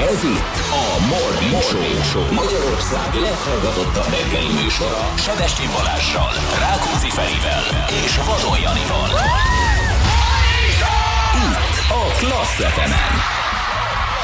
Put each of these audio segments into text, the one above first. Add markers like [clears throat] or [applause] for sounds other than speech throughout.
Ez itt a Morning, Show. Magyarország leghallgatottabb reggeli műsora. Sebesti Balázsral, Rákóczi Ferivel és Vadon Janival. Itt a Klassz fm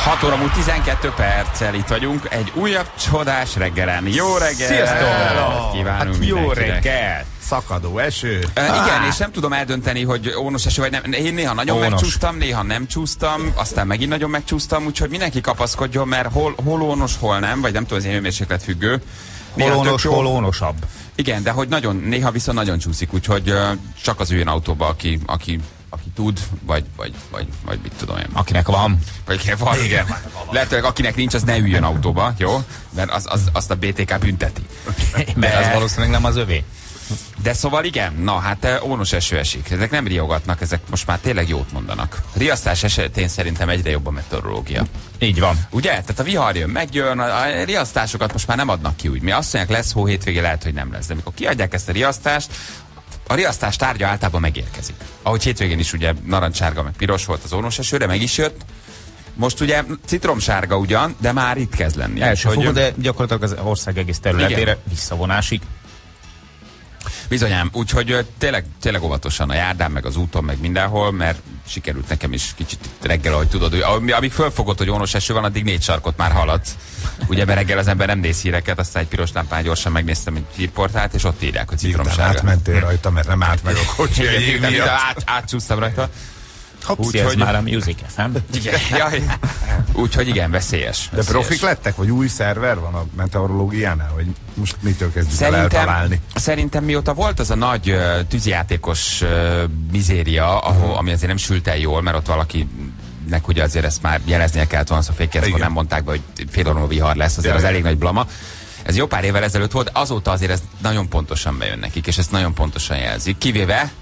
6 óra múlt 12 perccel itt vagyunk, egy újabb csodás reggelen. Jó reggel! Sziasztok! Kívánunk Hát jó reggel! Szakadó eső. Uh, igen, és nem tudom eldönteni, hogy ónos eső vagy nem. Én néha nagyon Ónos. megcsúsztam, néha nem csúsztam, aztán megint nagyon megcsúsztam, úgyhogy mindenki kapaszkodjon, mert hol, hol ónos, hol nem, vagy nem tudom, az én hőmérséklet függő. Néha tök Holónos, jó. holónosabb. Igen, de hogy nagyon, néha viszont nagyon csúszik, úgyhogy csak az üljön autóba, aki, aki, aki tud, vagy, vagy, vagy, vagy mit tudom én. Akinek van. Vagy igen, van, igen. Lehet, hogy akinek nincs, az ne üljön autóba, jó? Mert az, az, azt a BTK bünteti. [laughs] Mert az valószínűleg nem az övé. De szóval igen, na hát ónos eső esik. Ezek nem riogatnak, ezek most már tényleg jót mondanak. Riasztás esetén szerintem egyre jobb a meteorológia. Így van. Ugye? Tehát a vihar jön, megjön, a, a riasztásokat most már nem adnak ki úgy. Mi azt mondják, lesz hó, hétvégé lehet, hogy nem lesz. De amikor kiadják ezt a riasztást, a riasztás tárgya általában megérkezik. Ahogy hétvégén is ugye narancssárga meg piros volt az ónos esőre, meg is jött. Most ugye citromsárga ugyan, de már itt kezd lenni. Első Úgyhogy, fokú, de gyakorlatilag az ország egész területére Igen. visszavonásig. Bizonyám, úgyhogy tényleg, tényleg óvatosan a járdán, meg az úton, meg mindenhol, mert sikerült nekem is kicsit reggel, ahogy tudod, hogy amíg fölfogott, hogy ónos eső van, addig négy sarkot már haladsz. Ugye, mert reggel az ember nem néz híreket, aztán egy piros lámpán gyorsan megnéztem egy hírportált, és ott írják, hogy citromsárga. átmentél rajta, mert nem állt meg a kocsi átcsúsztam rajta. Úgyhogy- ez már a Music FM. Igen, jaj. Úgyhogy igen, veszélyes. De veszélyes. profik lettek, vagy új szerver van a meteorológiánál? Vagy most mitől kezdjük el Szerintem, eltalálni? szerintem mióta volt az a nagy uh, tűzjátékos uh, mizéria, ahol, ami azért nem sült el jól, mert ott valakinek ugye azért ezt már jeleznie kellett volna, szóval Igen. nem mondták be, hogy fél vihar lesz, azért az elég nagy blama. Ez jó pár évvel ezelőtt volt, azóta azért ez nagyon pontosan bejön nekik, és ezt nagyon pontosan jelzik. Kivéve,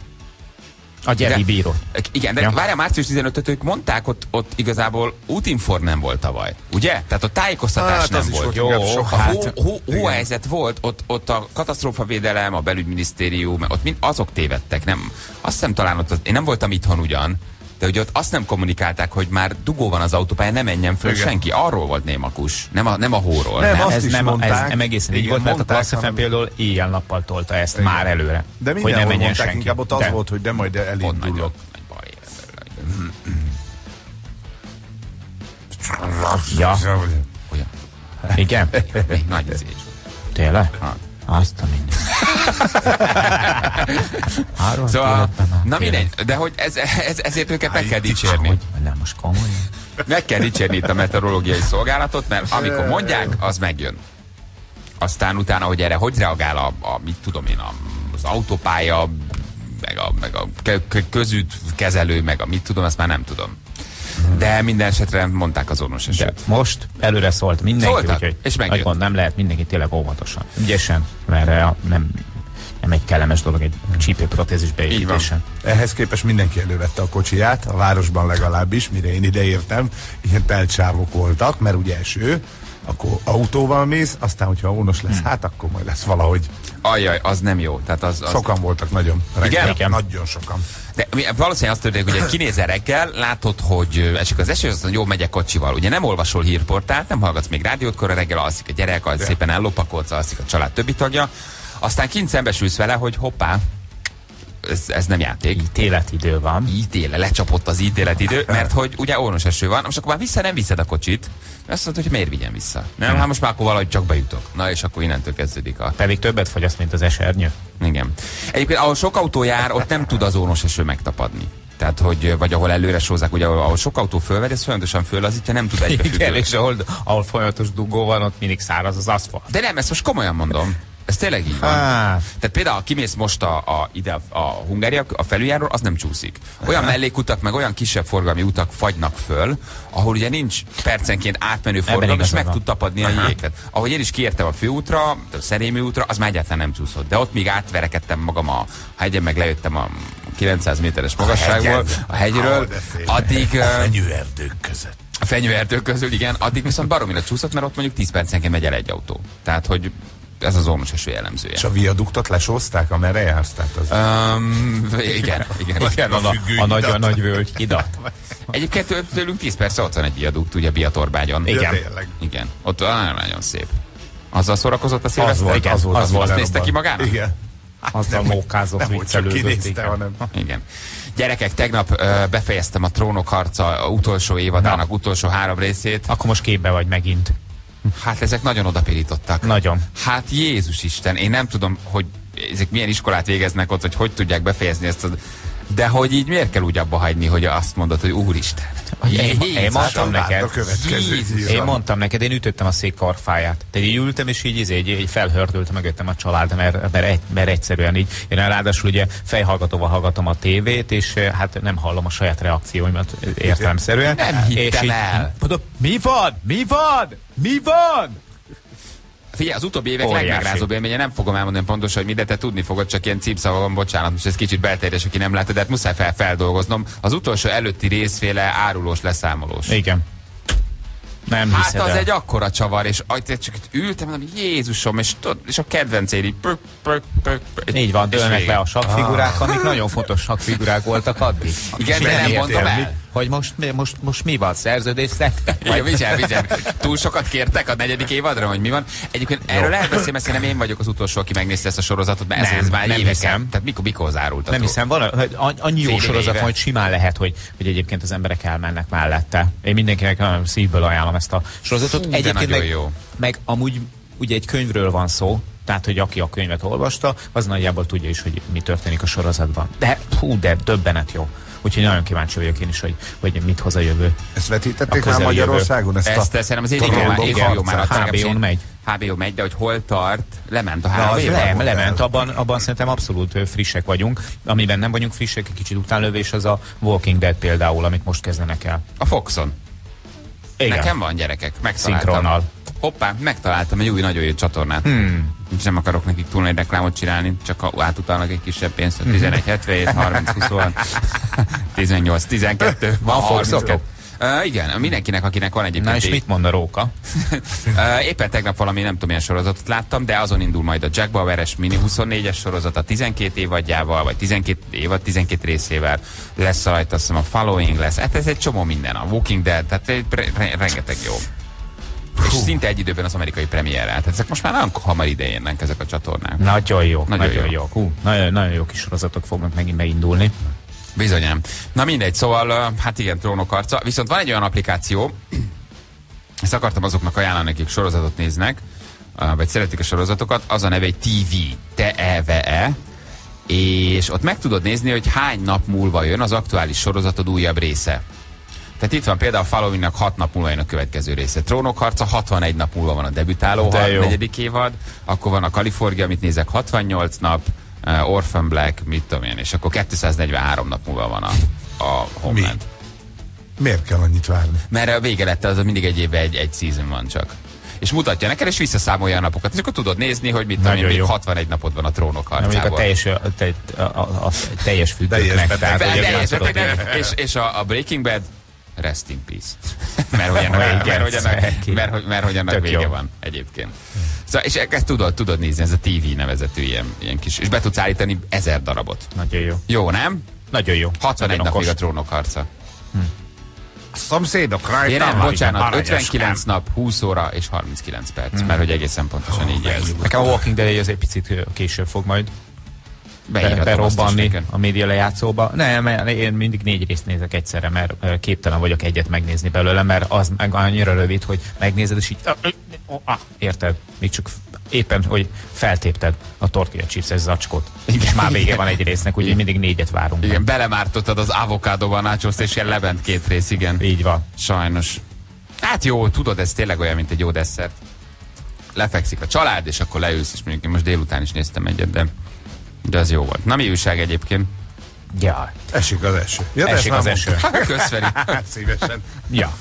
A Gyeri bíró. igen, de Ja. várjál, március 15-öt ők mondták, ott, ott igazából útinform nem volt tavaly, ugye? Tehát ott tájékoztatás Hát, nem az is volt. volt inkább sok. A hát, hó, hó, hóhelyzet volt, ott, ott a katasztrófavédelem, a belügyminisztérium, ott mind azok tévedtek, nem? Azt hiszem talán ott, az, én nem voltam itthon ugyan, de ugye ott azt nem kommunikálták, hogy már dugó van az autópályán, ne menjen föl Igen. senki. Arról volt némakus, nem a, nem a hóról. Nem, azt ez is nem, mondták. ez nem egészen így volt, mert a mondták, Klassz FM hanem- például éjjel-nappal tolta ezt Igen. már előre. De hogy ne menjen mondták, senki. inkább ott az De. volt, hogy de majd elindulok. Ja, Olyan, igen. még nagy izés. Tényleg? Ha. Azt a minden. Arról [laughs] Szóval, na mindegy, de hogy ez, ez, ezért őket meg kell dicsérni. Hogy? Nem, most komolyan. Meg kell dicsérni itt a meteorológiai szolgálatot, mert amikor mondják, az megjön. Aztán utána, hogy erre hogy reagál a, a mit tudom én, a, az autópálya, meg a, meg a közút kezelő, meg a mit tudom, azt már nem tudom. De minden esetre mondták az orvos De eset. most előre szólt mindenki, Szóltak, úgyhogy és nagyon nem lehet mindenki tényleg óvatosan. Ügyesen, mert eh, nem, nem egy kellemes dolog egy csípőprotézis beépítése. Ehhez képest mindenki elővette a kocsiját, a városban legalábbis, mire én ideértem, ilyen teltsávok voltak, mert ugye eső, akkor autóval mész, aztán, hogyha ónos lesz, hát akkor majd lesz valahogy. Ajaj, az nem jó. Tehát az, az, Sokan voltak nagyon. Reggel, Igen? Nagyon sokan. De valószínűleg azt történik, hogy kinézel reggel, látod, hogy esik az eső, aztán jó, megyek kocsival. Ugye nem olvasol hírportált, nem hallgatsz még rádiót, akkor reggel alszik a gyerek, az szépen ellopakolsz, alszik a család többi tagja. Aztán kint szembesülsz vele, hogy hoppá, ez, ez nem játék. Ítéletidő van. Ítéle, lecsapott az ítéletidő, mert hogy ugye ónos eső van, most akkor már vissza nem viszed a kocsit. Azt mondod, hogy miért vigyen vissza. Nem, hát most már akkor valahogy csak bejutok. Na és akkor innentől kezdődik a Pedig többet fogyaszt, mint az esernyő. igen. Egyébként, ahol sok autó jár, ott nem tud az ónos eső megtapadni. Tehát, hogy, vagy ahol előre sózák, ugye ahol, ahol sok autó fölvegy, ez folyamatosan fölazítja, nem tud Igen, egybefüggő. és ahol, ahol folyamatos dugó van, ott mindig száraz az aszfalt. De nem, ezt most komolyan mondom. Ez tényleg így van. Hát. Tehát például, kimész most a, a, ide a, a Hungária, a felüljáról, az nem csúszik. Olyan mellékutak, meg olyan kisebb forgalmi utak fagynak föl, ahol ugye nincs percenként átmenő forgalom, és meg van. tud tapadni a jég. Tehát, ahogy én is kiértem a főútra, a Szerémi útra, az már egyáltalán nem csúszott. De ott még átverekedtem magam a hegyen, meg lejöttem a 900 méteres magasságból, hegyen? a hegyről, szép. addig... A fenyőerdők között. a fenyőerdők közül, igen, addig viszont baromira csúszott, mert ott mondjuk 10 percenként megy el egy autó. Tehát, hogy ez az ormos eső jellemzője. És a viaduktot lesózták, amerre jársz? Tehát az... Um, igen, igen. [laughs] Igen, a, a, a nagy, a nagy völgy hidat. [laughs] Egyébként tő- tőlünk 10 persze ott van egy viadukt, ugye Biatorbágyon. Igen. Igen. Ott nagyon, nagyon szép. Azzal szórakozott a Az szilveszter? volt, Igen. az volt. az volt, az nézte ki magának? Igen. Azzal mókázott, Nem csak kinézte, igen. hanem... Igen. Gyerekek, tegnap ö, befejeztem a Trónok harca utolsó évadának Na. utolsó három részét. Akkor most képbe vagy megint. Hát ezek nagyon odapirítottak. Nagyon. Hát Jézus Isten, én nem tudom, hogy ezek milyen iskolát végeznek ott, hogy hogy tudják befejezni ezt a... De hogy így miért kell úgy abba hagyni, hogy azt mondod, hogy Úristen. Én, én mondtam neked. Én mondtam neked, én ütöttem a szék karfáját. Tehát így ültem, és így, így, így felhördültem mögöttem a család, mert, mert, egy, mert egyszerűen így. Én ráadásul ugye fejhallgatóval hallgatom a tévét, és eh, hát nem hallom a saját reakcióimat értelemszerűen. Nem hittem és így, el. Mondom, mi van? Mi van? Mi van? Figyelj, az utóbbi évek Óriási. legmegrázóbb élménye, nem fogom elmondani pontosan, hogy mi, de te tudni fogod, csak ilyen címszavakon, bocsánat, most ez kicsit belterjes, aki nem látta, de hát muszáj fel feldolgoznom. Az utolsó előtti részféle árulós leszámolós. Igen. Nem Hát az el. egy akkora csavar, és csak ültem, mondom, Jézusom, és, és a kedvenceid így pök, pök, pök, Így van, dőlnek le a sakfigurák, amik nagyon fontos sakfigurák voltak addig. Igen, de nem mondom el. Hogy most, mi- most, most mi van? Szerződés szekte? Igen, vigyel, vigyel. Túl sokat kértek a negyedik évadra, hogy mi van? Egyébként erről lehet beszélni, mert szerintem én vagyok az utolsó, aki megnézte ezt a sorozatot, mert ez, Nem, ez már nem éveken. hiszem. Tehát mikor, mikor zárult Nem hiszem, van, annyi jó sorozat van, hogy simán lehet, hogy, hogy egyébként az emberek elmennek mellette. Én mindenkinek szívből ajánlom ezt a sorozatot. Hú, egyébként meg, jó. meg amúgy ugye egy könyvről van szó, tehát, hogy aki a könyvet olvasta, az nagyjából tudja is, hogy mi történik a sorozatban. De hú, de döbbenet jó. Úgyhogy nagyon kíváncsi vagyok én is, hogy, hogy mit hoz a jövő. Ezt vetítették már. Magyarországon? Ezt, Ezt a... szerintem az HBO már, HBO HBO-n megy. HBO megy, de hogy hol tart, lement a le- Nem, lement, abban, abban szerintem abszolút frissek vagyunk. Amiben nem vagyunk frissek, egy kicsit utánlövés, az a Walking Dead például, amit most kezdenek el. A Foxon. Igen. Nekem van gyerekek, megtaláltam. Szinkronnal. Hoppá, megtaláltam egy új nagyon jó csatornát. Hmm. Nem akarok nekik túl nagy reklámot csinálni, csak átutalnak egy kisebb pénzt, a 11, 77, 30, 20, 18, 12, Van 32. Foxotok? Uh, igen, mindenkinek, akinek van egyébként. Na és mit mond a róka? [laughs] Uh, éppen tegnap valami nem tudom milyen sorozatot láttam, de azon indul majd a Jack Bauer-es mini 24-es sorozat a 12 évadjával, vagy 12 évad, 12 részével lesz rajta, azt hiszem a Following lesz. Hát ez egy csomó minden, a Walking Dead, tehát rengeteg jó. És szinte egy időben az amerikai premierrel. Tehát ezek most már nagyon hamar ide érnek ezek a csatornák. Nagyon jó, Nagyon nagyon, jó. jó. Hú, nagyon, nagyon jó kis sorozatok fognak megint beindulni. Bizonyám. Na mindegy, szóval, hát igen, trónok arca. Viszont van egy olyan applikáció, ezt akartam azoknak ajánlani, akik sorozatot néznek, vagy szeretik a sorozatokat, az a neve egy TV, T-E-V-E, és ott meg tudod nézni, hogy hány nap múlva jön az aktuális sorozatod újabb része. Tehát itt van például a Followingnak 6 nap múlva jön a következő része. Trónok harca 61 nap múlva van a debütáló De negyedik évad, akkor van a Kalifornia, amit nézek 68 nap, uh, Orphan Black, mit tudom én, és akkor 243 nap múlva van a, a Homeland. Miért kell annyit várni? Mert a vége lett, az mindig egy évben egy, egy season van csak. És mutatja neked, és visszaszámolja a napokat. És akkor tudod nézni, hogy mit tudom még jó. 61 napod van a trónok Mondjuk a harcából. teljes, a, te, a, a, a teljes függőknek. Teljes tehát, teljes beteg, és, és a, a Breaking Bad Rest in peace. [laughs] mert hogy Igen, mert, hogy szeki. mert, hogy- mert, hogy Tök vége jó. van egyébként. Szóval, és ezt tudod, tudod nézni, ez a TV nevezetű ilyen, ilyen kis, és be tudsz állítani ezer darabot. Nagyon jó. Jó, nem? Nagyon jó. 61 Nagyon napig a trónok harca. A szomszédok Én rajta nem, van. bocsánat, Aranyos 59 nap, 20 óra és 39 perc, mert hogy egészen pontosan így jelzi. Nekem a Walking Dead az egy picit később fog majd be, berobbanni a média lejátszóba. Nem, én mindig négy részt nézek egyszerre, mert képtelen vagyok egyet megnézni belőle, mert az meg annyira rövid, hogy megnézed, és így érted? Még csak éppen, hogy feltépted a tortilla chips ez zacskót. És már vége van egy résznek, úgyhogy mindig négyet várunk. Igen, belemártottad az avokádóba a és ilyen lebent két rész, igen. Így van. Sajnos. Hát jó, tudod, ez tényleg olyan, mint egy jó desszert. Lefekszik a család, és akkor leülsz, és mondjuk én most délután is néztem egyet, de, de az jó volt. Na mi újság egyébként? Ja, Esik az eső. Ja, de Esik az eső. mondtam. Köszveri. [laughs] Szívesen. Ja.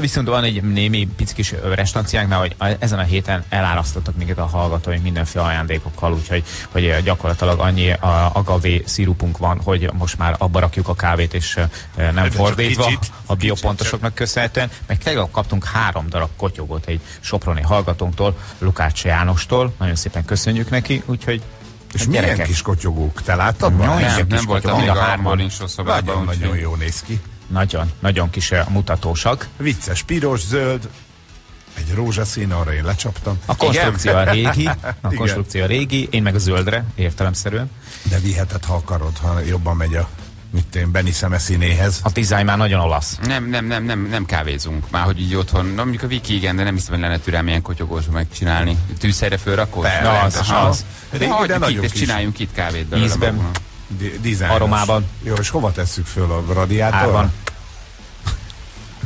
Viszont van egy némi pici kis restanciánknál, hogy a- ezen a héten elárasztottak minket a hallgatóink mindenféle ajándékokkal, úgyhogy hogy gyakorlatilag annyi a agavé szirupunk van, hogy most már abba rakjuk a kávét, és nem csak fordítva kicsit, a biopontosoknak köszönhetően. Meg tegnap kaptunk három darab kotyogot egy soproni hallgatónktól, Lukács Jánostól. Nagyon szépen köszönjük neki, úgyhogy És hát milyen gyerekek, kis kotyogók? Te láttad? Nagyon Nem, nem kis voltam még a a hárman. Morning szobában. Nagyon-nagyon úgyhogy- jó néz ki. Nagyon, nagyon kis eh, mutatósak. Vicces, piros, zöld, egy rózsaszín, arra én lecsaptam. A konstrukció a régi, [laughs] a Igen. konstrukció a régi, én meg a zöldre, értelemszerűen. De viheted, ha akarod, ha jobban megy a mit én, Benny szemeszínéhez. A dizájn már nagyon olasz. Nem, nem, nem, nem, nem kávézunk. Már hogy így otthon, na mondjuk a Viki igen, de nem hiszem, hogy lenne türelme ilyen kotyogós megcsinálni. Tűzszerre fölrakod? Persze, Na, az, aha. az. De de hagyjuk itt, és csináljunk itt kávét belőle. Ízben. Aromában. Jó, és hova tesszük föl a radiátorra?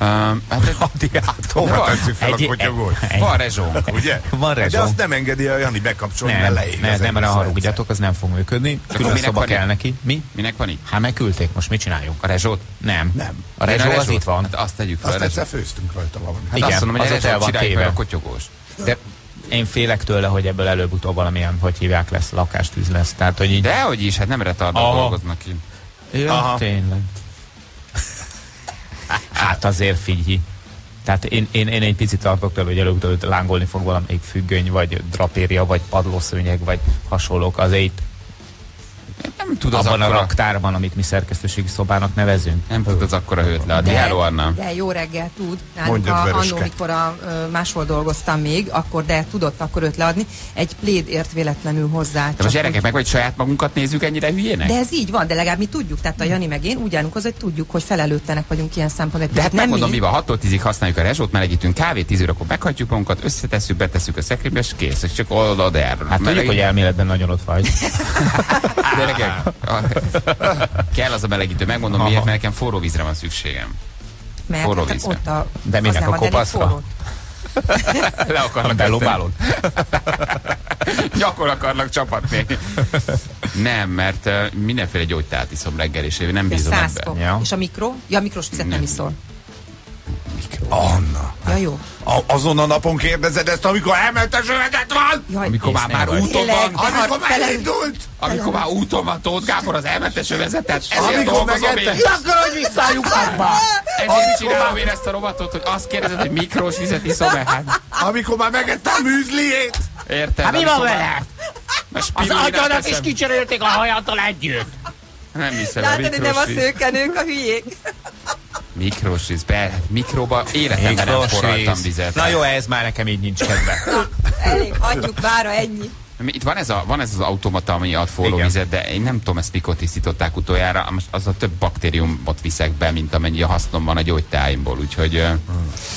Um, hát, Hova Van. tesszük fel Egy- a kotyogót? egy- van rezsónk. Ugye? Van De rezsó. azt nem engedi a Jani bekapcsolni, Nem, mert ne, leég nem, az nem egész haragudjatok, az nem fog működni. Külön minek szoba van kell itt? neki. Mi? Minek van itt? Hát megküldték, most mit csináljunk? A rezsót? Nem. Nem. A rezsó az itt van. Hát azt tegyük fel. Azt a egyszer főztünk rajta valamit. Hát Igen, azt mondom, hogy a az ott el rezsót van téve. a kotyogós. De én félek tőle, hogy ebből előbb-utóbb valamilyen, hogy hívják lesz, lakástűz lesz. Tehát, hogy így... Dehogy is, hát nem retardal Aha. dolgoznak ki. Ja, tényleg. Hát azért figyelj. Tehát én, én, én egy picit tartok tőle, hogy előbb-utóbb lángolni fog valamelyik függöny, vagy drapéria, vagy padlószőnyeg, vagy hasonlók. Az itt Nem tud az abban a akkora, raktárban, amit mi szerkesztőségi szobának nevezünk. nem tud az akkora hőt leadni. Hello, Anna. de jó reggel tud. Nálunk Mondjad, a, annó, mikor a, máshol dolgoztam még, akkor de tudott akkor őt leadni. Egy pléd ért véletlenül hozzá. De most gyerekek, úgy- meg vagy saját magunkat nézzük ennyire hülyének? De ez így van, de legalább mi tudjuk, tehát a Jani meg én úgy állunk hozzá, hogy tudjuk, hogy felelőtlenek vagyunk ilyen szempontból. De hát nem megmondom, mi. van, 6-tól 10-ig használjuk a rezsót, melegítünk kávét, 10 órakor meghagyjuk magunkat, összetesszük, betesszük a szekrénybe, és kész. És csak oda, oda erről. Hát tudjuk, hogy elméletben nagyon ott vagy. [laughs] Gyerekek, kell az a melegítő. Megmondom miért, mert nekem forró vízre van szükségem. mert forró hát vízre. ott a, De az minek, a kopaszra? [laughs] Le akarnak Belobálod? [laughs] Nyakol akarnak csapatni. Nem, mert mindenféle gyógytát iszom reggel, és én nem bízom ebben. Ja. És a mikro? Ja, a mikros vizet nem Nem. iszol. Anna. Ja, jó. A, azon a napon kérdezed ezt, amikor elment zsöveget van? Jaj, Amikor már, már úton van, Amikor már elindult? amikor már úton van Tóth Gábor az elmentes övezetet, ezért Amikor dolgozom én. Ki akar, hogy visszáljuk abba? Ezért csinálom én ezt a rovatot, hogy azt kérdezed, hogy mikrós vizet iszom-e? [laughs] Hát, Amikor már megette a műzliét? érted? Hát mi van vele? Az agyadat is kicserélték a hajattal együtt. Nem hiszem, a Látod, hogy nem a szőkenők a hülyék. Mikrós víz, be, hát mikróba életemben nem forraltam vizet. Na jó, ez már nekem így nincs kedve. Elég, hagyjuk már ennyi. Itt van ez, a, van ez az automata, ami ad forróvizet, de én nem tudom, ezt mikor tisztították utoljára. Most az a több baktériumot viszek be, mint amennyi a hasznom van a gyógytáimból, úgyhogy uh,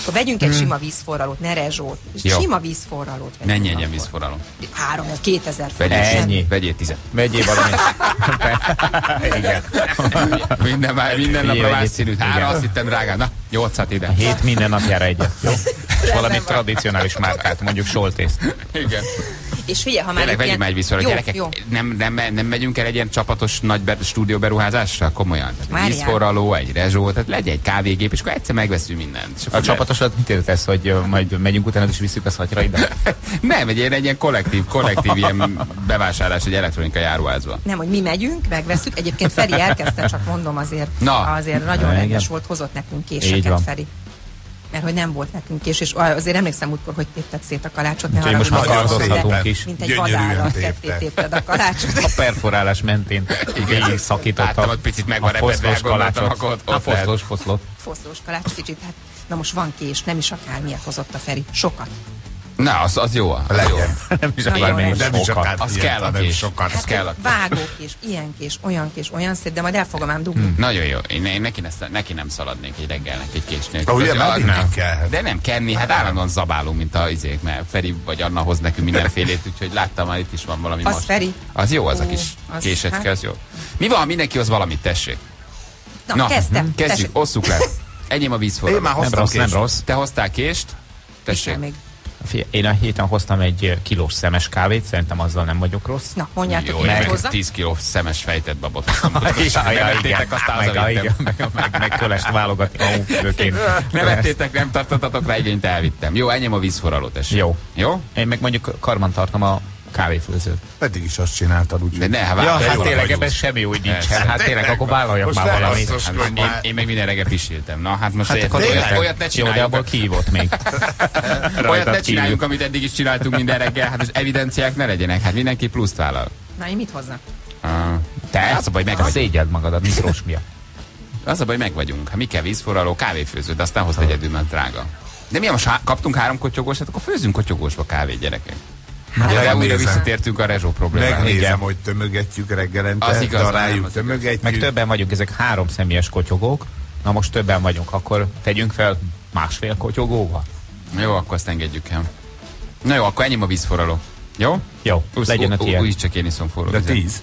Akkor vegyünk egy sima vízforralót, ne rezsót. Jó. Sima vízforralót mennyi vízforralom. Három, ez 2000 Vegyél, forint. Ennyi. vegyél tizet. Vegyél valamit. [laughs] Igen. Minden, minden napra más színűt. Hára azt hittem drágán. Na, nyolcat ide. Hét minden napjára egyet. Jó? És valami tradicionális márkát, mondjuk soltészt. Igen. És figyelj, ha már Tényleg vegyünk egy vízforralom. Jó, Gyerekek, jó. Nem, nem, nem megyünk el egy ilyen csapatos nagy be, stúdió beruházásra? Komolyan. Vízforraló, egy rezsó, tehát legyen egy kávégép, és akkor egyszer megveszünk mindent. És A csapatosat mit értesz, hogy majd megyünk utána és visszük a szatyra ide? [laughs] Nem, egy ilyen, egy ilyen kollektív, kollektív ilyen bevásárlás egy elektronikai áruházba. Nem, hogy mi megyünk, megveszünk. Egyébként Feri elkezdte, csak mondom azért. Na. Azért nagyon rendes volt, hozott nekünk Így van. Feri. Mert hogy nem volt nekünk kés, és azért emlékszem útkor, hogy tépted szét a kalácsot. Ne Úgyhogy most már szépen. is. Mint egy vadállat ketté tépted a kalácsot. A perforálás mentén végig szakította. Láttam, hogy picit meg van a foszlós kalácsot. ott- A lehet. foszlós foszlót. Foszlós kalács kicsit, hát na most van kés, nem is akármilyet hozott a Feri. Sokat. Na, az, az jó. Az jó. Legyen. [laughs] Nem is akar még. Nem is sokat. akár Az kell a kés. sokat. Az kell a Vágókés, ilyen kés, olyan kés, olyan szép, de majd el fogom ám dugni. Nagyon jó. Én, én neki, ne, neki nem szaladnék egy reggelnek egy kés nélkül. Ugye, Az- az- mindig nem. kell. De nem kenni, hát állandóan zabálunk, mint a izék, mert Feri vagy Anna hoz nekünk mindenfélét, úgyhogy láttam már itt is van valami Az most. Feri? Az jó, az a Ó, kis az- késetke, hát- az jó. Mi van, mindenki hoz valamit, tessék? Na, Na kezdtem. Kezdjük, Tessék. osszuk le. Enyém a Én vízforralom. már Nem hoztam rossz, nem rossz. Te hoztál kést? Tessék. még? Én a héten hoztam egy kilós szemes kávét, szerintem azzal nem vagyok rossz. Na, mondjátok Jó, meg hozzá. 10 kiló szemes fejtett babot. [laughs] Ja, Nem ettétek, aztán meg, igen, [laughs] meg, meg, meg kölest válogatni. Nem ettétek, nem tartottatok rá igényt, elvittem. Jó, ennyi a vízforraló, tessék. Jó. Jó? Én meg mondjuk karban tartom a kávéfőzőt. Pedig is azt csináltad, úgyhogy... De ne, hát Ja, hát tényleg ebben semmi úgy nincs. Hát tényleg, akkor vállaljak már valamit. Hát, én, én meg minden reggel pisiltem. Na, hát most Hát hát, olyat, olyat ne Jó, de csináljunk. abból kiívott még. [laughs] olyat ne csináljunk, amit eddig is csináltunk minden reggel. Hát az evidenciák ne legyenek. Hát mindenki pluszt vállal. Na, én mit hozzak? Uh, Te? Az a baj, meg vagy. szégyed magad a mikrós miatt. Az a baj, meg vagyunk. Hát mi kell vízforraló, kávéfőző, de aztán hozta egyedül, mert drága. De mi most há- kaptunk három kotyogós, hát akkor főzzünk kotyogósba kávét, gyerekek. Hát, de újra visszatértünk a rezsó problémára. Megnézem, Igen. hogy tömögetjük reggelente, Az igaz, nem, daráljuk, az tömögetjük. Meg többen vagyunk, ezek három személyes kotyogók. Na most többen vagyunk, akkor tegyünk fel másfél kotyogóba. Jó, akkor azt engedjük el. Na jó, akkor ennyi a vízforraló. Jó? Jó, Usz- legyen a tiéd. Úgyis csak én iszom forró De vizet. tíz.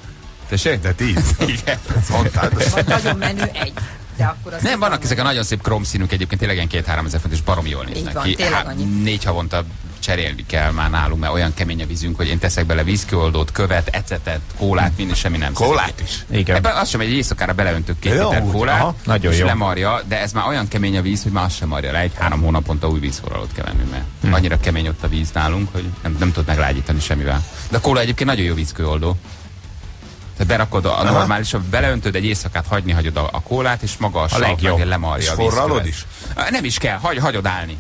Tessék? De tíz. [laughs] Igen. Mondtad. [laughs] Nagyon menő egy. De akkor az Nem, vannak ezek a nagyon szép kromszínűk, egyébként tényleg ilyen két-három ezer font, és barom jól néznek van, ki. tényleg négy havonta cserélni kell már nálunk, mert olyan kemény a vízünk, hogy én teszek bele vízkioldót, követ, ecetet, kólát, minden semmi nem Kólát is. Igen. Ebben az sem, egy éjszakára beleöntök két Jó, liter kólát, aha. Nagyon és jó. lemarja, de ez már olyan kemény a víz, hogy már azt sem marja le. Egy három hónaponta új vízforralót kell venni, mert Hm. annyira kemény ott a víz nálunk, hogy nem, nem tud meglágyítani semmivel. De a kóla egyébként nagyon jó vízkőoldó. Tehát berakod a, a normális, beleöntöd egy éjszakát, hagyni hagyod a, a kólát, és maga a, a legjobb. lemarja És a forralod vízkövet. is? Nem is kell, hagy, hagyod állni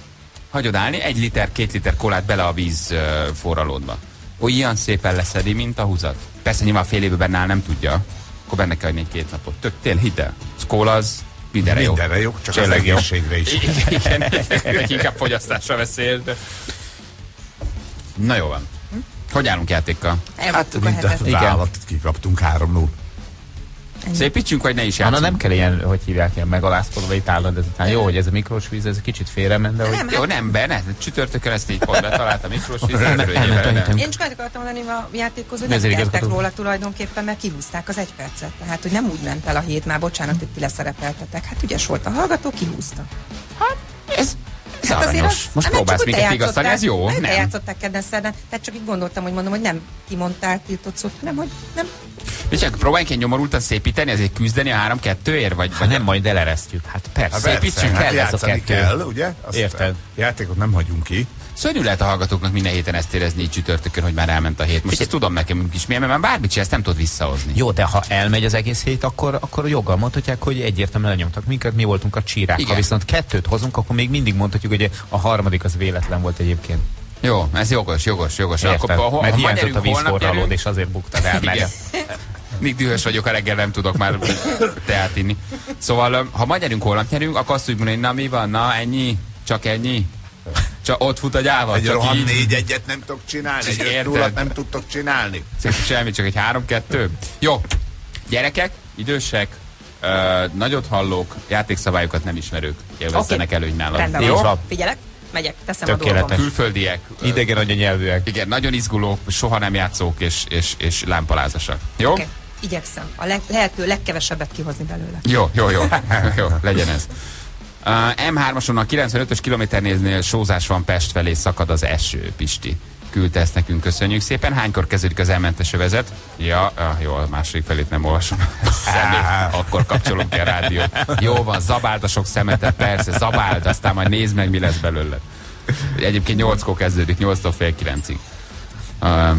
hagyod állni, egy liter, két liter kolát bele a víz forralódva. Olyan szépen leszedi, mint a húzat. Persze nyilván fél évben nál nem tudja, akkor benne kell adni két napot. Tök tényleg hidd el. Kóla az mindenre, mindenre jó. csak Csillag az egészségre jó. is. Igen, igen inkább fogyasztásra veszél. De... Na jó van. Hogy állunk játékkal? Elvadtuk hát, mint a, a vállalat, kikaptunk 3 0 Ennyi. Szépítsünk, vagy ne is játszunk? Anna nem kell ilyen, hogy hívják, ilyen megalázkodva itt állod ezután. Jó, hogy ez a mikrós víz, ez kicsit félrement, de hogy... Nem, hát- jó, nem, be, ne, csütörtökön ezt így pont betalált a mikrós víz, nem, nem, Én csak akartam mondani, a játékozó nem kértek róla tulajdonképpen, mert kihúzták az egy percet. Tehát, hogy nem úgy ment el a hét, már bocsánat, hogy ti leszerepeltetek. Hát ügyes volt a hallgató, kihúzta. Hát, ez ez hát azért az, Most próbálsz minket igazolni, ez jó? Nem, nem. játszották kedden szerdán, tehát csak így gondoltam, hogy mondom, hogy nem kimondtál tiltott szót, hanem hogy nem és akkor próbáljunk egy nyomorultan szépíteni, ezért küzdeni a három-kettőért? Vagy, Hát vagy nem, majd eleresztjük. Hát persze. Hát Szépítsünk hát kell ez a kettő. kell, ugye? Azt Érted. Játékot nem hagyunk ki. Szörnyű lehet a hallgatóknak minden héten ezt érezni így csütörtökön, hogy már elment a hét. Most ezt tudom nekem is milyen, mert már bármit csinálsz, nem tudod visszahozni. Jó, de ha elmegy az egész hét, akkor, akkor joggal mondhatják, hogy egyértelműen lenyomtak minket, mi voltunk a csírák. Igen. Ha viszont kettőt hozunk, akkor még mindig mondhatjuk, hogy a harmadik az véletlen volt egyébként. Jó, ez jogos, jogos, jogos. Ha, ha Mert hiányzott a vízforralód, és azért buktad el, mert [laughs] Még dühös vagyok, a reggel nem tudok már teát inni. Szóval, ha ma gyerünk, holnap nyerünk, akkor azt tudjuk mondani, na mi van, na ennyi, csak ennyi. [laughs] Csak ott fut a gyáva, Egy így. négy egyet nem tudok csinálni, egy öt nem tudtok csinálni. Semmi, csak egy három-kettő. Jó, gyerekek, idősek, ö, nagyot hallók, játékszabályokat nem ismerők, élvezzenek Oké. előny nálam. Rendben Jó? van. Figyelek, megyek, teszem a Tökéletes. dolgom. Külföldiek, idegen anyanyelvűek. igen, nagyon izgulók, soha nem játszók és, és, és lámpalázasak. Jó? Oké, igyekszem a leg, lehető legkevesebbet kihozni belőle. Jó, jó, jó, [laughs] jó, legyen ez. Uh, M3-ason a 95-ös kilométernél sózás van Pest felé, szakad az eső, Pisti. Küldte ezt nekünk, köszönjük szépen. Hánykor kezdődik az elmentes övezet? Ja, ah, jó, a második felét nem olvasom. [laughs] Akkor kapcsolunk ki a rádiót. Jó van, zabáld a sok szemetet, persze, zabáld, aztán majd nézd meg, mi lesz belőle. Egyébként 8-kor kezdődik, 8-tól fél 9-ig. Uh,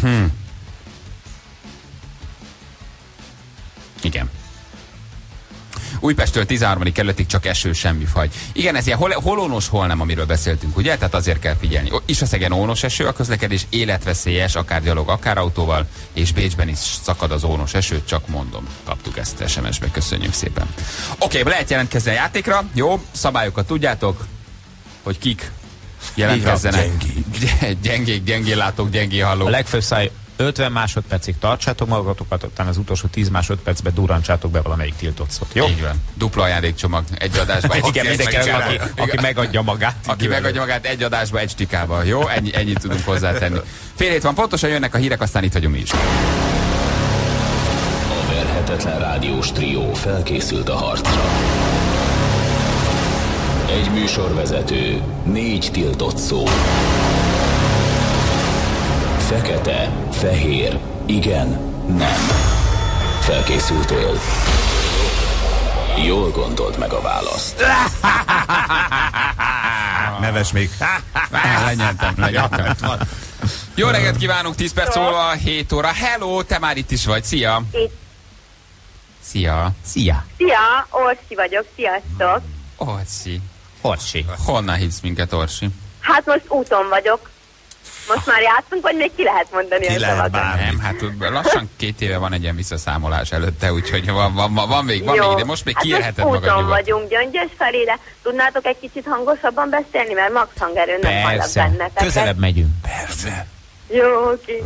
hm. Igen. Újpestől 13. kerületig csak eső, semmi fagy. Igen, ez ilyen hol, hol ónos, hol nem, amiről beszéltünk, ugye? Tehát azért kell figyelni. És a szegen ónos eső, a közlekedés életveszélyes, akár gyalog, akár autóval, és Bécsben is szakad az ónos eső, csak mondom. Kaptuk ezt SMS-be, köszönjük szépen. Oké, okay, lehet jelentkezni a játékra. Jó, szabályokat tudjátok, hogy kik jelentkezzenek. Gyengék. [laughs] gyengék, gyengén látók, gyengén hallók. A legfőbb száj 50 másodpercig tartsátok magatokat, utána az utolsó 10 másodpercben durrancsátok be valamelyik tiltott szót. Jó? Így van. Dupla ajándékcsomag egy adásba. Egy, [laughs] Igen, mindenki, aki, aki megadja magát. aki megadja magát egy adásba, egy stikába. Jó? Ennyi, ennyit tudunk hozzátenni. Fél hét van, pontosan jönnek a hírek, aztán itt vagyunk mi is. A verhetetlen rádiós trió felkészült a harcra. Egy műsorvezető, négy tiltott szó. Fekete, fehér, igen, nem. Felkészültél? Jól gondold meg a választ. [laughs] Neves még. [laughs] Lenyeltem, lenyeltem. Jó reggelt kívánunk, 10 perc múlva, 7 óra. Hello, te már itt is vagy, szia! Itt. Szia! Szia! Szia, Orsi vagyok, sziasztok. Orsi. Orsi. Honnan hívsz minket, Orsi? Hát most úton vagyok. Most már játszunk, vagy még ki lehet mondani Ki a lehet bármi. Nem, hát lassan két éve van egy ilyen visszaszámolás előtte, úgyhogy van, van, van, van még, van Jó. még, de most még hát kiérheted magad úton nyugodtan. vagyunk, Gyöngyös felé, de tudnátok egy kicsit hangosabban beszélni, mert max hangerőn nem hallak benneteket. Közelebb megyünk. Persze. Jó, oké.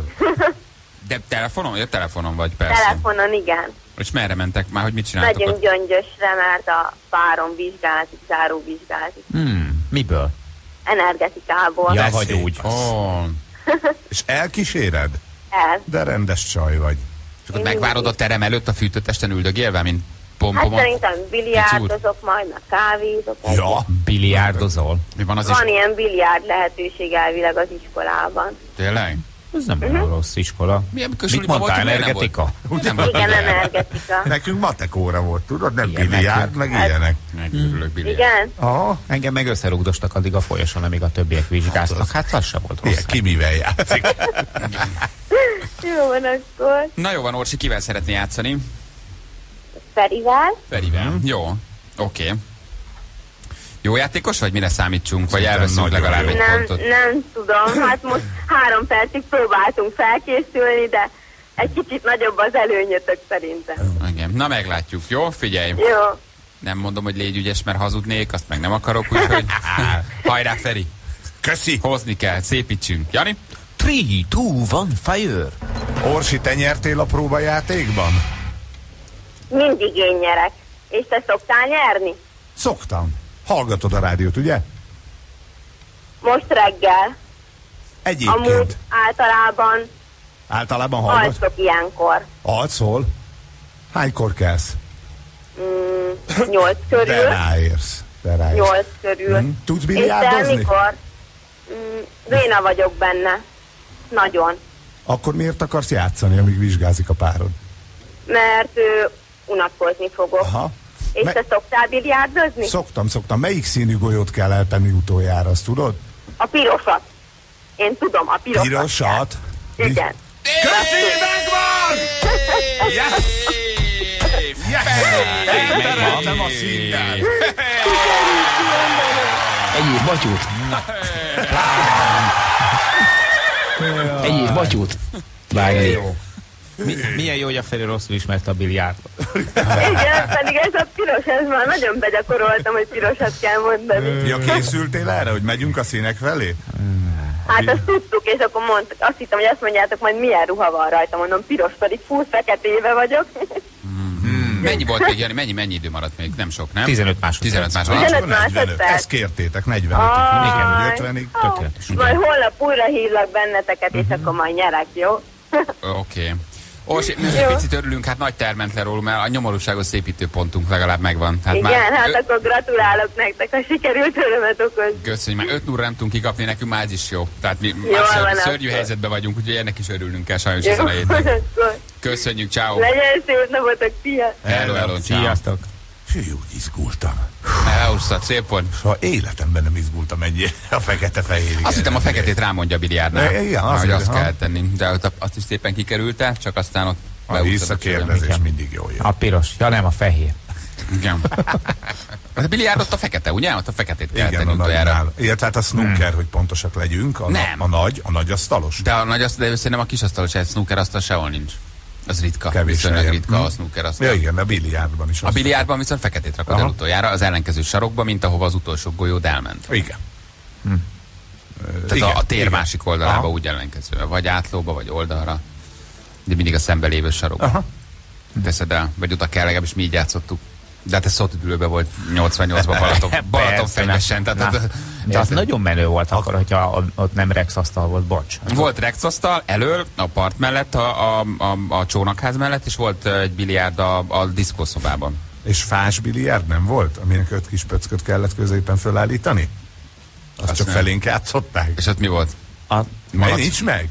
De telefonon, vagy telefonon vagy, persze. Telefonon, igen. És merre mentek már, hogy mit csináltok Megyünk ott? Gyöngyösre, mert a párom vizsgázik, záró vizsgázik. Hmm, miből? Energetikából. Ja, De vagy úgy. [laughs] És elkíséred? El. De rendes csaj vagy. és akkor megvárod a terem előtt a fűtőtesten üldögélve, mint Hát pompomon? szerintem biliárdozok majd, meg kávézok. Ja. Biliárdozol? Mi van az is? Van ilyen biliárd lehetőség elvileg az iskolában. Tényleg? Ez nem olyan rossz iskola. Mi, amikor Mit mondtál, voltunk, miért nem energetika? Nem volt Igen, energetika. Nekünk matek óra volt, tudod? Nem biliárd, meg ilyenek. Megörülök biliárd. Igen? Aha. Engem meg összerugdostak addig a folyosón, amíg a többiek vizsgáztak. Hát az sem volt rossz. Ilyen, ki mivel játszik. Jó van akkor. Na jó van, Orsi, kivel szeretné játszani? Ferivel? Ferivel. Mhm. Jó, oké. Jó játékos vagy mire számítsunk? Vagy elveszünk legalább jó. egy Nem, pontot? nem tudom. Hát most három percig próbáltunk felkészülni, de egy kicsit nagyobb az előnyötök szerintem. Igen. Na meglátjuk, jó? Figyelj! Jó. Nem mondom, hogy légy ügyes, mert hazudnék, azt meg nem akarok, úgyhogy [laughs] hajrá Feri! Köszi. Hozni kell, szépítsünk. Jani? 3, 2, 1, fire! Orsi, te nyertél a próbajátékban? Mindig én nyerek. És te szoktál nyerni? Szoktam. Hallgatod a rádiót, ugye? Most reggel. Egyébként. Amúgy általában Általában hallgat. alszok ilyenkor. Alszol? Hánykor kelsz? Mm, nyolc De körül. ráérsz. De ráérsz. Nyolc körül. Mm, tudsz És biliárdozni? mikor? Mm, Véna vagyok benne. Nagyon. Akkor miért akarsz játszani, amíg vizsgázik a párod? Mert ő unatkozni fogok. Aha. És Me- te szoktál biliárdozni? Szoktam, szoktam. Melyik színű golyót kell eltenni utoljára, azt tudod? A pirosat. Én tudom, a pirosat. Pirosat. Igen. Köszi, megvan! Eltereltem a színnel. Egyéb batyút. Egyéb batyút. Vágni. Mi, milyen jó, hogy a Feri rosszul ismerte a biliárdot. Igen, pedig ez a piros, ez már nagyon begyakoroltam, hogy pirosat kell mondani. Ja, készültél erre, hogy megyünk a színek felé? Hát azt tudtuk, és akkor mondtuk, azt hittem, hogy azt mondjátok, majd milyen ruha van rajta, mondom, piros, pedig full feketéve vagyok. Mennyi volt még, Jani? Mennyi, mennyi idő maradt még? Nem sok, nem? 15 másodperc. 15 másodperc. 15 45. másodperc. Ezt kértétek, 45 Aj. Igen, 50-ig. Tökéletes. Majd holnap újra hívlak benneteket, és akkor majd nyerek, jó? Oké. Orsi, mi egy picit örülünk, hát nagy terment le rólunk, mert a nyomorúságos szépítő pontunk legalább megvan. Hát Igen, már, hát ö- akkor gratulálok nektek, ha sikerült örömet okozni. Köszönjük, már 5 0 nem tudunk kikapni, nekünk már ez is jó. Tehát mi Jó, már van ször, akkor. szörnyű helyzetben vagyunk, úgyhogy ennek is örülnünk kell sajnos Jó, ezen a héten. Köszönjük, ciao. legyen szép napotok, szia! Hello, hello, ciao. Sziasztok! Hű, úgy izgultam. Elhúztad, szép volt. Soha életemben nem izgultam ennyi [laughs] a fekete-fehér. Azt hittem a feketét rámondja a biliárdnál. E, igen, hogy azért, azt ha. kell tenni. De azt is szépen kikerülte, csak aztán ott A visszakérdezés Igen. mindig jó jön. A piros, ja nem, a fehér. Igen. A biliárd ott a fekete, ugye? Ott a feketét kell Igen, tenni a utoljára. nagynál. Illetve hát a snooker, hogy pontosak legyünk. A, Nem. a nagy, a nagy asztalos. De a nagy azt, de szerintem a kis asztalos egy snooker asztal sehol nincs. Az ritka. Kevés helyen. ritka Hm. a snooker asztal. Ja igen, a biliárdban is. A biliárdban viszont feketét rakod Aha. el utoljára, az ellenkező sarokba, mint ahova az utolsó golyód elment. Igen. Tehát Igen, a, a tér igen. másik oldalába Aha. úgy ellenkező. Vagy átlóba, vagy oldalra. De mindig a szembe lévő sarokba. Aha. Teszed el, vagy oda kell, legalábbis mi így játszottuk. De hát ez szótüdülőbe volt 88-ban Balaton, Balaton Persze, fenyvesen. na. Tehát, Na. De az nagyon menő volt akkor, hogyha ott- nem Rex asztal volt, bocs. Volt rexasztal elől, a part mellett, a, a, a, a csónakház mellett, és volt egy biliárd a, a diszkószobában. És fás biliárd nem volt, aminek öt kis pöcköt kellett középen fölállítani? Azt, Azt csak nem. felénk játszották. És ott mi volt? A, Malac. nincs meg?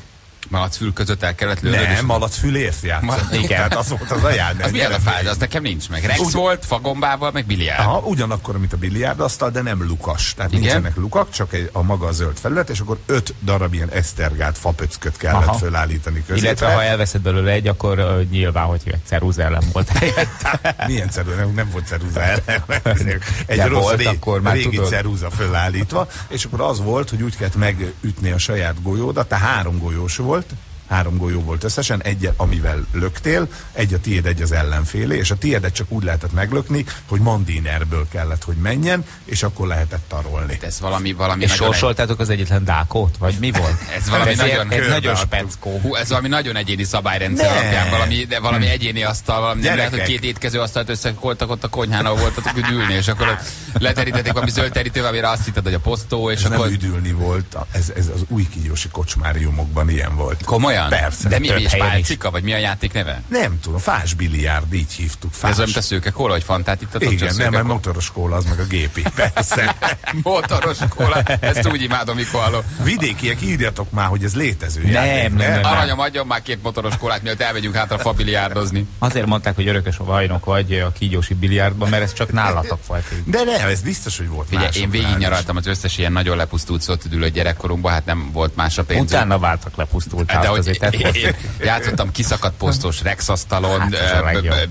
Malacfül között el kellett lőnöd. Nem, malacfülért játszott. [laughs] Igen. Tehát az volt az ajánlás. Az milyen a fáj? Az nekem nincs meg. Rex Úgy- volt, fagombával, meg biliárd. Aha, ugyanakkor, mint a biliárdasztal, de nem lukas. Tehát Igen? nincsenek lukak, csak egy, a maga a zöld felület, és akkor öt darab ilyen esztergált fapöcköt kellett Aha. fölállítani középre. Illetve ha elveszed belőle egy, akkor uh, nyilván, hogy egy ceruza ellen volt helyett. [laughs] Milyen ceruza? Nem, nem volt ceruza ellen. [laughs] Egy De rossz volt, ré, akkor már régi tudod. ceruza fölállítva, és akkor az volt, hogy úgy kellett megütni a saját golyódat, tehát három golyós volt, vuelta. Három golyó volt összesen, egy, amivel löktél, egy a tiéd, egy az ellenfélé, és a tiédet csak úgy lehetett meglökni, hogy mandinerből kellett, hogy menjen, és akkor lehetett tarolni. Ez valami, valami És sorsoltátok az egyetlen dákót? Vagy mi volt? [laughs] Ez valami ez nagyon egy nagyon speckó. Hú, ez valami nagyon egyéni szabályrendszer Ne. alapján, valami, de valami egyéni asztal, valami nem lehet, hogy Gyerekek. két étkező asztalt összekoltak ott a konyhán, ahol voltatok úgy ülni, és akkor leterítették valami zöld terítővel, amire azt hitted, hogy a posztó, és nem akkor... üdülni volt, ez, ez az új kígyósi kocsmáriumokban ilyen volt. Komolyan? Persze. De mi, mi is pálcika, vagy mi a játék neve? Nem tudom, fás biliárd, így hívtuk. Fás. Ez olyan, mint a szőke kóla, hogy fantát ittatok? Igen, nem, mert motoros kóla, az meg a gépi. [laughs] Persze. [laughs] Motoros kóla, ezt úgy imádom, mikor hallom. Vidékiek, írjatok már, hogy ez létező Nem, játék. nem, nem. Aranyom, adjon már két motoros kólát, mielőtt elmegyünk hátra fabiliárdozni. Azért mondták, hogy örökös a vajnok vagy a kígyósi biliárdban, mert ez csak nálatok volt. De nem, ez biztos, hogy volt Figyelj, én végignyaraltam az összes ilyen nagyon lepusztult szótüdülő gyerekkorunkban, hát nem volt más a pénz. Utána váltak le pusztult de hogy azért. Én játszottam kiszakadt posztos rexasztalon, Hát,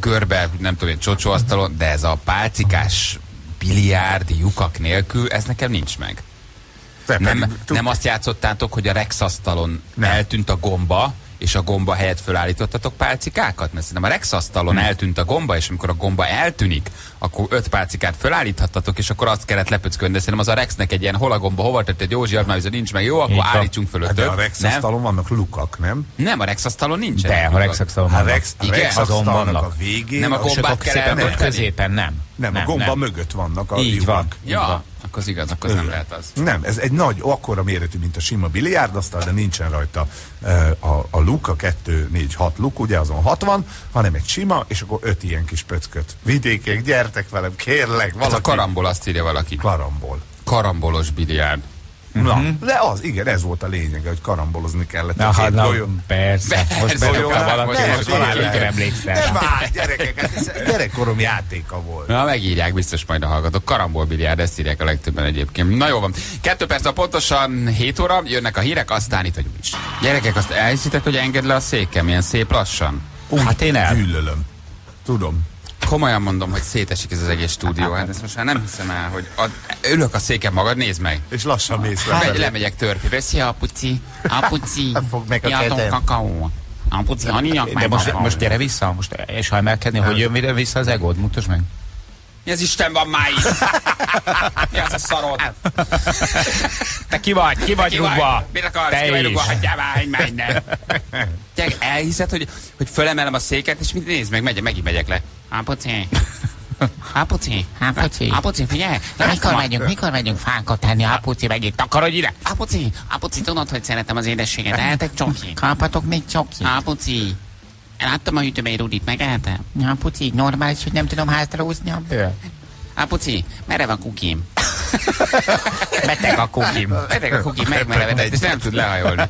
görbe, nem tudom én, csocsóasztalon, de ez a pálcikás biliárd lyukak nélkül, ez nekem nincs meg. Nem, tud- nem azt játszottátok, hogy a rexasztalon Nem. eltűnt a gomba, és a gomba helyett fölállítottatok pálcikákat? Mert szerintem a rexasztalon eltűnt a gomba, és amikor a gomba eltűnik, akkor öt pálcikát fölállíthattatok, és akkor azt kellett lepöckölni. De szerintem az a rexnek egy ilyen hol a gomba, hova tetted Józsi, az már viszont nincs meg, jó, akkor Így állítsunk föl Hát de a ötöt. Rex Nem? asztalon vannak lukak, nem? Nem, a rexasztalon nincs. De, ha rexaxalon A vannak. Rex, a Igen, Rex azon vannak. a végén... Nem a a- gombát kell eltölteni? középen nem. Nem, a gomba mögött vannak a Így lyukak. van. Ja, az igaz, akkor ez nem lehet az. Nem, ez egy nagy, akkora méretű, mint a sima biliárdasztal, de nincsen rajta e, a, a luk, a 2, 4, 6 luk, ugye azon 60, hanem egy sima, és akkor öt ilyen kis pöcköt. Vidékek, gyertek velem, kérlek, Ez a valaki. karambol, azt írja valaki. Karambol. Karambolos biliárd. Na, de az, igen, ez volt a lényege, hogy karambolozni kellett. Na, hát, na, golyón. persze. Most Persze, valaki, most nem, valaki nem emlékszel. Nem már, gyerekek, hát ez gyerekkorom játéka volt. Na, megírják biztos majd a hallgatók. Karambol biliárd, ezt írják a legtöbben egyébként. Na jó van. Kettő perc a pontosan 7 óra, jönnek a hírek, aztán itt vagyunk is. Gyerekek, azt elhiszitek, hogy engedd le a székem, ilyen szép lassan? Hát én el. Gyűlölöm. Tudom. Komolyan mondom, hogy szétesik ez az egész stúdió. [laughs] Hát ezt most már nem hiszem el, hogy a, ülök a széken magad, nézd meg. És lassan mész Megy, lefelé. lemegyek törpébe. Szia, apuci. Apuci. [laughs] Fogd meg a kezem. kakaó. Apuci, annyiak De meg most, most gyere vissza, most és ha emelkedni, hogy jön vissza az egód, mutasd meg. Mi az Isten van már itt? [laughs] Mi az a szarod? Te ki vagy? Ki vagy rúgva? Mit akarsz? Te Ki vagy rúgva? Hagyjál már, hogy menj innen. [laughs] Te elhiszed, hogy, hogy fölemelem a széket, és mit nézd meg, megy, megint megyek le. Apuci. Apuci. Apuci. Apuci, figyelj. Mikor megyünk, mikor megyünk fákat tenni? Apuci megint takarodj ide! Apuci, apuci, tudod, hogy szeretem az édességet. Eltek csoki. Kaphatok még csokit? Apuci. Láttam a hűtőben egy rudit, megehetem? Apuci, normális, hogy nem tudom hátra húzni a bőr. Apuci, merev a kukim. [laughs] Beteg a kukim. Beteg a kukim, megmerevedett, és nem tud lehajolni.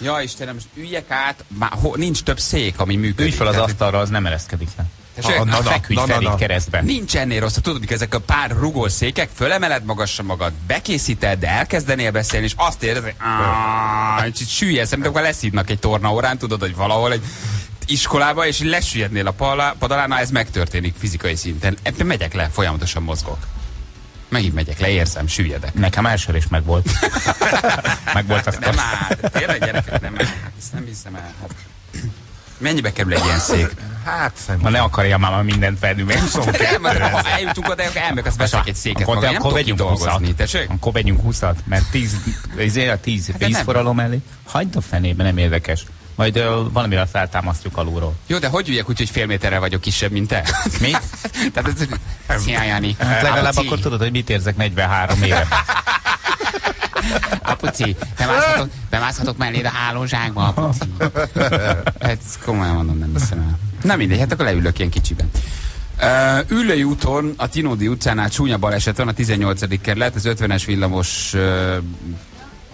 Ja, Istenem, most üljek át, már ho, nincs több szék, ami működik. Ülj fel az asztalra, az nem ereszkedik le. Tessék? Na, Na, na, feküdj na, na, na. keresztbe. Nincs ennél rossz, tudod, hogy ezek a pár rugós székek, fölemeled magasra magad, bekészíted, de elkezdenél beszélni, és azt érzed, hogy és így süllyedsz, mint akkor leszídnak egy tornaórán, tudod, hogy valahol egy iskolába, és lesüllyednél a padalán, ez megtörténik fizikai szinten. Ebben megyek le, folyamatosan mozgok. Megint megyek le, érzem, süllyedek. Nekem első is megvolt. [laughs] megvolt azt Nem már, tényleg gyerekek, nem már. Ezt nem hiszem el. Hát. Mennyibe kerül egy ilyen szék? Hát szerintem. ne akarja már mindent venni, mert [laughs] Nem, ha eljutunk oda, akkor elmegyek, azt veszek egy széket akkor, maga. te, Nem akkor tudok dolgozni, 20 tessék? Akkor vegyünk 20 mert 10, ezért a 10 Hát de nem. vízforralom elé. Hagyd a fenébe, nem érdekes. Majd uh, valamire feltámasztjuk alulról. Jó, de hogy üljek úgy, hogy fél méterrel vagyok kisebb, mint te? [laughs] Mit? [laughs] Tehát ez... Szia, Jani. Hát legalább akkor tudod, hogy mit érzek 43 éve. Apuci, bemászhatok, bemászhatok melléd a hálózsákba, apuci. Hát komolyan mondom, nem hiszem el. Na mindegy, hát akkor leülök ilyen kicsiben. Uh, Üllői úton, a Tinódi utcánál csúnya baleset van, a 18. kerület, az 50-es villamos uh,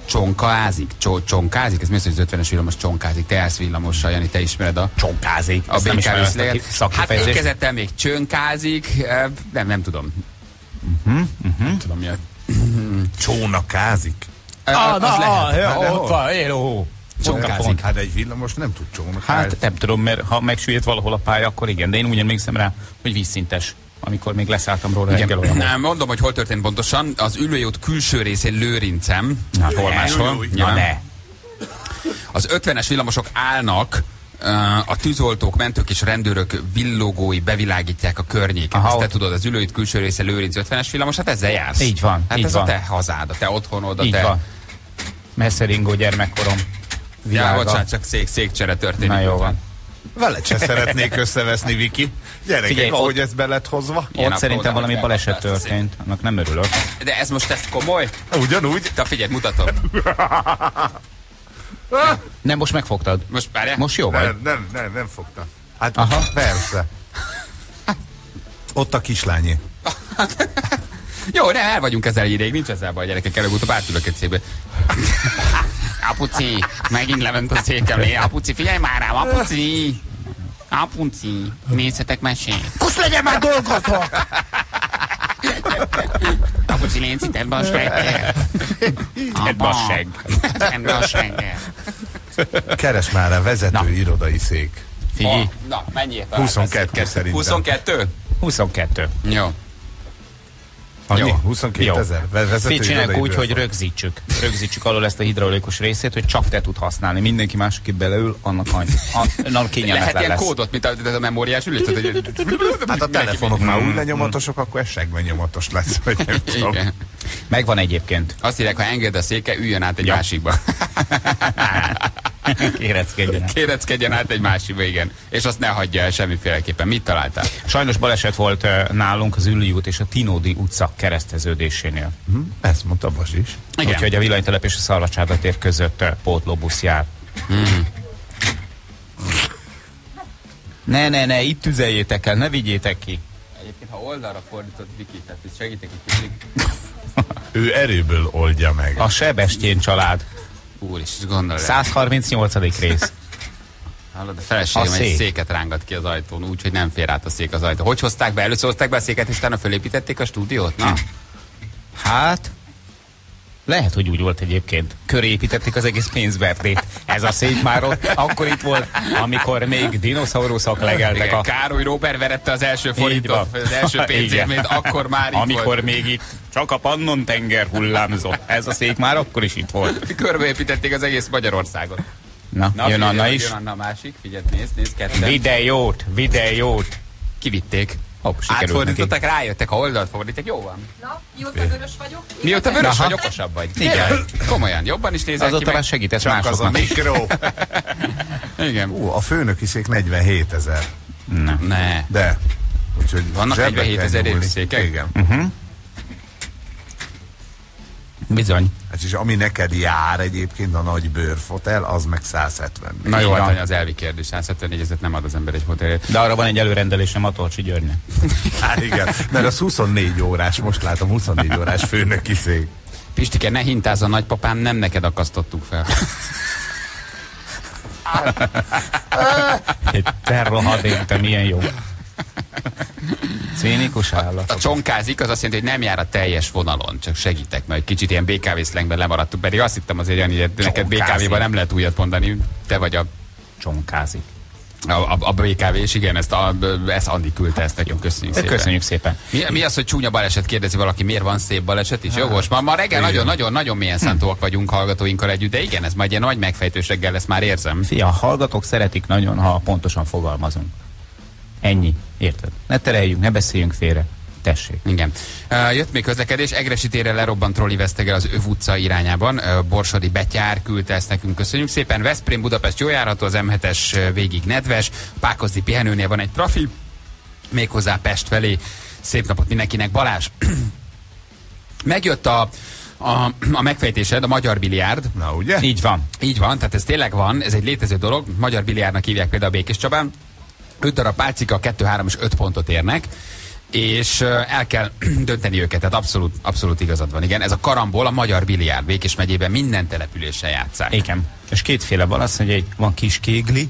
csonkázik, Cso- csonkázik, ez mi az, hogy az 50-es villamos csonkázik, te állsz villamossal, Jani, te ismered a Csonkázik. a nem BKV szleget. Hát ékezettel még csönkázik, eh, nem, nem tudom. Nem tudom mi a... Csónakázik. Ah, az lehet. ja, De ott van, éló. Csonkázik. Hát egy villamos nem tud csónakázni. Hát nem tudom, mert ha megsüllyedt valahol a pálya, akkor igen, de én úgy emlékszem rá, hogy vízszintes, amikor még leszálltam róla reggel olyan. volt. Nem, mondom, hogy hol történt pontosan. Az ülőjút külső részén Lőrincem, Na, hol ne. máshol. Na Ja. ne. Az 50-es villamosok állnak, uh, a tűzoltók, mentők és rendőrök villogói bevilágítják a környéket. Aha, Ezt te ott- tudod, az ülőjút külső része Lőrinc 50-es villamos, hát ezzel jársz. Így van, Hát így ez van. a te hazád, a te otthonod, a Így te... van. Messzeringó gyermekkorom. Ja, világa. bocsánat, csak szék, székcsere történik. Na jó van. Vele se szeretnék összeveszni, Viki. Gyerekek, Figyelj, ahogy ott- ez be lett hozva. Ilyen Ott szerintem valami baleset történt, annak nem örülök. De ez most ez komoly? Ugyanúgy. Te figyelj, mutatom. [laughs] Nem, most megfogtad. Most várjál. Most jó vagy? Nem, nem, nem, nem fogta. Hát Aha. persze. [laughs] Ott a kislányé. [laughs] Jó, nem, el vagyunk ezzel ideig, nincs ezzel baj, gyerekek, előbb-utóbb átülök egy székbe. [laughs] Apuci, megint lement a székemlé. Apuci, figyelj már rám, apuci. Apuci, nézhetek mesét. Kusz legyen már dolgozva! Apuci, légy itt ebbe a segge. [laughs] Ebbe a segg. [laughs] Ebbe a. Keres már a vezető Na. irodai szék. Figyelj, Na, mennyiért? 22 szerintem. 22? 22. Jó. Annyi? Jó. 22 Jó. ezer? Irodai úgy, hogy rögzítsük. Rögzítsük alól ezt a hidraulikus részét, hogy csak te tud használni. Mindenki más, aki beleül, annak annyi. Annak Lehet kényelmetlen ilyen lesz. kódot, mint a, a memóriás ülés? Hát a telefonok már úgy lenyomatosok, akkor ez segben nyomatos lesz. Vagy nem tudom. Megvan egyébként. Azt hívják, ha enged a széke, üljön át egy Ja. másikba. [laughs] [laughs] Kéreckedjen. Kéreckedjen át egy másikba, igen. És azt ne hagyja el semmiféleképpen. Mit találtál? Sajnos baleset volt nálunk az Ülői út és a Tinódi utca kereszteződésénél. Hm? Ezt mondta Bas is. Igen. Úgyhogy a villanytelep és a Szalvacsáda tér között pótlóbusz jár. Hmm. Ne, ne, ne, itt tüzeljétek el, ne vigyétek ki. Egyébként, ha oldalra fordított Viki, tehát itt segítek egy kicsit. [laughs] Ő erőből oldja meg. A Sebestyén család. Úr is, gondolj rá. 138. rész. [laughs] Hallod, a feleségem A egy szék. széket rángat ki az ajtón, úgy, hogy nem fér át a szék az ajtón. Hogy hozták be? Először hozták be a széket, és utána fölépítették a stúdiót? Na, Hát, lehet, hogy úgy volt egyébként. Köré építették az egész pénzvertét. Ez a szék már ott, akkor itt volt, amikor még dinoszauruszok legeltek igen, a... Károly Robert verette az első forintot, az első pénzérmét, akkor már itt Amikor volt. még itt csak a Pannon tenger hullámzott. Ez a szék már akkor is itt volt. Körbeépítették az egész Magyarországot. Na, Na, jön Anna jön is. Anna a másik, figyelj, nézd, nézd, ketten. Videót, videót. Kivitték. Hopp. Átfordították, rájöttek, ha oldalt fordítják, jó van. Na, mióta vörös vagyok? Mióta vörös Aha. vagy, okosabb vagy. Igen. Komolyan, jobban is nézel ki Azóta már meg. segítesz Csak az a másoknak. mikro. [laughs] Igen. Ú, a főnöki szék 47 ezer. Ne. De. Úgyhogy Vannak zsebbe 47 kell ezer székek? Igen. Bizony. Hát és ami neked jár egyébként a nagy bőrfotel, az meg 170. Na jó, hát az elvi kérdés. 174 ezeret nem ad az ember egy hotelért. De arra van egy előrendelésem a Tolcsi Györgynek. [laughs] Hát igen, mert az 24 órás, most látom 24 órás főnöki szék. Pistike, ne hintázz a nagypapám, nem neked akasztottuk fel. Egy te rohadék, te milyen jó. [laughs] Cínikus állat. A csonkázik, az azt jelenti, hogy nem jár a teljes vonalon, csak segítek, mert egy kicsit ilyen BKV szlengben lemaradtunk, pedig azt hittem azért, Jani, hogy neked. BKV-ban nem lehet újat mondani, te vagy a, Csonkázik. a, a, a BKV, és igen, ezt, a, ezt Andi küldte, ezt nekünk köszönjük szépen. Köszönjük szépen. Mi, mi az, hogy csúnya baleset kérdezi valaki, miért van szép baleset is? Jogos. Ma, ma reggel nagyon-nagyon-nagyon milyen szántóak vagyunk hallgatóinkkal együtt, de igen, ez majd ilyen nagy megfejtős reggel lesz, már érzem. Fia, a hallgatók szeretik nagyon, ha pontosan fogalmazunk. Ennyi. Érted? Ne tereljünk, ne beszéljünk félre. Tessék. Igen. Uh, jött még közlekedés, Egresi térre lerobbant trolli vesztegel az Öv utca irányában. Uh, Borsodi Betyár küldte ezt nekünk, köszönjük szépen. Veszprém Budapest jó járható, az M7-es uh, végig nedves. Pákozdi pihenőnél van egy trafi, méghozzá Pest felé. Szép napot mindenkinek, Balázs! [clears throat] Megjött a, a, a megfejtésed, a magyar biliárd. Na ugye? Így van. Így van, tehát ez tényleg van, ez egy létező dolog. Magyar biliárdnak hívják például a Békés Csabán. 5 darab pálcika, 2, 3 és 5 pontot érnek. és el kell [clears throat] dönteni őket, tehát abszolút, abszolút igazad van. Igen, ez a karambol a magyar biliárd Békés megyében minden településen játszák. Igen. És kétféle van, azt mondja, hogy van kis kégli,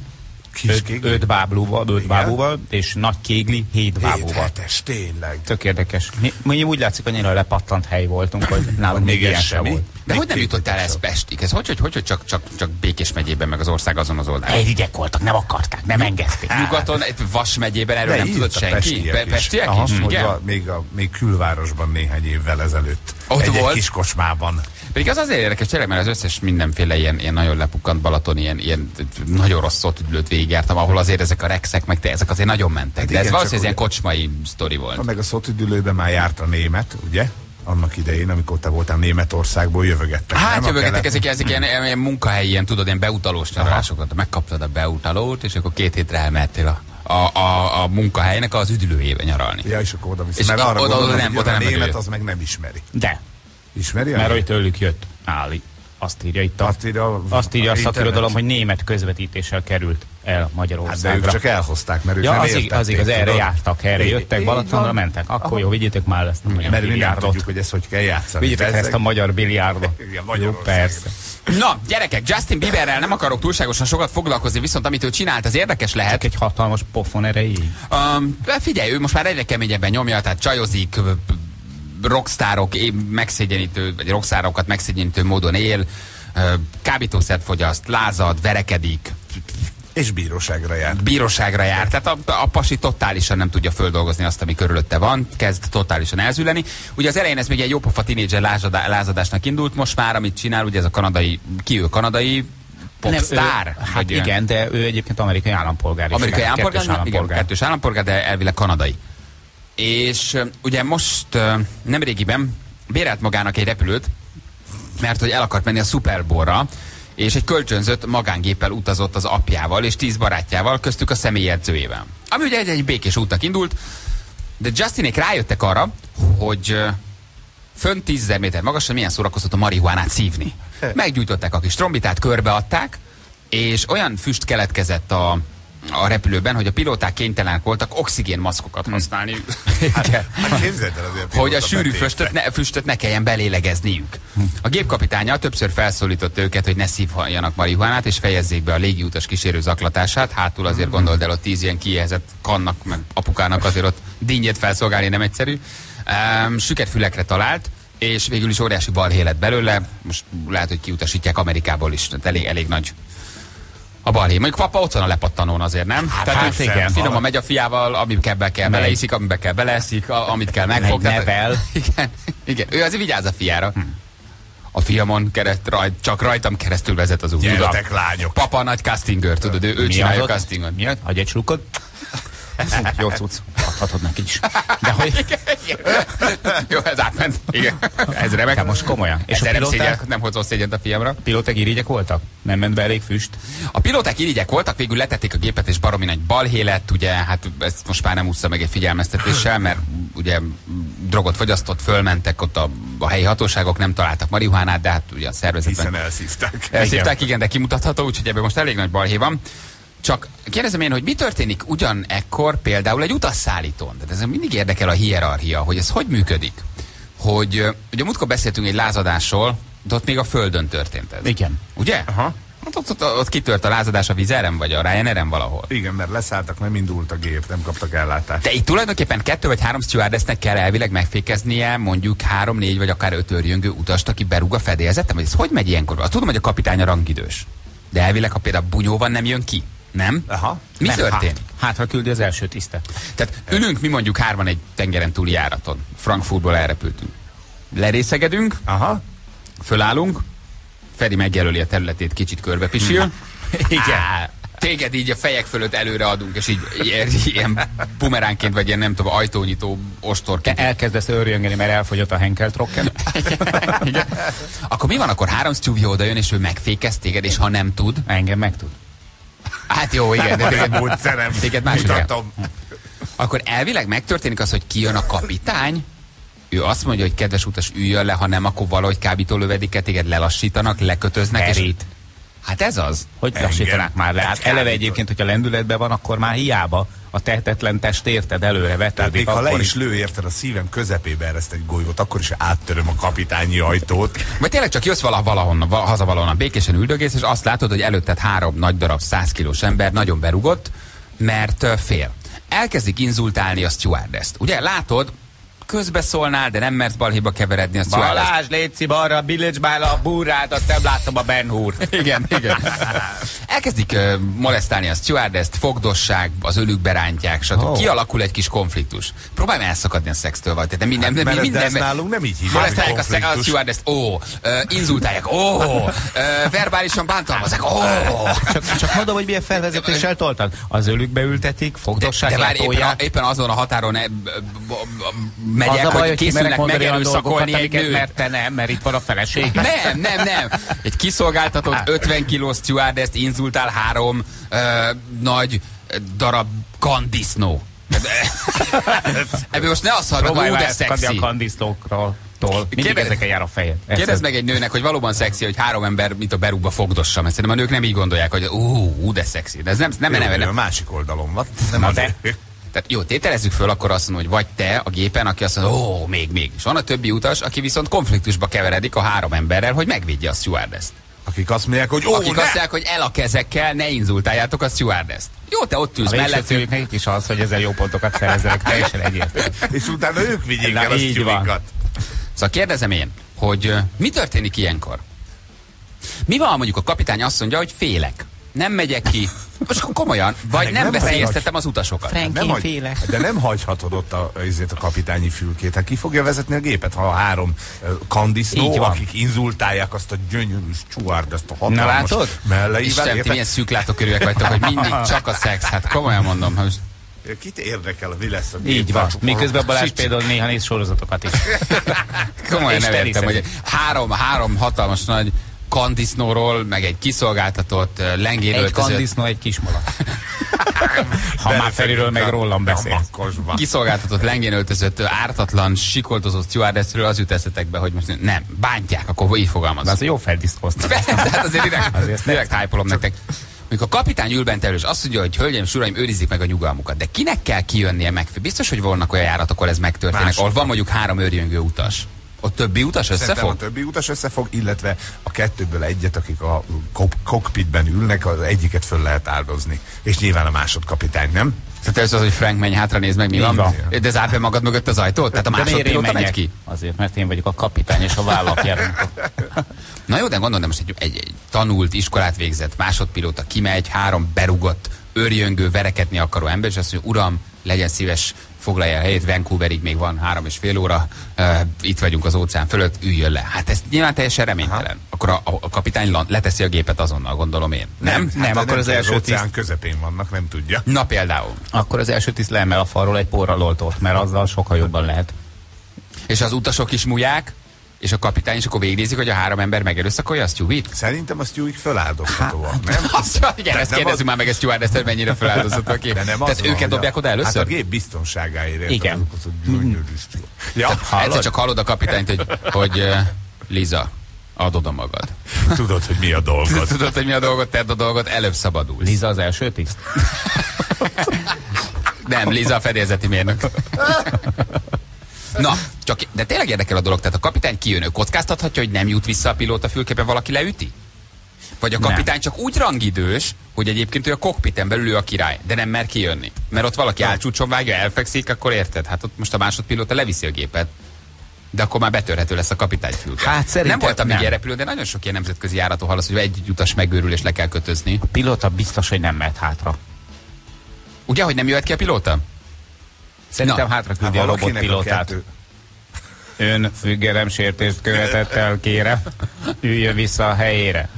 Kis öt, kégli? öt bábúval, öt Igen. bábúval, és nagy kégli, hét bábúval. hetes, tényleg. Tök érdekes. Mi, mi úgy látszik, annyira lepattant hely voltunk, hogy [laughs] nálunk még még ilyen sem semmi? volt. De hogy nem két jutott el ez. Pestig? Ez hogy, hogy, hogy, hogy csak, csak, csak Békés megyében, meg az ország azon az? Elvigyek voltak, nem akarták, nem engedték. Nyugaton, Vas megyében erről De nem tudott a senki? pestiek Pe- is. Pestiek Aha, is? hogy va- még, a, még külvárosban néhány évvel ezelőtt. Ott egy, volt? egy kis kocsmában. Pedig az azért érdekes, tényleg, mert az összes mindenféle ilyen, ilyen nagyon lepukkant Balaton, ilyen, ilyen nagyon rossz üdülőt végigjártam, ahol azért ezek a rexek, meg te, ezek azért nagyon mentek. Hát De ez igen, valószínűleg csak ilyen kocsmai sztori Ha volt. meg a szotüdülőben már járt a német, ugye? Annak idején, amikor te voltál Németországból, jövögettek. Hát? A jövögettek ezek, ezek ilyen, ilyen munkahelyi, ilyen, tudod, ilyen beutalós nyaralásokat. Megkaptad a beutalót, és akkor két hétre elmehettél a, a, a, a munkahelynek az üdülőjébe nyaralni. Ja, és akkor oda És visz. Mert arra oda- oda gondolom, nem- hogy oda a nem német megyő. az meg nem ismeri. De, Ismeri? a mert hogy német? tőlük jött. Áli. Azt írja itt a, Azt írja a- azt írja a a szakirodalom, hogy német közvetítéssel került el Hát de Magyarországra. ők csak elhozták, mert ők Ja, nem az, értették, az igaz, erre tudod? jártak, erre jöttek, Balatonra mentek. Akkor jó, vigyétek már ezt a magyar Mert mi nem tudjuk, hogy ezt hogy kell játszani. Vigyétek ezt a magyar biliárdot. [laughs] Jó, persze. Na, gyerekek, Justin Bieberrel nem akarok túlságosan sokat foglalkozni, viszont amit ő csinált, az érdekes lehet. Csak egy hatalmas pofon erejéig. Um, figyelj, ő most már egyre keményebben nyomja, tehát csajozik, rockstárok megszégyenítő, vagy rockstárokat megszégyenítő módon él, kábítószert fogyaszt, lázad, verekedik, És bíróságra járt. bíróságra jár. Tehát a, a pasi totálisan nem tudja földolgozni azt, ami körülötte van, kezd totálisan elzüleni. Ugye az elején ez még egy jópofa tínédzser lázadá, lázadásnak indult, most már, amit csinál, ugye ez a kanadai, ki ő kanadai, popstar? Nem, ő, hát vagy, igen, de ő egyébként amerikai állampolgár is. Amerikai kettős állampolgár, igen, kettős állampolgár, de elvileg kanadai. És ugye most nemrégiben bérelt magának egy repülőt, mert hogy el akart menni a Super Bowl-ra, és egy kölcsönzött magángéppel utazott az apjával és tíz barátjával, köztük a személyedzőjével. Ami ugye egy, egy békés útnak indult, de Justinék rájöttek arra, hogy ö, fönn 10 méter magasan milyen szórakoztató marihuánát szívni. Meggyújtották a kis trombitát, körbeadták, és olyan füst keletkezett a, a repülőben, hogy a pilóták kénytelenek voltak oxigénmaszkokat használni. [laughs] Igen. Hát képzeld el azért. hogy a sűrű füstöt ne, füstöt ne kelljen belélegezniük. A gépkapitánya többször felszólította őket, hogy ne szívjanak marihuánát, és fejezzék be a légiutas kísérő zaklatását. Hátul azért gondold el, ott tíz ilyen kiéhezett kannak, meg apukának azért ott dinnyét felszolgálni nem egyszerű. Um, süket fülekre talált, és végül is óriási balhé lett belőle. Most lehet, hogy kiutasítják Amerikából is, tehát elég, elég nagy a balhé. Mondjuk papa ott van a lepattanón azért, nem? Hát, Tehát hát igen. finoman megy a fiával, amiben kell, kell beleiszik, amiben kell beleeszik, a, amit kell megfog. Nevel. [laughs] Igen, igen, ő azért vigyáz a fiára. A fiamon kereszt, rajt, csak rajtam keresztül vezet az út. Gyertek, lányok. Papa nagy castingőr, tudod, ő, ő csinálja a castingot. Mi? Hagyj egy slukot? Jó cucc. Adhatod neki is. De hogy... Jó, ez átment. Igen. Ez remek. Te most komolyan. És És a nem, pilóták? szégyen, nem hozol szégyent a fiamra. Pilóták irigyek voltak? Nem ment be elég füst? A pilóták irigyek voltak, végül letették a gépet, és baromi nagy balhé lett, ugye, hát ezt most már nem úszta meg egy figyelmeztetéssel, mert ugye drogot fogyasztott, fölmentek ott a, a helyi hatóságok, nem találtak marihuánát, de hát ugye a szervezetben Hiszen elszívták. Elszívták, igen, de kimutatható, úgyhogy ebben most elég nagy balhé van. Csak kérdezem én, hogy mi történik ugyanekkor például egy utasszállítón? Tehát ez mindig érdekel a hierarchia, hogy ez hogy működik. Hogy ugye múltkor beszéltünk egy lázadásról, de ott még a földön történt ez. Igen. Ugye? Aha. Hát ott, ott, ott kitört a lázadás a vizeren, vagy a Ryanair-en valahol. Igen, mert leszálltak, nem indult a gép, nem kaptak ellátást. De itt tulajdonképpen kettő vagy három stewardessnek kell elvileg megfékeznie mondjuk három, négy vagy akár öt őrjöngő utast, aki berúg a fedélzetem, vagy ez hogy megy ilyenkor? Azt tudom, hogy a kapitány a rangidős. De elvileg, ha például bunyó van, nem jön ki. Nem? Aha. Mi Nem, történik? Hát, hát, ha küldi az első tisztet. Tehát ülünk mi mondjuk hárman egy tengeren túli járaton. Frankfurtból elrepültünk. Lerészegedünk, Aha. fölállunk, Feri megjelöli a területét, kicsit körbepisil. [laughs] Igen. Téged így a fejek fölött előre adunk, és így ilyen, ilyen bumeránként, vagy ilyen nem tudom, ajtónyitó Te ostorként. elkezdesz őrjöngeni, mert elfogyott a Henkel trokken. [laughs] Igen. Akkor mi van, akkor három oda jön, és ő megfékez téged, és ha nem tud? Engem megtud. Hát jó, igen, de téged, módszerem. téged Mutatom. Akkor elvileg megtörténik az, hogy kijön a kapitány, ő azt mondja, hogy kedves utas, üljön le, ha nem, akkor valahogy kábító lövediket téged lelassítanak, lekötöznek. És... Terít. Hát ez az. Hogy Engem. lassítanák már le? Hát eleve egyébként, hogyha lendületben van, akkor már hiába a tehetetlen test érted előre vetődik, még ha le is lő érted a szívem közepébe ereszt egy golyót, akkor is áttöröm a kapitányi ajtót. Vagy tényleg csak jössz vala, valahonnan, val, haza valahonnan, békésen üldögész, és azt látod, hogy előtted három nagy darab 100 kilós ember nagyon berugott, mert fél. Elkezdik inzultálni a stewardess-t. Ugye látod, közbeszólnál, de nem mersz balhéba keveredni a stewardess. Balázs, létszi balra, billencsbál a búrát, azt nem látom a Ben Hur. [laughs] Igen, igen. Elkezdik uh, molesztálni a stewardess-t, fogdosság, az ölükbe rántják, stb. Oh. Kialakul egy kis konfliktus. Próbálj elszakadni a szextől, vagy de minden, Hát, nem, mert minden, de ezt nálunk nem így hívják, Molesztálják a, szex- a stewardess-t, ó, uh, inzultálják, ó, uh, verbálisan bántalmazzák, ó. Csak, csak mondom, hogy milyen felvezetéssel toltad. Az ölükbe ültetik, fogdosság De már éppen, éppen azon a határon e, b- b- b- megyek, Az a baj, hogy hogy készülnek dolgokat, megerőszakolni egy nőt. mert te nem, mert itt van a feleség. [laughs] Nem, nem, nem. Egy kiszolgáltatott 50 kilós stewardess inzultál három ö, nagy darab kandisznó. [laughs] Ebből most ne azt ó, már de a szexi. kandiszlókról. Tól. Mindig Kérdez- ezeken jár a fejed. Kérdezd meg egy nőnek, hogy valóban szexi, hogy három ember, mint a berúgba fogdossa, mert szerintem a nők nem így gondolják, hogy ú, ú de szexi. De ez nem, nem, Jó, nem, ő nem, a másik oldalon van. Nem Na az de. Tehát jó, tételezzük föl, akkor azt mondom, hogy vagy te a gépen, aki azt mondja, ó, még, még. És van a többi utas, aki viszont konfliktusba keveredik a három emberrel, hogy megvédje a stewardess-t. Akik azt mondják, hogy ó, Akik ne! azt mondják, hogy el a kezekkel, ne inzultáljátok a stewardess-t. Jó, te ott ülsz céljuk nekik is az, hogy ezzel jó pontokat szerezzenek, teljesen egyértelmű. [laughs] És utána ők vigyék Na, el a sztyuvikat. Szóval kérdezem én, hogy mi történik ilyenkor? Mi van, mondjuk a kapitány azt mondja, hogy félek? Nem megyek ki. Most komolyan. Vagy nem, nem veszélyeztetem az utasokat. Frank, Nem hagy, félek. de nem hagyhatod ott a, azért a kapitányi fülkét. Hát ki fogja vezetni a gépet, ha a három kandisznó, Így van. akik inzultálják azt a gyönyörű steward, ezt a hatalmas Na, látod? Isten, melleivel. ti érted? milyen szűklátókörűek vagytok, hogy mindig [laughs] csak a szex. Hát komolyan mondom. Hogy Kit érdekel, mi lesz a Így gépben? van. Miközben Balázs Sicsi. például néha néz sorozatokat is. [laughs] komolyan És nem te értem, hiszed. hogy három, három hatalmas nagy kandisznóról, meg egy kiszolgáltatott ö, Egy lengéröltözött kandisznó, egy kismalac. [laughs] Ha már Feriről meg rólam makkosba. kiszolgáltatott lengén öltözött, ártatlan, sikoltozott stewardessről az jut eszetekbe, hogy most nem, bántják, akkor így De fogalmaz. az jó feldiszkoztam. Tehát [laughs] azért direkt, Azért direkt hype nektek. Mikor a kapitány ül bent elő, és azt mondja, hogy hölgyeim, és uraim, őrizik meg a nyugalmukat. De kinek kell kijönnie meg? Biztos, hogy vannak olyan járatok, ahol ez megtörténik, ahol van mondjuk három őrjöngő utas. Ott többi utas Szerintem a összefog? többi utas összefog, illetve a kettőből egyet, akik a kok- kokpitben ülnek, az egyiket föl lehet áldozni. És nyilván a másodkapitány, nem? Tehát ez az, hogy Frank menj hátra, nézd meg, mi van. van. De zárd be magad mögött az ajtót? Tehát a másodpilóta megy ki? Azért, mert én vagyok a kapitány, és a vállat járunk. [laughs] Na jó, de gondolom, de most egy, egy, egy tanult, iskolát végzett másodpilóta kimegy, három berugott, őrjöngő, verekedni akaró ember, és azt mondja, uram, legyen szíves, foglalja el helyét, Vancouverig még van három és fél óra, itt vagyunk az óceán fölött, üljön le. Hát ez nyilván teljesen reménytelen. Akkor a, a, a kapitány leteszi a gépet azonnal, gondolom én. Nem? nem, akkor az kell, első óceán tiszt- közepén vannak, nem tudja. Na például. Akkor az első tiszt leemel a falról egy porral oltót, mert azzal sokkal jobban lehet. És az utasok is múják, és a kapitány is akkor végignézik, hogy a három ember megerőszakolja a Stewit? Szerintem a Stewie feláldozhatóak, nem? Azt, igen, Tehát ezt nem kérdezzük az- már meg a stewardess hogy mennyire feláldozható ki. De nem Tehát az van, őket hogy dobják oda először? Hát a gép biztonságáért. Igen. Stewie. Ja, Tehát egyszer csak hallod a kapitányt, hogy, hogy uh, Liza, adod a magad. [laughs] tudod, hogy mi a dolgod. [laughs] Tudod, hogy mi a dolgot, tedd a dolgot, előbb szabadulsz. Liza az első tiszt? [laughs] Nem, Liza a fedélzeti mérnök. Na, csak, de tényleg érdekel a dolog, tehát a kapitány kijön, ő kockáztathatja, hogy nem jut vissza a pilóta fülképe, valaki leüti? Vagy a Nem. kapitány csak úgy rangidős, hogy egyébként ő a kokpiten belül ő a király, de nem mer kijönni. Mert ott valaki álcsúcson vágja, elfekszik, akkor érted? Hát ott most a másodpilóta leviszi a gépet. De akkor már betörhető lesz a kapitány fülke. Hát szerintem nem voltam még nem. ilyen repülő, de nagyon sok ilyen nemzetközi járaton hallasz, hogy egy utas megőrül és le kell kötözni. A pilóta biztos, hogy nem mehet hátra. Ugye, hogy nem jöhet ki a pilóta? Szerintem Na, hátra Hát küldi a valakinek robotpilótát. Ön függelemsértést követett el, kérem. Üljön vissza a helyére.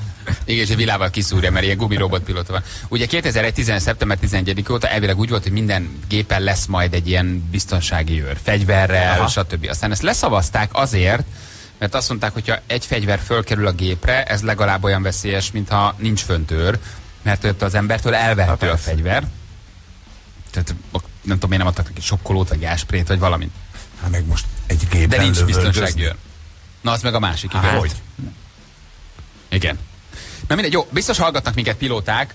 Igen, és egy vilával kiszúrja, mert ilyen gumirobotpilóta van. Ugye 2001. 10. szeptember 11 óta elvileg úgy volt, hogy minden gépen lesz majd egy ilyen biztonsági őr, fegyverrel, Aha. stb. Aztán ezt leszavazták azért, mert azt mondták, hogy ha egy fegyver fölkerül a gépre, ez legalább olyan veszélyes, mintha nincs fönt őr, mert ott az embertől elvehető a fegyver. Tehát nem tudom, miért nem adtak neki sokkolót, vagy gásprét, vagy valamit. Hát meg most egy gépben De nincs biztonsági őr. Na, az meg a másik, igen. Hát, hogy? Igen. Na mindegy, jó, biztos hallgatnak minket pilóták,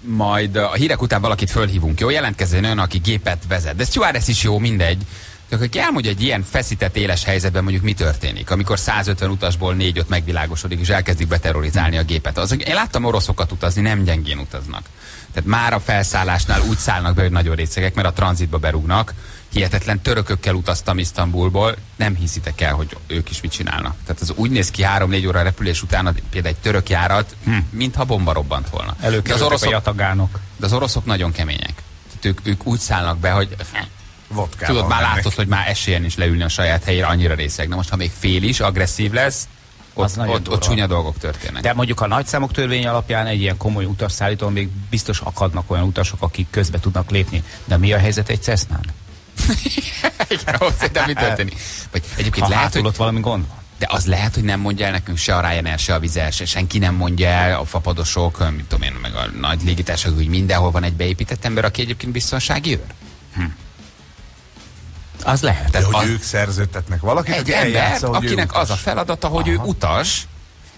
majd a hírek után valakit fölhívunk, jó? Jelentkezzen ön, aki gépet vezet. De stewardess is jó, mindegy. Csak aki elmondja egy ilyen feszített éles helyzetben mondjuk mi történik, amikor 150 utasból 4-5 megvilágosodik, és elkezdik beterrorizálni a gépet. Az, én láttam oroszokat utazni, nem gyengén utaznak. Tehát már a felszállásnál úgy szállnak be, hogy nagyon részegek, mert a tranzitba berúgnak. Hihetetlen törökökkel utaztam Isztambulból, nem hiszitek el, hogy ők is mit csinálnak. Tehát az úgy néz ki 3-4 óra repülés után, például egy török járat, hm. mintha bomba robbant volna. De az, Előkerültek a oroszok, jatagánok. de az oroszok nagyon kemények. Tehát ők, ők úgy szállnak be, hogy Vodkával Tudod, már látod, hogy már esélyen is leülni a saját helyére, annyira részeg. Na most, ha még fél is, agresszív lesz, Az ott, ott, ott csúnya dolgok történnek. De mondjuk a nagyszámok törvény alapján egy ilyen komoly utasszállítón még biztos akadnak olyan utasok, akik közbe tudnak lépni. De mi a helyzet egy Cessnán? [laughs] Igen, szerintem mi történik? Vagy egyébként Ha lehet, hátul hogy, ott valami gond van. de az lehet, hogy nem mondja el nekünk se a Ryanair, se a Vizer, se senki nem mondja el, a fapadosok, mit tudom én, meg a nagy légitársaságok, hogy mindenhol van egy beépített ember, aki egyébként biztonsági őr. Az lehet. De hogy az- ők szerződtetnek valakit, Egy ember, akinek az a feladata, hogy ő utas,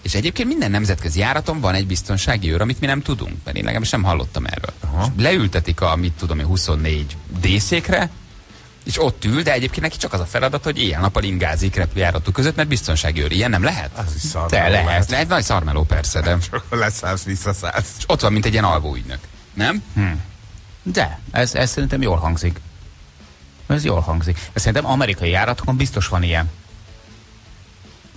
és egyébként minden nemzetközi járaton van egy biztonsági őr, amit mi nem tudunk, mert én legalábbis sem hallottam erről. És leültetik a, mit tudom én, 24 D-székre, és ott ül, de egyébként neki csak az a feladat, hogy éjjel-nappal ingázik repülőjáratok között, mert biztonsági őr. Ilyen nem lehet? Az is szar. De lehet. Ez egy nagy szarmeló persze, de Akkor leszállsz, visszaszállsz. és ott van, mint egy ilyen alvóügynök. Nem? De, ez, ez szerintem jól hangzik. Ez jól hangzik. De szerintem amerikai járatokon biztos van ilyen.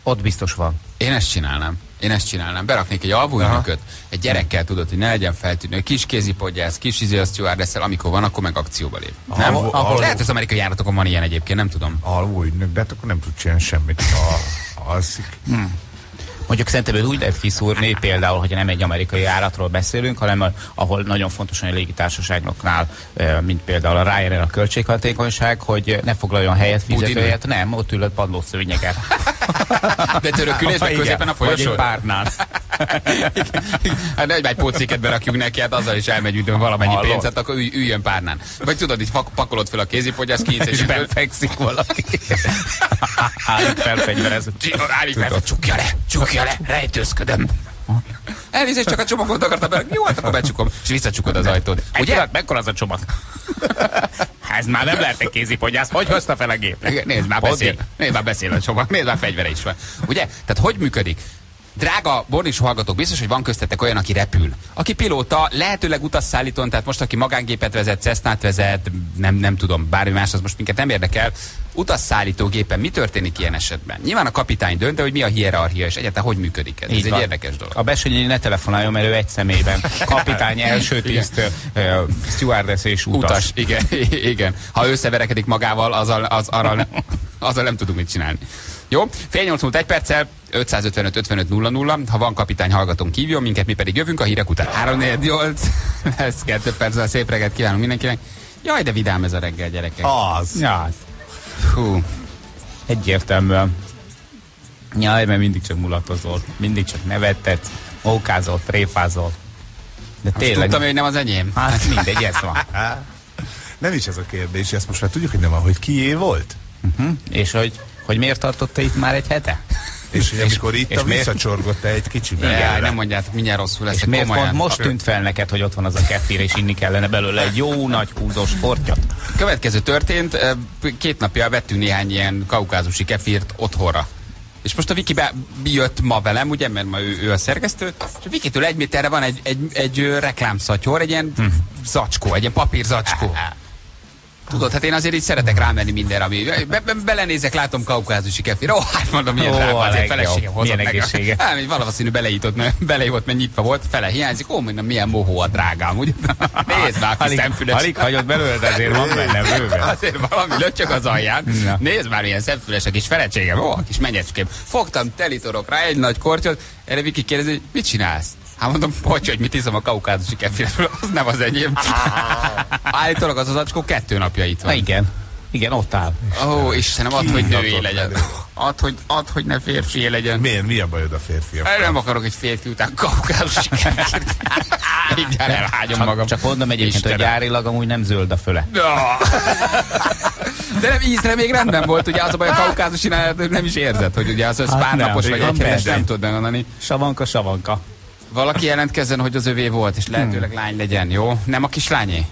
Ott biztos van. Én ezt csinálnám. Én ezt csinálnám. Beraknék egy alvóügynököt, egy gyerekkel tudod, hogy ne legyen feltűnő, kis kézipodgyász, kis izé a stewardess amikor van, akkor meg akcióba lép. Nem? Alvó- Ahol, alvó- lehet, az amerikai járatokon van ilyen egyébként, nem tudom. Alvó ügynök, de hát akkor nem tud csinálni semmit, ha alszik. Mondjuk szerintem őt úgy lehet kiszúrni, például, hogy nem egy amerikai járatról beszélünk, hanem a- ahol nagyon fontos a légitársaságoknál, eh, mint például a Ryanair a költséghatékonyság, hogy ne foglaljon helyet fizetőjét, nem, ott ül a padlószőnyegen. [laughs] De törökülésben középen a egy folyosón. párnál. [laughs] Hát ne egy pócéket berakjuk neki, hát azzal is elmegyünk valamennyi Hallod? pénzt, hát akkor ülj, üljön párnán. Vagy tudod, így pakolod fel a kézipodgyász, kinyitsz [laughs] És és befekszik valaki. Állik felfegyverezve. Állj fel, csukja le, csukja le, rejtőzködöm. Elnézést, csak a csomagot akartam be. Jó, hát akkor becsukom, és visszacsukod az ajtót. Ugye? Pillanat, mekkora az a csomag? [laughs] Ez már nem lehet egy kézipodgyász. Hogy hozta fel a gép? Nézd már, beszél. Nézd már, beszél a csomag. Nézd már, fegyvere is van. Ugye? Tehát hogy működik? Drága Bornis hallgatók, biztos, hogy van köztetek olyan, aki repül. Aki pilóta, lehetőleg utasszállítón, tehát most, aki magángépet vezet, Cessnát vezet, nem, nem tudom, bármi más, az most minket nem érdekel. Utasszállító gépen mi történik ilyen esetben? Nyilván a kapitány dönt, de hogy mi a hierarchia, és egyáltalán hogy működik ez? Ez Így egy van. érdekes dolog. A Besonyi ne telefonáljon, mert ő egy személyben. [laughs] Kapitány, első tiszt, uh, stewardess és utas. Utas, igen, [laughs] igen. Ha összeverekedik magával, azzal, az, arra, ne- [laughs] azzal nem tudunk mit csinálni. Jó, fél nyolc múlt egy perccel, 555 55 00, ha van kapitány, hallgatónk hívjon minket, mi pedig jövünk a hírek után. 3 8, [laughs] ez kettő perccel szép reggelt kívánunk mindenkinek. Jaj, de vidám ez a reggel, gyerekek. Az. Ja, Hú, egyértelműen. Jaj, mert mindig csak mulatozol. Mindig csak nevettetsz, mókázol, tréfázol. De tényleg. tényleg... tudtam, hogy nem az enyém. Hát mindegy, ez van. [laughs] Nem is ez a kérdés, ezt most már tudjuk, hogy nem van, hogy kié volt. Hm? És hogy, hogy miért tartotta itt már egy hete? És hogy amikor itt és a miért- visszacsorgott egy kicsi Jaj, nem mondjátok, mindjárt rosszul lesz. És miért komolyan. pont most tűnt fel neked, hogy ott van az a kefir, és inni kellene belőle egy jó nagy húzós portyot? Következő történt, két napja vettünk néhány ilyen kaukázusi kefírt otthonra. És most a Viki be, jött ma velem, ugye, mert ma ő, ő a szerkesztő, és a Vikitől egy méterre van egy, egy, egy reklámszatyor, egy ilyen zacskó, egy ilyen papírzacskó. [laughs] Tudod, hát én azért így szeretek rámenni mindenre, ami... Be, be, belenézek, látom kaukázusi kefir. Ó, hát mondom, milyen Ó, drága, a azért feleségem hozott Milyen meg. egészsége. [laughs] Hát, még valószínű beleított, mert beleívott, mert nyitva volt, fele hiányzik. Ó, mondom, milyen mohó a drágám, ugye? [laughs] Nézd már, kis szemfüles. alig hagyott belőle, de azért van benne bőven. [laughs] Azért valami löcsök az alján. Na. Nézd már, milyen szemfülesek és feleségem. Ó, a kis menyecském. Fogtam telitorok rá egy nagy kortyot. Erre Viki kérdezi, mit csinálsz? Hát mondom, bocs, hogy mit iszom a kaukázusi kefirről, az nem az enyém. [laughs] Állítólag az az acskó kettő napja itt Na van. igen. Igen, ott áll. Ó, Istenem, add, hogy női legyen. Add, hogy, add, hogy ne férfi legyen. Miért? Mi a bajod a férfiak? Nem akarok egy férfi után kaukázusi kefirt. [laughs] Mindjárt elhágyom magam. Csak mondom egyébként, hogy Istenem. gyárilag amúgy nem zöld a föle. [laughs] De nem ízre még rendben volt, ugye az a baj a kaukázusinál nem is érzed, hogy ugye az, az Hát pár nem, napos vagy egy nem tudod megmondani. Savanka, savanka. Valaki jelentkezzen, hogy az övé volt, és lehetőleg lány legyen, jó? Nem a kislányé?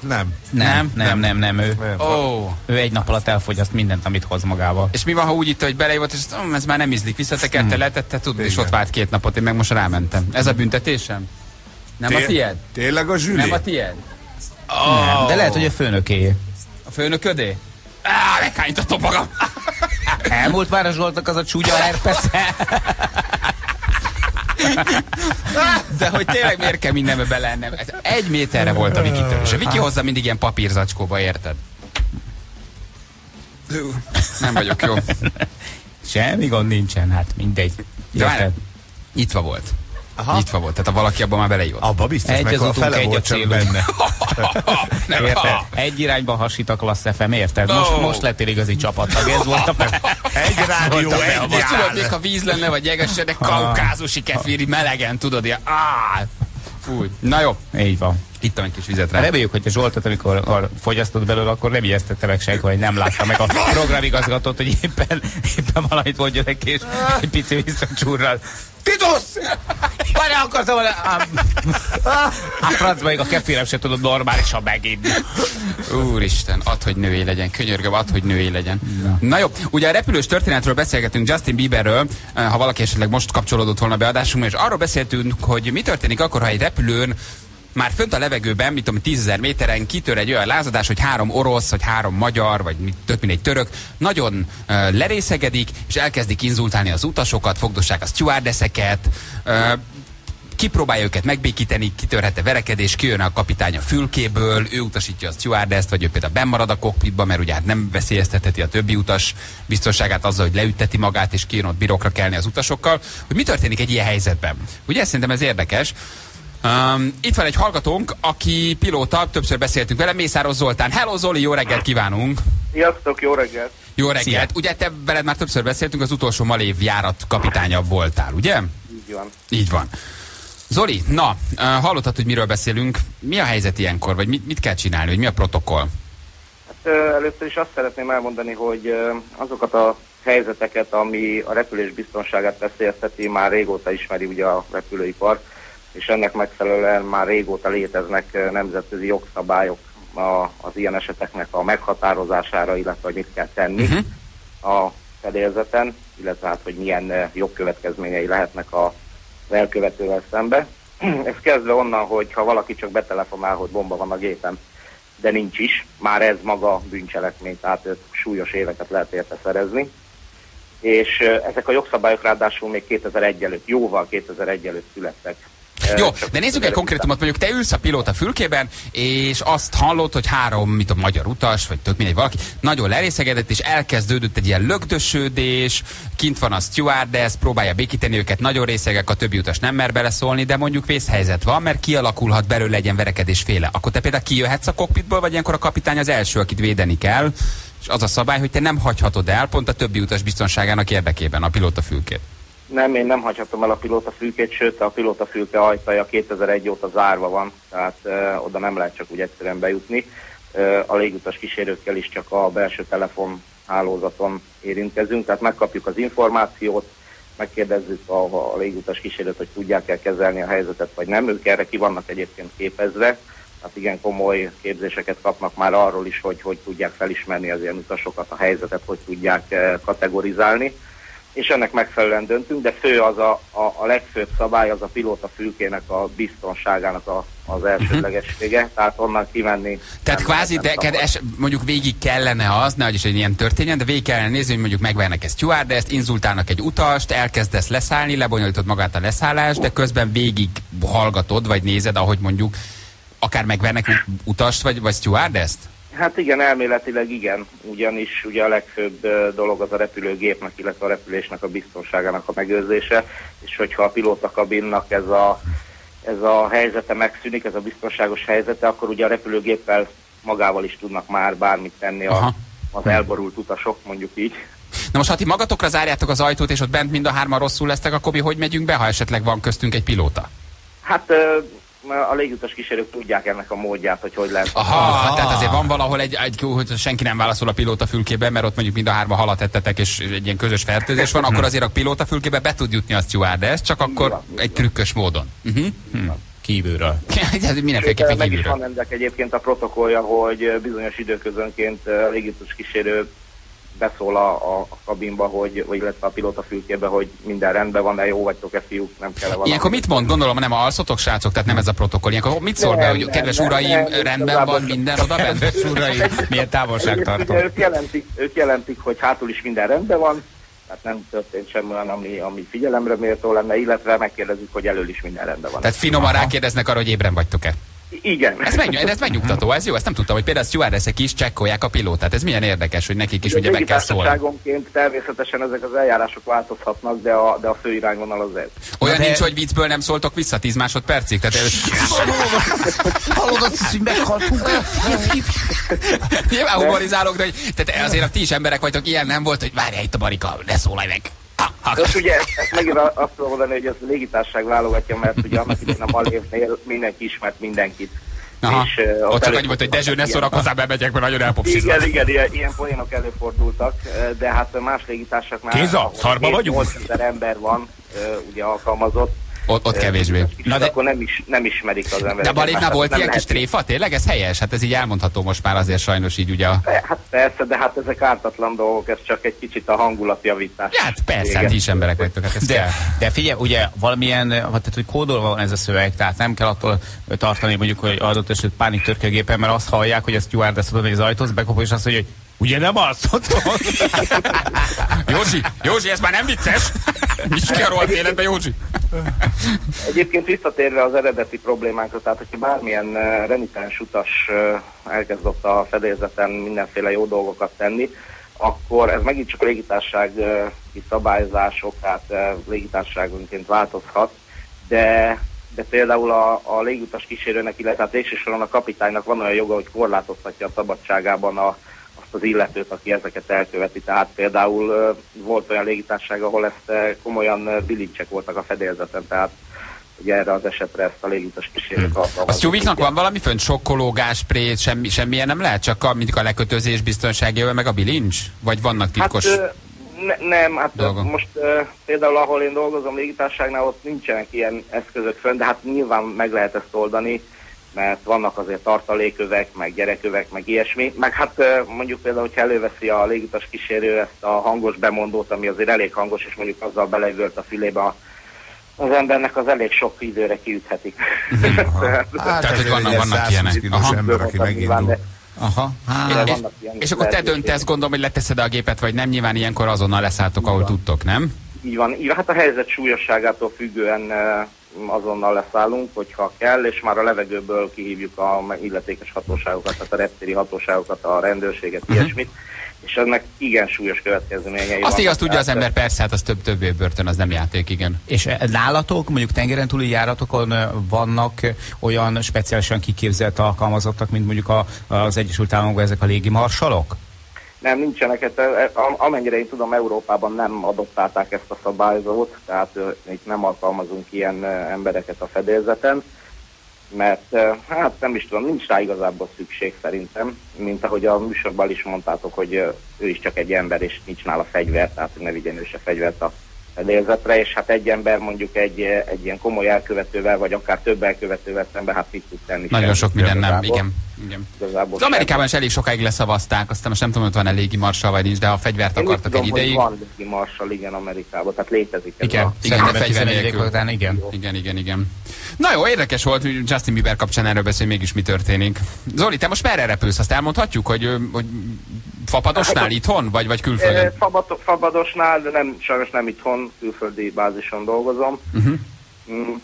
Nem. Nem, nem, nem, nem, ő. Nem. Ó, Ő egy nap alatt elfogyaszt mindent, amit hoz magával. és mi van, ha úgy itt, hogy belejött, és oh, ez már nem ízlik, visszatekerte, letette, tudod, és ott várt két napot, én meg most rámentem. Ez a büntetésem? Nem a Té- tied? Tényleg a zsüli? Nem a tied? Nem, de lehet, hogy a főnöké. A főnöködé? Á, meghánytatom magam! Elmúlt már a Zsoltnak az a csúnya herpesze. [laughs] De hogy tényleg miért kell mindenbe belennem? Ez egy méterre volt a Vikitől, és a Viki hozza mindig ilyen papírzacskóba, érted? Nem vagyok jó. Semmi gond nincsen, hát mindegy. Érted? nyitva volt. Aha. Nyitva volt, tehát ha valaki abban már beleívott. Abba biztos, Egy az a utunk, fele egy a célunk. benne. [laughs] [laughs] Nem, Érted? Egy irányba hasít a Klassz FM, érted? Most, Ó. most lettél igazi csapattag, ez volt a [laughs] Egy rádió, egy És tudod, jár. még ha víz lenne, vagy jeges, de kaukázusi kefiri melegen, tudod, ilyen áh! Fúj. Na jó, Így van. ittam egy kis vizet rá. Reméljük, hogy a Zsoltot, amikor a fogyasztod belőle, akkor nem ijesztette meg senki, hogy nem látta meg a programigazgatót, hogy éppen, éppen valamit mondja neki, és egy pici visszacsúrral. Titusz! Várj, akartam volna... Hát francba még a kefirem se tudod normálisan meginni. Úristen, add, hogy női legyen, könyörgöm, add, hogy női legyen. Na. Na jó, ugye a repülős történetről beszélgetünk Justin Bieberről, eh, ha valaki esetleg most kapcsolódott volna beadásunkba, és arról beszéltünk, hogy mi történik akkor, ha egy repülőn már fönt a levegőben, mit tudom, 10 000 méteren kitör egy olyan lázadás, hogy három orosz, vagy három magyar, vagy több mint egy török nagyon uh, lerészegedik, és elkezdik inzultálni az utasokat, fogdossák a stewardesseket, uh, kipróbálja őket megbékíteni, kitörhet a verekedés, kijön a kapitány a fülkéből, ő utasítja a stewardess vagy ő például bennmarad a kokpitba, mert ugye hát nem veszélyeztetheti a többi utas biztonságát azzal, hogy leütteti magát, és kijön ott birokra kelni az utasokkal. Hogy mi történik egy ilyen helyzetben? Ugye szerintem ez érdekes. Um, itt van egy hallgatónk, aki pilóta, többször beszéltünk vele, Mészáros Zoltán. Hello Zoli, jó reggelt kívánunk! Sziasztok, jó reggelt! Jó reggelt! Szia. Ugye te veled már többször beszéltünk, az utolsó malév járat kapitánya voltál, ugye? Így van. Így van. Zoli, na, hallottad, hogy miről beszélünk. Mi a helyzet ilyenkor, vagy mit, mit kell csinálni, vagy mi a protokoll? Hát először is azt szeretném elmondani, hogy azokat a helyzeteket, ami a repülés biztonságát veszélyezteti, már régóta ismeri ugye a repülőipar, és ennek megfelelően már régóta léteznek nemzetközi jogszabályok a, az ilyen eseteknek a meghatározására, illetve hogy mit kell tenni uh-huh. a fedélzeten, illetve hát, hogy milyen jogkövetkezményei lehetnek a az elkövetővel szembe. [clears throat] Ez kezdve onnan, hogy ha valaki csak betelefonál, hogy bomba van a gépen, de nincs is, már ez maga bűncselekmény, tehát súlyos éveket lehet érte szerezni. És ezek a jogszabályok ráadásul még 2001 előtt, jóval 2001 előtt születtek. Jó, de nézzük egy konkrétumot, mondjuk te ülsz a pilóta fülkében, és azt hallod, hogy három, mit tudom, magyar utas, vagy tök mindegy valaki, nagyon lerészegedett, és elkezdődött egy ilyen lögdösödés, kint van a stewardess, próbálja békíteni őket, nagyon részegek, a többi utas nem mer beleszólni, de mondjuk vészhelyzet van, mert kialakulhat belőle egy ilyen verekedés féle. Akkor te például kijöhetsz a kokpitból, vagy ilyenkor a kapitány az első, akit védeni kell, és az a szabály, hogy te nem hagyhatod el pont a többi utas biztonságának érdekében a pilóta fülkét. Nem, én nem hagyhatom el a pilótafülkét, sőt a pilótafülke ajtaja 2001 óta zárva van, tehát ö, oda nem lehet csak úgy egyszerűen bejutni. Ö, a légutas kísérőkkel is csak a belső telefon hálózaton érintkezünk, tehát megkapjuk az információt, megkérdezzük a, a légutas kísérőt, hogy tudják-e kezelni a helyzetet, vagy nem. Ők erre ki vannak egyébként képezve, hát igen komoly képzéseket kapnak már arról is, hogy hogy tudják felismerni az ilyen utasokat, a helyzetet, hogy tudják kategorizálni és ennek megfelelően döntünk, de fő az a, a, a legfőbb szabály, az a pilóta fülkének a biztonságának a, az elsődlegessége, tehát onnan kimenni. Tehát nem kvázi, de nem neked szabad. es, mondjuk végig kellene az, nehogy is egy ilyen történjen, de végig kellene nézni, hogy mondjuk megvernek egy stewardess, inzultálnak egy utast, elkezdesz leszállni, lebonyolítod magát a leszállást, de közben végig hallgatod, vagy nézed, ahogy mondjuk akár megvernek utast, vagy, vagy stewardess-t? Hát igen, elméletileg igen, ugyanis ugye a legfőbb dolog az a repülőgépnek, illetve a repülésnek a biztonságának a megőrzése, és hogyha a pilótakabinnak ez a, ez a helyzete megszűnik, ez a biztonságos helyzete, akkor ugye a repülőgéppel magával is tudnak már bármit tenni a, Aha. az elborult utasok, mondjuk így. Na most, ha ti magatokra zárjátok az ajtót, és ott bent mind a hárman rosszul lesztek, akkor mi hogy megyünk be, ha esetleg van köztünk egy pilóta? Hát a légutas kísérők tudják ennek a módját, hogy hogy lehet. Aha, Aha, tehát azért van valahol egy, egy, hogy senki nem válaszol a pilóta fülkébe, mert ott mondjuk mind a hárma halat ettetek, és egy ilyen közös fertőzés van, akkor azért a pilóta fülkébe be tud jutni a stewardess, csak akkor egy trükkös módon. Uh-huh. Hm. Kívülről. [laughs] Ez mindenféleképpen Meg is kívülről. van ennek egyébként a protokollja, hogy bizonyos időközönként a légitus kísérő beszól a, a, kabinba, hogy, vagy illetve a pilóta fülkébe, hogy minden rendben van, de jó vagytok-e fiúk, nem kell valami. Ilyenkor mit mond? Gondolom nem alszotok, srácok, tehát nem ez a protokoll. Ilyenkor mit szól be, Nem, hogy nem, kedves nem, uraim, nem, rendben igazából van minden oda bent? Kedves uraim, milyen távolságtartó. Ők, ők, jelentik, ők jelentik, hogy hátul is minden rendben van, tehát nem történt semmi olyan, ami, ami figyelemre méltó lenne, illetve megkérdezzük, hogy elől is minden rendben van. Tehát finoman rákérdeznek arra, hogy ébren vagytok-e. Igen. Ez, megny- ez megnyugtató, ez jó, ezt nem tudtam, hogy például a stewardessek is csekkolják a pilótát. Ez milyen érdekes, hogy nekik is ugye meg kell szólni. Természetesen ezek az eljárások változhatnak, de a, de a fő irányvonal az ez. Olyan de- nincs, hogy viccből nem szóltok vissza 10 másodpercig? Tehát ez... Hallod, azt hogy meghaltunk. Nyilván humorizálok, de hogy, tehát azért a ti is emberek vagytok, ilyen nem volt, hogy várjál itt a barika, ne szólalj meg. Most ugye [laughs] ezt, megint azt tudom mondani, hogy ez a légitársaság válogatja, mert ugye annak idején a Malévnél mindenki ismert mindenkit. Aha. És, uh, Ott csak annyi volt, hogy Dezső, ne szórakozzál, bemegyek, mert nagyon elpopsizlak. Igen, igen, ilyen, ilyen poénok előfordultak, de hát más légitársaságnál... Kéza, ahol szarba 7-8 vagyunk? ezer ember van, eh, ugye alkalmazott. Ott, ott kevésbé. Na de... Akkor nem, is, nem ismerik az emberek. De baléknál egymást, volt ilyen kis tréfa, tényleg? Ez helyes? Hát ez így elmondható most már azért sajnos így ugye a... Hát persze, de hát ezek ártatlan dolgok, ez csak egy kicsit a hangulatjavítás. Ja, hát persze, Igen. hát is emberek vagytok, hát kell. De, de figyelj, ugye valamilyen, hát, tehát, hogy kódolva van ez a szöveg, tehát nem kell attól tartani mondjuk, hogy adott esetben pánik törkőgépen, mert azt hallják, hogy a stewardess oda az ajtóhoz, bekopol, és azt mondja, hogy ugye nem azt mondod? [laughs] Józsi, Józsi, ez már nem vicces! Nincs ki a rohadt életben, Józsi! Egyébként visszatérve az eredeti problémánkra, tehát hogyha bármilyen renitens utas elkezdett a fedélzeten mindenféle jó dolgokat tenni, akkor ez megint csak a légitársági szabályzások, tehát légitársaságonként változhat, de de például a, a légutas kísérőnek, illetve hát végső soron a kapitánynak van olyan joga, hogy korlátozhatja a szabadságában a, az illetőt, aki ezeket elköveti. Tehát például volt olyan légitárság, ahol ezt komolyan bilincsek voltak a fedélzeten, tehát ugye erre az esetre ezt a légutas kísérők A Stewiknak van valami fönt? Sokkológás, spré, semmi, semmilyen nem lehet? Csak a, mindig a lekötözés biztonsági meg a bilincs? Vagy vannak titkos? Hát, ne, nem, hát ö, dolgok? most például ahol én dolgozom légitárságnál, ott nincsenek ilyen eszközök fönn, de hát nyilván meg lehet ezt oldani, mert vannak azért tartalékövek, meg gyerekövek, meg ilyesmi. Meg hát mondjuk például, hogyha előveszi a légutas kísérő ezt a hangos bemondót, ami azért elég hangos, és mondjuk azzal belevölt a fülébe a az embernek az elég sok időre kiüthetik. Tehát- [laughs] Hát, Tehát, hogy vannak- vannak 120 ilyenek. Aha. ember, aki megindul. Aha. És, de és, és akkor te döntesz, gondolom, hogy leteszed a gépet, vagy nem, nyilván ilyenkor azonnal leszálltok, ahol tudtok, nem? Így van, így van. Hát a helyzet súlyosságától függően azonnal leszállunk, hogyha kell, és már a levegőből kihívjuk a illetékes hatóságokat, tehát a reptéri hatóságokat, a rendőrséget, Mhm. ilyesmit, és ennek igen súlyos következményei Azt igaz, tudja az ember, persze, hát az több, több év börtön, az nem játék, igen. És eh, nálatok, mondjuk tengeren túli járatokon vannak olyan speciálisan kiképzett alkalmazottak, mint mondjuk a, az Egyesült Államokban ezek a légi marsalok? Nem, nincsenek, hát, eh, am- amennyire én tudom, Európában nem adottálták ezt a szabályzót, tehát eh, itt nem alkalmazunk ilyen eh, embereket a fedélzeten, mert hát nem is tudom, nincs rá igazából szükség szerintem, mint ahogy a műsorban is mondtátok, hogy ő is csak egy ember, és nincs nála fegyver, tehát ne vigyen ő se fegyvert a fedélzetre, és hát egy ember mondjuk egy, egy ilyen komoly elkövetővel, vagy akár több elkövetővel szemben, hát mit tud tenni? Nagyon sok minden nem, igen. Igen. Igazából Az Amerikában is elég sokáig leszavazták, aztán most nem tudom, hogy van elégi marsal vagy nincs, de ha fegyvert Én akartak tudom, egy ideig. Hogy van légi marsal, igen, Amerikában, tehát létezik ez Igen, a... igen, de fegyver nélkül. után, igen. Igen, igen, igen. Na jó, érdekes volt, hogy Justin Bieber kapcsán erről beszél, hogy mégis mi történik. Zoli, te most merre repülsz? Azt elmondhatjuk, hogy, hogy Fapadosnál itthon, vagy, vagy Eh, külföldön? Fabad- Fabadosnál, de nem, sajnos nem itthon, külföldi bázison dolgozom. Uh-huh. Mm,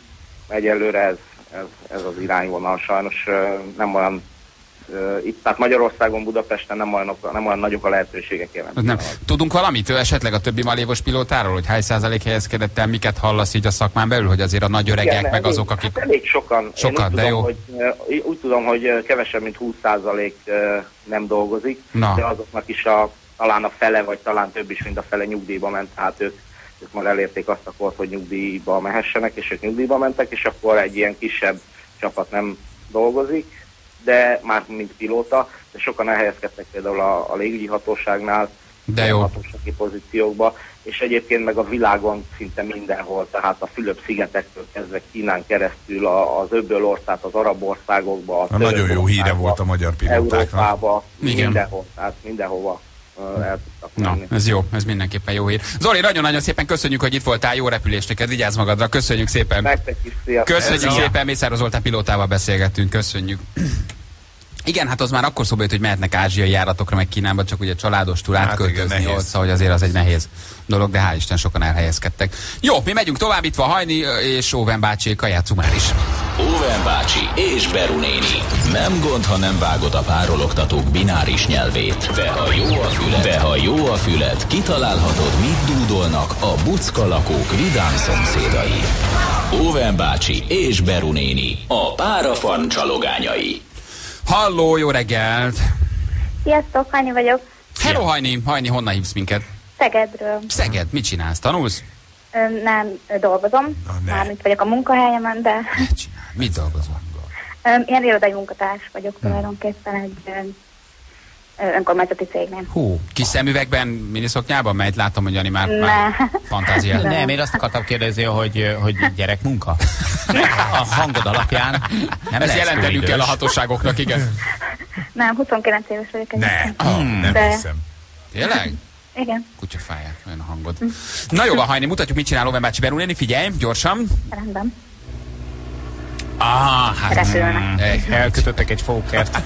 egyelőre ez, ez, ez az irányvonal, sajnos eh, nem olyan eh, itt, tehát Magyarországon, Budapesten nem olyan, nem olyan nagyok a lehetőségek jelen. Nem. Tudunk valamit esetleg a többi malévos pilótáról, hogy hány százalék helyezkedett el, miket hallasz így a szakmán belül, hogy azért a nagy öregek, Igen, meg elég- azok, akik... Hát elég sokan. Sokan, de tudom, jó. Hogy, úgy tudom, hogy kevesebb, mint 20% eh, nem dolgozik, Na. de azoknak is a, talán a fele, vagy talán több is, mint a fele nyugdíjba ment, tehát ők, ők már elérték azt a kort, hogy nyugdíjba mehessenek, és ők nyugdíjba mentek, és akkor egy ilyen kisebb csapat nem dolgozik, de már mint pilóta, de sokan elhelyezkedtek például a, a légügyi hatóságnál, De jó. hatósági pozíciókba, és egyébként meg a világon szinte mindenhol, tehát a Fülöp-szigetektől kezdve Kínán keresztül, a, az öböl ország, az arab országokba, a Na, nagyon jó híre volt a magyar pilótáknak. Európába, Igen. mindenhol, tehát mindenhova el tudtak Na, ez jó, ez mindenképpen jó hír. Zoli, nagyon-nagyon szépen köszönjük, hogy itt voltál, jó repülést neked, vigyázz magadra, köszönjük szépen. Nektek is, sziasztok! Köszönjük szépen, Mészáros Zoltán pilótával beszélgettünk, köszönjük. Igen, hát az már akkor szóba jött, hogy mehetnek ázsiai járatokra, meg Kínába, csak ugye családos túl Hát átköltözni igen, ott, szóval hogy azért az egy nehéz dolog, de hál' Isten sokan elhelyezkedtek. Jó, mi megyünk tovább, itt van Hajni és Óven bácséka, játszunk már is. Óven bácsi és Beru néni. Nem gond, ha nem vágod a párologtatók bináris nyelvét. De ha jó a füled, de ha jó a füled kitalálhatod, mit dúdolnak a bucka lakók vidám szomszédai. Óven bácsi és Beru néni. A párafan csalogányai. Halló, jó reggelt! Sziasztok, Hanyi vagyok. Hello, Hajni, Hajni, honnan hívsz minket? Szegedről. Szeged, mit csinálsz? Tanulsz? Ö, Nem dolgozom, mármint vagyok a munkahelyemen, de Mit csinál? Mit dolgozol? ilyen irodai munkatárs vagyok tulajdonképpen egy önkormányzati cégnél. Hú, kis szemüvegben, miniszoknyában, melyet látom, hogy Jani már, Ne. már fantázia. Nem, én azt akartam kérdezni, hogy, hogy gyerekmunka. A hangod alapján nem Ezt jelentenünk kell a hatóságoknak, igen. Nem, 29 éves vagyok Ne, egyébként. ah, nem De- hiszem. Tényleg? Igen, Kutyafáját, olyan a hangod. Na jó, van, Hajni, mutatjuk, mit csinál Oven bácsi Berunéni. Figyelj, gyorsan. rendben. Ah, hát... Repülnek. Egy, Elkötöttek egy fókert.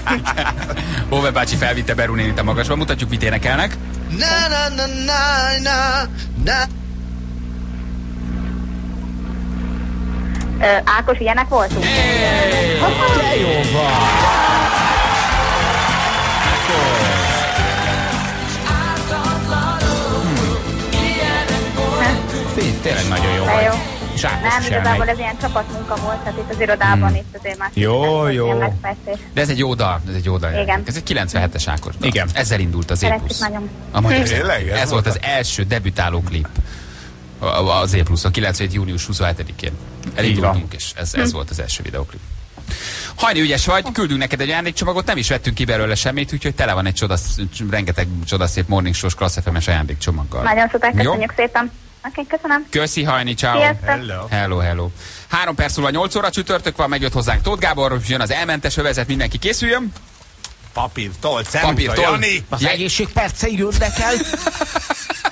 [laughs] Oven bácsi felvitte Berunénit a magasba. Mutatjuk, mit énekelnek. Na na na na na na. Ö, Ákos, ilyenek voltunk? De jó van! Té- Tényleg nagyon jó vagy. Jó. És Ákos Nem, igazából elmegy. ez ilyen csapatmunka volt, tehát itt az irodában, itt azért már Jó, jó. De ez egy jó dal, ez egy jó dal. Igen. Ez egy 97-es Ákos dal. Igen. Ezzel indult az nagyon. A magyar Tényleg? ez, Ez volt az első debütáló klip az Éplusz, a 97. június 27-én. Elindultunk, és ez, ez volt az első videoklip. Hajni ügyes vagy, küldünk neked egy ajándékcsomagot, nem is vettünk ki belőle semmit, úgyhogy tele van egy csodasz, rengeteg csodaszép morning show Klassz FM-es ajándékcsomaggal. Nagyon szuper, Jó? köszönjük szépen. Oké, köszönöm. Köszi, Hajni, ciao. Hello. Hello, hello. Három perc múlva 8 óra csütörtök van, megjött hozzánk Tóth Gábor, jön az elmentes övezet, mindenki készüljön. Papír, toll, szemta, Papír, toll. Jani. Az egészség percei jönnek el. [laughs]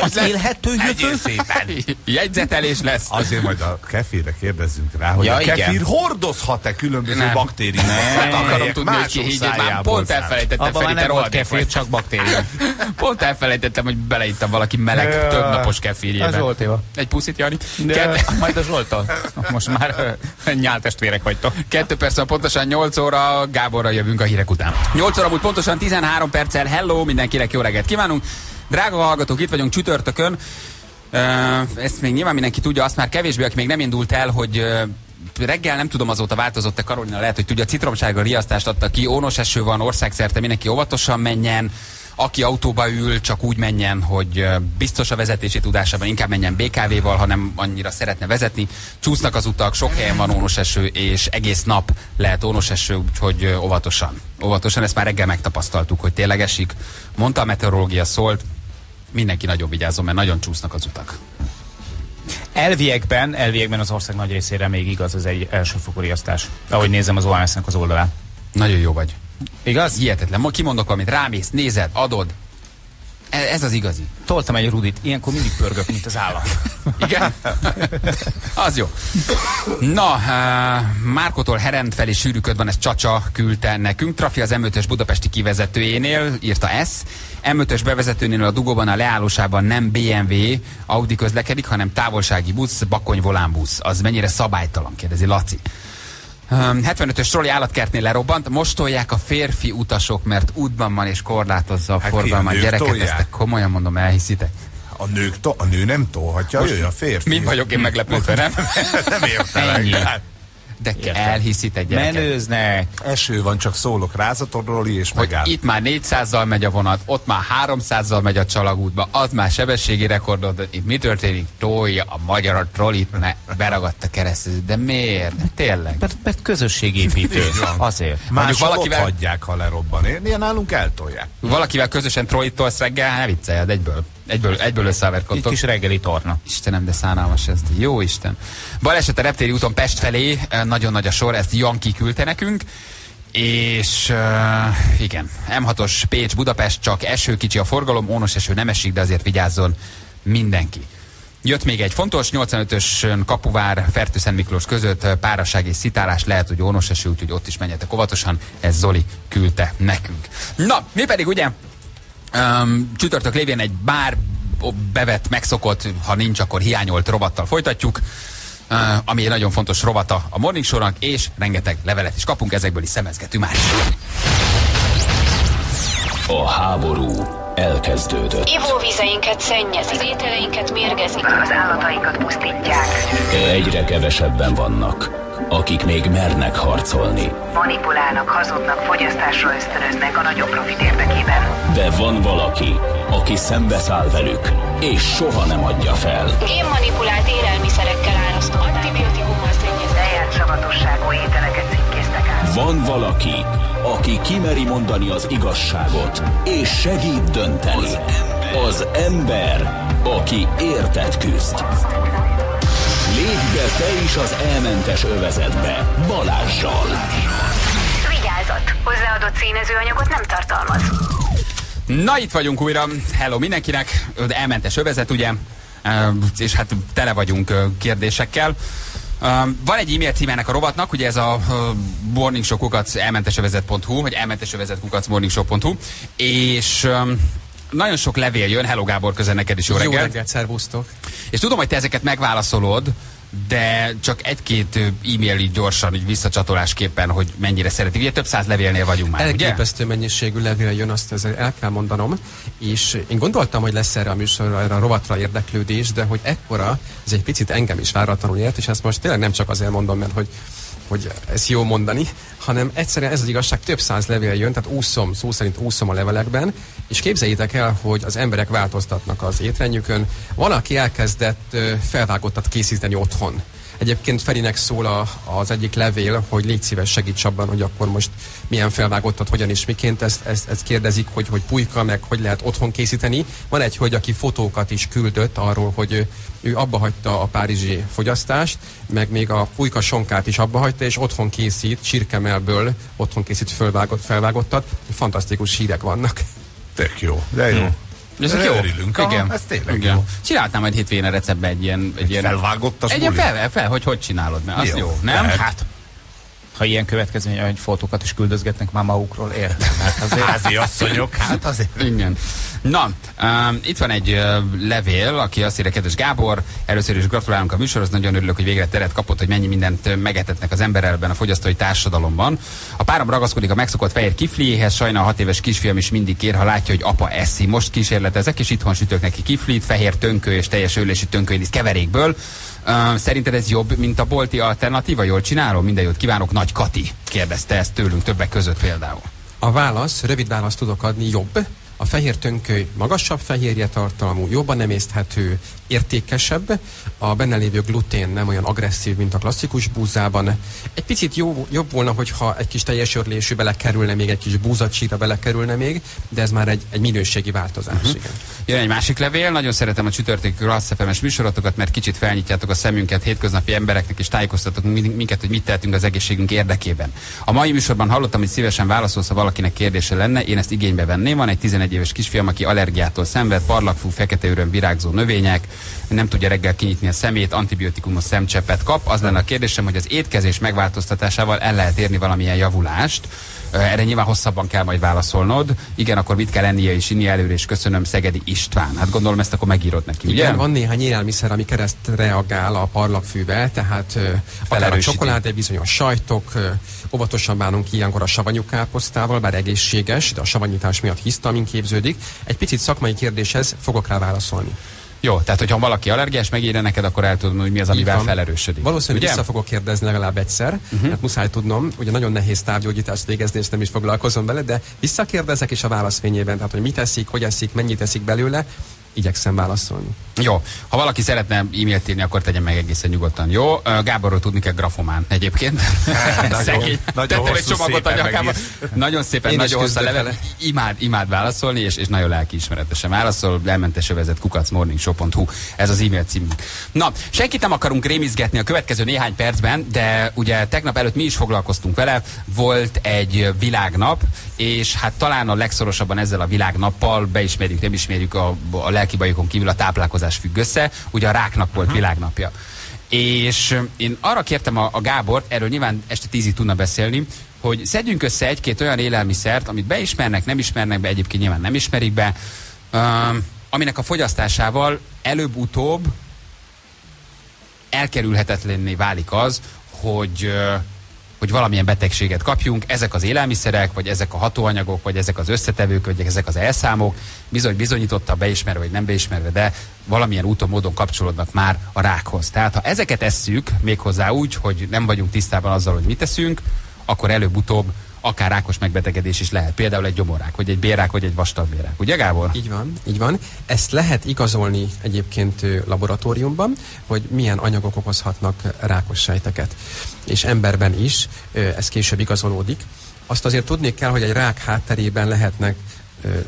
Az élhető Egyél jövő. szépen. Jegyzetelés lesz. Azért majd a kefirre kérdezzünk rá, hogy Ja, a igen. kefir hordozhat-e különböző Nem. baktériumokat, Nem akarom tudni, hogy ki higgyed, már pont elfelejtettem, Abban Feri, már te nem volt kefir, csak baktérium. [laughs] Pont elfelejtettem, hogy beleittam valaki meleg, többnapos kefirjébe. Az volt jó. Egy puszit, Jani. De Kettő, [laughs] majd a Zsoltól. Most már nyáltestvérek vagytok. kettő perc van pontosan 8 óra, Gáborra jövünk a hírek után. 8 óra múlt pontosan 13 perccel, hello, mindenkinek jó reggelt kívánunk. Drága hallgatók, itt vagyunk csütörtökön. Ezt még nyilván mindenki tudja, azt már kevésbé, aki még nem indult el, hogy reggel nem tudom azóta változott-e Karolina, lehet, hogy tudja, citromsárga riasztást adta ki, ónos eső van, országszerte mindenki óvatosan menjen, aki autóba ül, csak úgy menjen, hogy biztos a vezetési tudásában, inkább menjen BKV-val, ha nem annyira szeretne vezetni. Csúsznak az utak, sok helyen van ónos eső, és egész nap lehet ónos eső, úgyhogy óvatosan. Óvatosan, ezt már reggel megtapasztaltuk, hogy tényleg esik. Mondta a meteorológia szólt, mindenki nagyon vigyázzon, mert nagyon csúsznak az utak. Elviekben, elviekben az ország nagy részére még igaz az egy elsőfokú riasztás. Ahogy nézem az OMS-nek az oldalán. Nagyon jó vagy. Igaz? Hihetetlen. Ma kimondok valamit, rámész, nézed, adod. E- Ez az igazi. Toltam egy rudit, ilyenkor mindig pörgök, mint az állat. Igen? az jó. Na, uh, Márkotól Herent felé sűrűköd van, ez Csacsa küldte nekünk. Trafi az M5-ös budapesti kivezetőjénél, írta ezt. M5-ös bevezetőnél a dugóban a leállósában nem BMW Audi közlekedik, hanem távolsági busz, bakony volánbusz. Az mennyire szabálytalan, kérdezi Laci. Um, 75-ös troli állatkertnél lerobbant, most tolják a férfi utasok, mert útban van és korlátozza a Hát forgalmat. Gyereket, tolják? ezt komolyan mondom, elhiszitek? A, nők to- a nő nem tolhatja, jöjjön a férfi. Mind vagyok én meglepődve, nem? [laughs] nem értelek. Hát, De elhiszi te gyerekek. Menőznek. Eső van, csak szólok rázatodról, és hogy megáll. itt már 400-zal megy a vonat, ott már 300-zal megy a csalagútba, az már sebességi rekordot, itt mi történik? Tolja a magyar a trollit, mert beragadt a keresztező. De miért? De tényleg. Mert, mert közösségépítő. Azért. Mondjuk valakivel... valakivel- hagyják, ha lerobban. Én nálunk eltolják. Valakivel közösen trollit tolsz reggel, ne vicceljed, egyből. Egyből, egyből Egy összeverkodtok. kis reggeli torna. Istenem, de szánalmas ez. Jó Isten. Baleset a reptéri úton Pest felé, eh, nagyon nagy a sor, ezt Janki küldte nekünk. És uh, igen, M6-os Pécs, Budapest, csak eső kicsi a forgalom, ónos eső nem esik, de azért vigyázzon mindenki. Jött még egy fontos, 85-ös Kapuvár, Fertőszent Miklós között eh, páraság és szitálás, lehet, hogy ónos eső, úgyhogy ott is menjetek óvatosan, ez Zoli küldte nekünk. Na, mi pedig ugye Um, csütörtök lévén egy bár bevett, megszokott, ha nincs, akkor hiányolt rovattal folytatjuk, uh, ami egy nagyon fontos rovata a Morning Show-nak, és rengeteg levelet is kapunk, ezekből is szemezgetünk már. A háború elkezdődött. Ivóvizeinket szennyezi, az ételeinket mérgezik, az állatainkat pusztítják. Egyre kevesebben vannak, akik még mernek harcolni. Manipulálnak, hazudnak, fogyasztásra ösztönöznek a nagyobb profit érdekében. De van valaki, aki szembeszáll velük, és soha nem adja fel. Génmanipulált élelmiszerekkel árasztó antibiotikummal szennyezett lejárt savatosságú ételeket. Van valaki, aki kimeri mondani az igazságot, és segít dönteni. Az ember, aki érted küzd. Lépj be te is az elmentes övezetbe, Balázsjal. Vigyázat! Hozzáadott színezőanyagot nem tartalmaz. Na, itt vagyunk újra. Hello mindenkinek. Elmentes övezet, ugye? És hát tele vagyunk kérdésekkel. Ö, Van egy e-mail cím ennek a rovatnak, ugye ez a ö, morningshow.kukac elmentesövezet.hu, vagy elmentesövezet.kukac morningshow.hu, és ö, nagyon sok levél jön, Hello Gábor, közben neked is jó Jó reggelt. reggelt, szervusztok. És tudom, hogy te ezeket megválaszolod, de csak egy-két e-mail így gyorsan, így visszacsatolásképpen, hogy mennyire szeretik. Ugye több száz levélnél vagyunk már, ugye? Elképesztő mennyiségű levél jön, azt el kell mondanom, és én gondoltam, hogy lesz erre a műsorra, erre a rovatra érdeklődés, de hogy ekkora, ez egy picit engem is váratlanul ért, és ezt most tényleg nem csak azért mondom, mert hogy hogy ezt jó mondani, hanem egyszerűen ez az igazság, több száz levél jön, tehát úszom, szó szerint úszom a levelekben, és képzeljétek el, hogy az emberek változtatnak az étrendjükön. Van, aki elkezdett felvágottat készíteni otthon. Egyébként Ferinek szól a, az egyik levél, hogy légy szíves segíts abban, hogy akkor most milyen felvágottat, hogyan és miként. Ezt, ezt, ezt kérdezik, hogy, hogy pulyka, meg hogy lehet otthon készíteni. Van egy hölgy, aki fotókat is küldött arról, hogy ő, ő abba hagyta a párizsi fogyasztást, meg még a pulyka sonkát is abba hagyta, és otthon készít, csirkemelből otthon készít felvágott, felvágottat. Fantasztikus hírek vannak. Tök jó, de jó. Hmm. Ezek jó. Örülünk. Igen. Aha, ez tényleg Igen. jó. Csináltam majd hétvégén a receptbe egy ilyen... Egy, ilyen felvágottas Egy ilyen fel, fel, hogy hogy csinálod, mert az jó, Jó, nem? lehet. Hát, Ha ilyen következmény, hogy fotókat is küldözgetnek már magukról, értem. Hát azért... Házi asszonyok, hát azért. Igen. Na, um, itt van egy uh, levél, aki azt írja, kedves Gábor, először is gratulálunk a műsorhoz, nagyon örülök, hogy végre teret kapott, hogy mennyi mindent megetetnek az emberrel ebben a fogyasztói társadalomban. A párom ragaszkodik a megszokott fehér kifliéhez, sajnál a hat éves kisfiam is mindig kér, ha látja, hogy apa eszi. Most kísérletezek, és itthon sütök neki kiflit, fehér tönkő és teljes ölési tönkőénisz keverékből. Szerinted ez jobb, mint a bolti alternatíva? Jól csinálom? Minden jót kívánok, Nagy Kati kérdezte ezt tőlünk többek között például. A válasz, rövid választ tudok adni, jobb. A fehér tönköly magasabb fehérje tartalmú, jobban emészthető, értékesebb. A benne lévő glutén nem olyan agresszív, mint a klasszikus búzában. Egy picit jó, jobb volna, hogyha egy kis teljes örlésű belekerülne még, egy kis búzacsíra belekerülne még, de ez már egy, egy minőségi változás. Uh-huh. Igen. Jön egy másik levél, nagyon szeretem a csütörtöki klasszefemes műsorotokat, mert kicsit felnyitjátok a szemünket hétköznapi embereknek, és tájékoztatok min- minket, hogy mit tehetünk az egészségünk érdekében. A mai műsorban hallottam, hogy szívesen válaszolsz, ha valakinek kérdése lenne, én ezt igénybe venném. Van egy 11 éves kisfiam, aki allergiától szenved, parlagfú, fekete öröm, virágzó növények, nem tudja reggel kinyitni a szemét, antibiotikumos szemcseppet kap. Az lenne a kérdésem, hogy az étkezés megváltoztatásával el lehet érni valamilyen javulást. Erre nyilván hosszabban kell majd válaszolnod. Igen, akkor mit kell ennie és inni előre, és köszönöm Szegedi István. Hát gondolom ezt akkor megírod neki, ugye? Igen, van néhány élelmiszer, ami kereszt reagál a parlagfűvel, tehát akár a csokoládé, bizonyos sajtok, óvatosan bánunk ilyenkor a savanyú káposztával, bár egészséges, de a savanyítás miatt hisztamin képződik. Egy picit szakmai kérdéshez fogok rá válaszolni. Jó, tehát hogyha valaki allergiás megírja neked, akkor el tudom, hogy mi az, amivel felerősödik. Valószínűleg Ugye? vissza fogok kérdezni legalább egyszer, uh-huh. mert muszáj tudnom, ugye nagyon nehéz távgyógyítást végezni, és nem is foglalkozom vele, de visszakérdezek is a válaszfényében, tehát hogy mit eszik, hogy eszik, mennyit eszik belőle, igyekszem válaszolni. Jó, ha valaki szeretne e-mailt írni, akkor tegyen meg egészen nyugodtan. Jó, Gáborról tudni kell grafomán egyébként. [laughs] Nagyon- Szegény. nagyon egy hosszú csomagot a nyakába. Nagyon szépen, Én nagyon hosszú a küzdök level. vele. Imád, imád válaszolni, és, és nagyon lelkiismeretesen válaszol. Elmentesövezet kukacmorningshow.hu. Ez az e-mail címünk. Na, senkit nem akarunk rémizgetni a következő néhány percben, de ugye tegnap előtt mi is foglalkoztunk vele. Volt egy világnap, és hát talán a legszorosabban ezzel a világnappal beismerjük, nem ismerjük a, a lelki bajokon kívül a táplálkozás függ össze. Ugye a ráknak volt világnapja. És én arra kértem a, a Gábort, erről nyilván este tízig tudna beszélni, hogy szedjünk össze egy-két olyan élelmiszert, amit beismernek, nem ismernek be, egyébként nyilván nem ismerik be, öm, aminek a fogyasztásával előbb-utóbb elkerülhetetlenné válik az, hogy ö, hogy valamilyen betegséget kapjunk, ezek az élelmiszerek, vagy ezek a hatóanyagok, vagy ezek az összetevők, vagy ezek az elszámok bizony bizonyította, beismerve, vagy nem beismerve, de valamilyen úton, módon kapcsolódnak már a rákhoz. Tehát ha ezeket esszük, méghozzá úgy, hogy nem vagyunk tisztában azzal, hogy mit teszünk, akkor előbb-utóbb akár rákos megbetegedés is lehet. Például egy gyomorrák, vagy egy bérrák, vagy egy vastagbérák. Ugye Gábor? Így van, így van. Ezt lehet igazolni egyébként laboratóriumban, hogy milyen anyagok okozhatnak rákos sejteket. És emberben is ez később igazolódik. Azt azért tudni kell, hogy egy rák hátterében lehetnek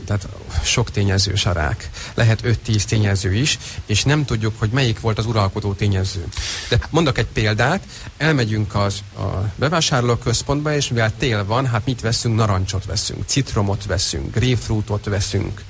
tehát sok tényezős a. Lehet 5-10 tényező is, és nem tudjuk, hogy melyik volt az uralkodó tényező. De mondok egy példát, elmegyünk az, a bevásárlóközpontba, és mivel tél van, hát mit veszünk? Narancsot veszünk, citromot veszünk, grapefruitot veszünk,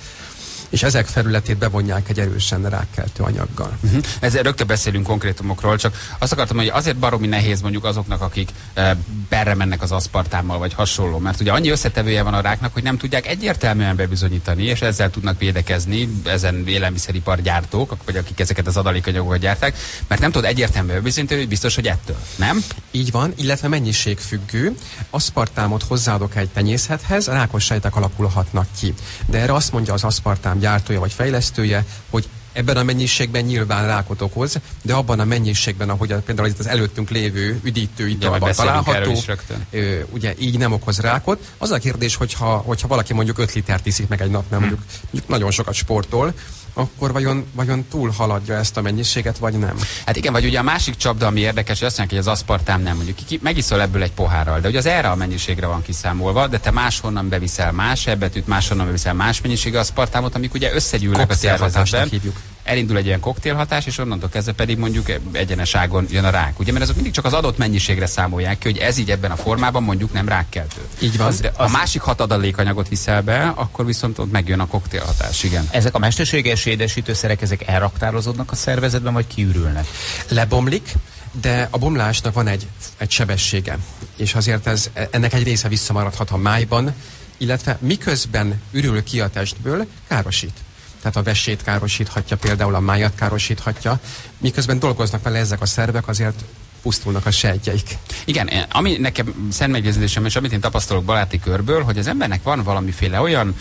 és ezek felületét bevonják egy erősen rákkeltő anyaggal. Uh-huh. Ezzel rögtön beszélünk konkrétumokról, csak azt akartam, hogy azért baromi nehéz mondjuk azoknak, akik e, berre mennek az aszpartámmal, vagy hasonló, mert ugye annyi összetevője van a ráknak, hogy nem tudják egyértelműen bebizonyítani, és ezzel tudnak védekezni ezen élelmiszeripar gyártók, vagy akik ezeket az adalékanyagokat gyárták, mert nem tud egyértelműen bebizonyítani, hogy biztos, hogy ettől, nem? Így van, illetve mennyiségfüggő. Aszpartámot hozzáadok egy tenyészethez, rákos sejtek alakulhatnak ki. De erre azt mondja az aszpartám gyártója vagy fejlesztője, hogy ebben a mennyiségben nyilván rákot okoz, de abban a mennyiségben, ahogy például itt az előttünk lévő üdítő majd italban található, ö, ugye így nem okoz rákot. Az a kérdés, hogyha, hogyha valaki mondjuk 5 litert iszik meg egy nap, nem mondjuk, mondjuk nagyon sokat sportol, akkor vajon, vajon túl haladja ezt a mennyiséget, vagy nem? Hát igen, vagy ugye a másik csapda, ami érdekes, hogy azt mondják, hogy az aszpartám nem mondjuk. Ki, megiszol ebből egy pohárral, de ugye az erre a mennyiségre van kiszámolva, de te máshonnan beviszel más ebbetűt, máshonnan beviszel más mennyiségű aszpartámot, amik ugye összegyűlnek a szervezetben. hívjuk. Elindul egy ilyen koktélhatás, és onnantól kezdve pedig mondjuk egyenes ágon jön a rák. Ugye, mert azok mindig csak az adott mennyiségre számolják ki, hogy ez így ebben a formában mondjuk nem rákkeltő. Így van. De ha másik hat adalékanyagot viszel be, akkor viszont ott megjön a koktélhatás, igen. Ezek a mesterséges édesítőszerek, ezek elraktározódnak a szervezetben, vagy kiürülnek? lebomlik, de a bomlásnak van egy, egy sebessége, és azért ez, ennek egy része visszamaradhat a májban, illetve miközben ürül ki a testből, károsít. Tehát a vesét károsíthatja, például a májat károsíthatja. Miközben dolgoznak vele ezek a szervek, azért pusztulnak a sejtjeik. Igen, eh, ami nekem szent meggyőződésem, és amit én tapasztalok baráti körből, hogy az embernek van valamiféle olyan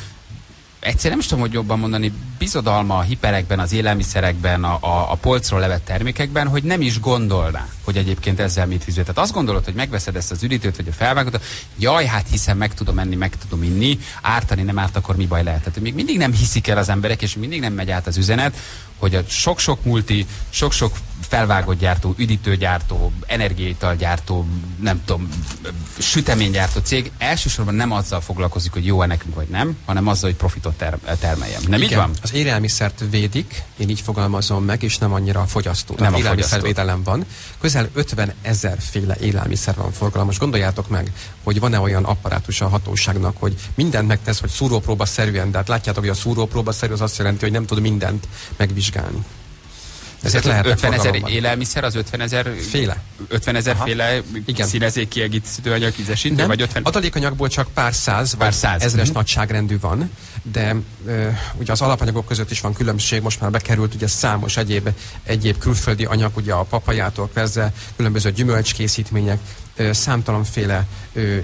egyszer nem is tudom, hogy jobban mondani, bizodalma a hiperekben, az élelmiszerekben, a, a, a polcról levett termékekben, hogy nem is gondolná, hogy egyébként ezzel mit fizet. Tehát azt gondolod, hogy megveszed ezt az üdítőt, vagy a felvágót, jaj, hát hiszen meg tudom enni, meg tudom inni, ártani nem árt, akkor mi baj lehet. Tehát még mindig nem hiszik el az emberek, és mindig nem megy át az üzenet, hogy a sok-sok multi, sok-sok felvágott gyártó, üdítőgyártó, energiaitalgyártó, nem tudom, süteménygyártó cég elsősorban nem azzal foglalkozik, hogy jó-e nekünk vagy nem, hanem azzal, hogy profitot ter- termeljem. Nem így Igen, van? Az élelmiszert védik, én így fogalmazom meg, és nem annyira a fogyasztó. Nem a élelmiszervédelem van. Közel 50 ezer féle élelmiszer van forgalom. Most gondoljátok meg, hogy van-e olyan apparátus a hatóságnak, hogy mindent megtesz, hogy szúrópróba szerűen, de hát látjátok, hogy a szúrópróba szerű az azt jelenti, hogy nem tud mindent megvizsgálni. Ezért lehet 50 ezer élelmiszer, az 50 ezer Féle. 50 ezer féle Igen. színezék kiegészítő anyag ízesítő, Nem, vagy 50 adalékanyagból csak pár száz, Pár száz. ezres Mhm. nagyságrendű van, de ö, ugye az alapanyagok között is van különbség, most már bekerült ugye számos egyéb, egyéb külföldi anyag, ugye a papajától kezdve különböző gyümölcskészítmények, számtalanféle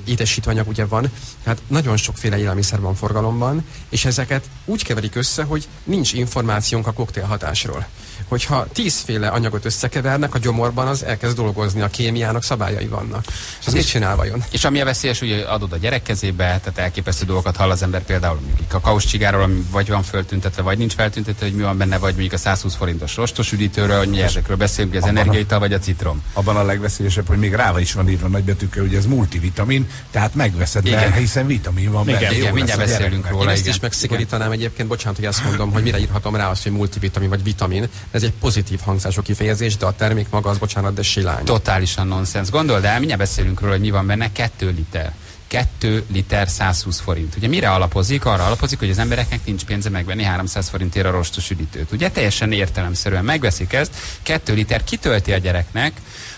édesítőanyag ugye van, tehát nagyon sokféle élelmiszer van forgalomban, és ezeket úgy keverik össze, hogy nincs információnk a koktél hatásról. Hogyha tízféle anyagot összekevernek, a gyomorban az elkezd dolgozni, a kémiának szabályai vannak. És az mit csinál vajon? És ami a veszélyes, hogy adod a gyerek kezébe, tehát elképesztő dolgokat hall az ember például mondjuk a kauscsigáról, ami vagy van föltüntetve, vagy nincs feltüntetve, hogy mi van benne, vagy mondjuk a 120 forintos rostos üdítőről, hogy mi ezekről beszélünk, az energiaital vagy a citrom. Abban a legveszélyesebb, hogy még rá is van írva nagybetűkkel, hogy ez multivitamin, tehát megveszed, Igen. mert hiszen vitamin van benne. Igen, Jó igen, mindjárt beszélünk róla. Én ezt igen. is megszigorítanám egyébként, bocsánat, hogy ezt mondom, hogy mire írhatom rá azt, hogy multivitamin vagy vitamin. Ez egy pozitív hangzású kifejezés, de a termék maga az, bocsánat, de silány. Totálisan nonsens. Gondold el, mindjárt beszélünk róla, hogy mi van benne, 2 liter. 2 liter 120 forint. Ugye mire alapozik? Arra alapozik, hogy az embereknek nincs pénze megvenni 300 forintért a rostos üdítőt. Ugye teljesen értelemszerűen megveszik ezt, 2 liter kitölti a gyereknek,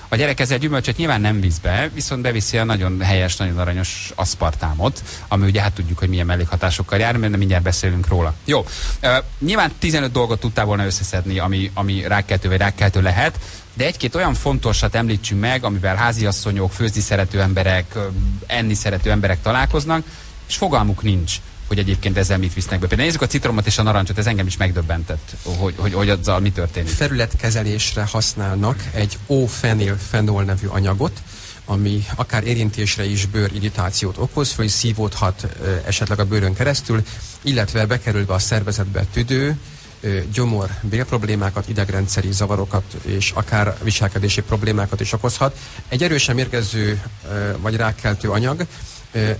a gyerek ezzel gyümölcsöt nyilván nem visz be, viszont beviszi a nagyon helyes, nagyon aranyos aszpartámot, ami ugye hát tudjuk, hogy milyen mellékhatásokkal jár, mert mindjárt beszélünk róla. Jó, uh, nyilván 15 dolgot tudtál volna összeszedni, ami, ami rákkeltő vagy rákkeltő lehet, de egy-két olyan fontosat említsünk meg, amivel háziasszonyok, főzni szerető emberek, enni szerető emberek találkoznak, és fogalmuk nincs, hogy egyébként ezzel mit visznek be. Például nézzük a citromot és a narancsot, ez engem is megdöbbentett, hogy, hogy, hogy azzal mi történik. Felületkezelésre használnak egy ó-fenil-fenol nevű anyagot, ami akár érintésre is bőrirritációt okoz, vagy szívódhat esetleg a bőrön keresztül, illetve bekerülve a szervezetbe tüdő, gyomor, bélproblémákat, idegrendszeri zavarokat és akár viselkedési problémákat is okozhat. Egy erősen mérgező vagy rákkeltő anyag,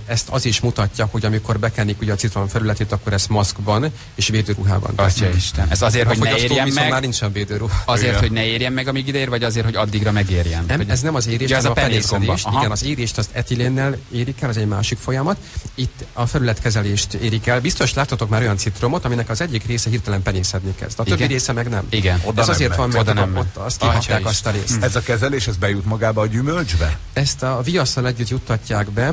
ezt az is mutatja, hogy amikor bekenik ugye a citrom felületét, akkor ezt maszkban és védőruhában Atya. Isten. Ez azért, A hogy ne fogyasztó érjen meg? már nincsen védőruha. Azért, hogy ne érjen meg, amíg ideér, vagy azért, hogy addigra megérjen? Nem, hogy ez nem az érés, ez a a penészedést. Igen, az érést azt etilénnel érik el, ez egy másik folyamat. Itt a felületkezelést érik el. Biztos láttatok már olyan citromot, aminek az egyik része hirtelen penészedni kezd. A többi Igen. része meg nem. Igen. Oda ez nem azért van, mert Oda nem ott, azt Isten. azt a részt. Ez a kezelés, ez bejut magába a gyümölcsbe? Ezt a viasszal együtt juttatják be.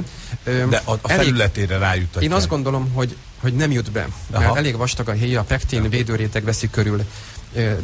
De a, a felületére rájutatják. Én azt gondolom, hogy, hogy nem jut be, mert Aha. elég vastag a héja, a pektin védőréteg veszi körül.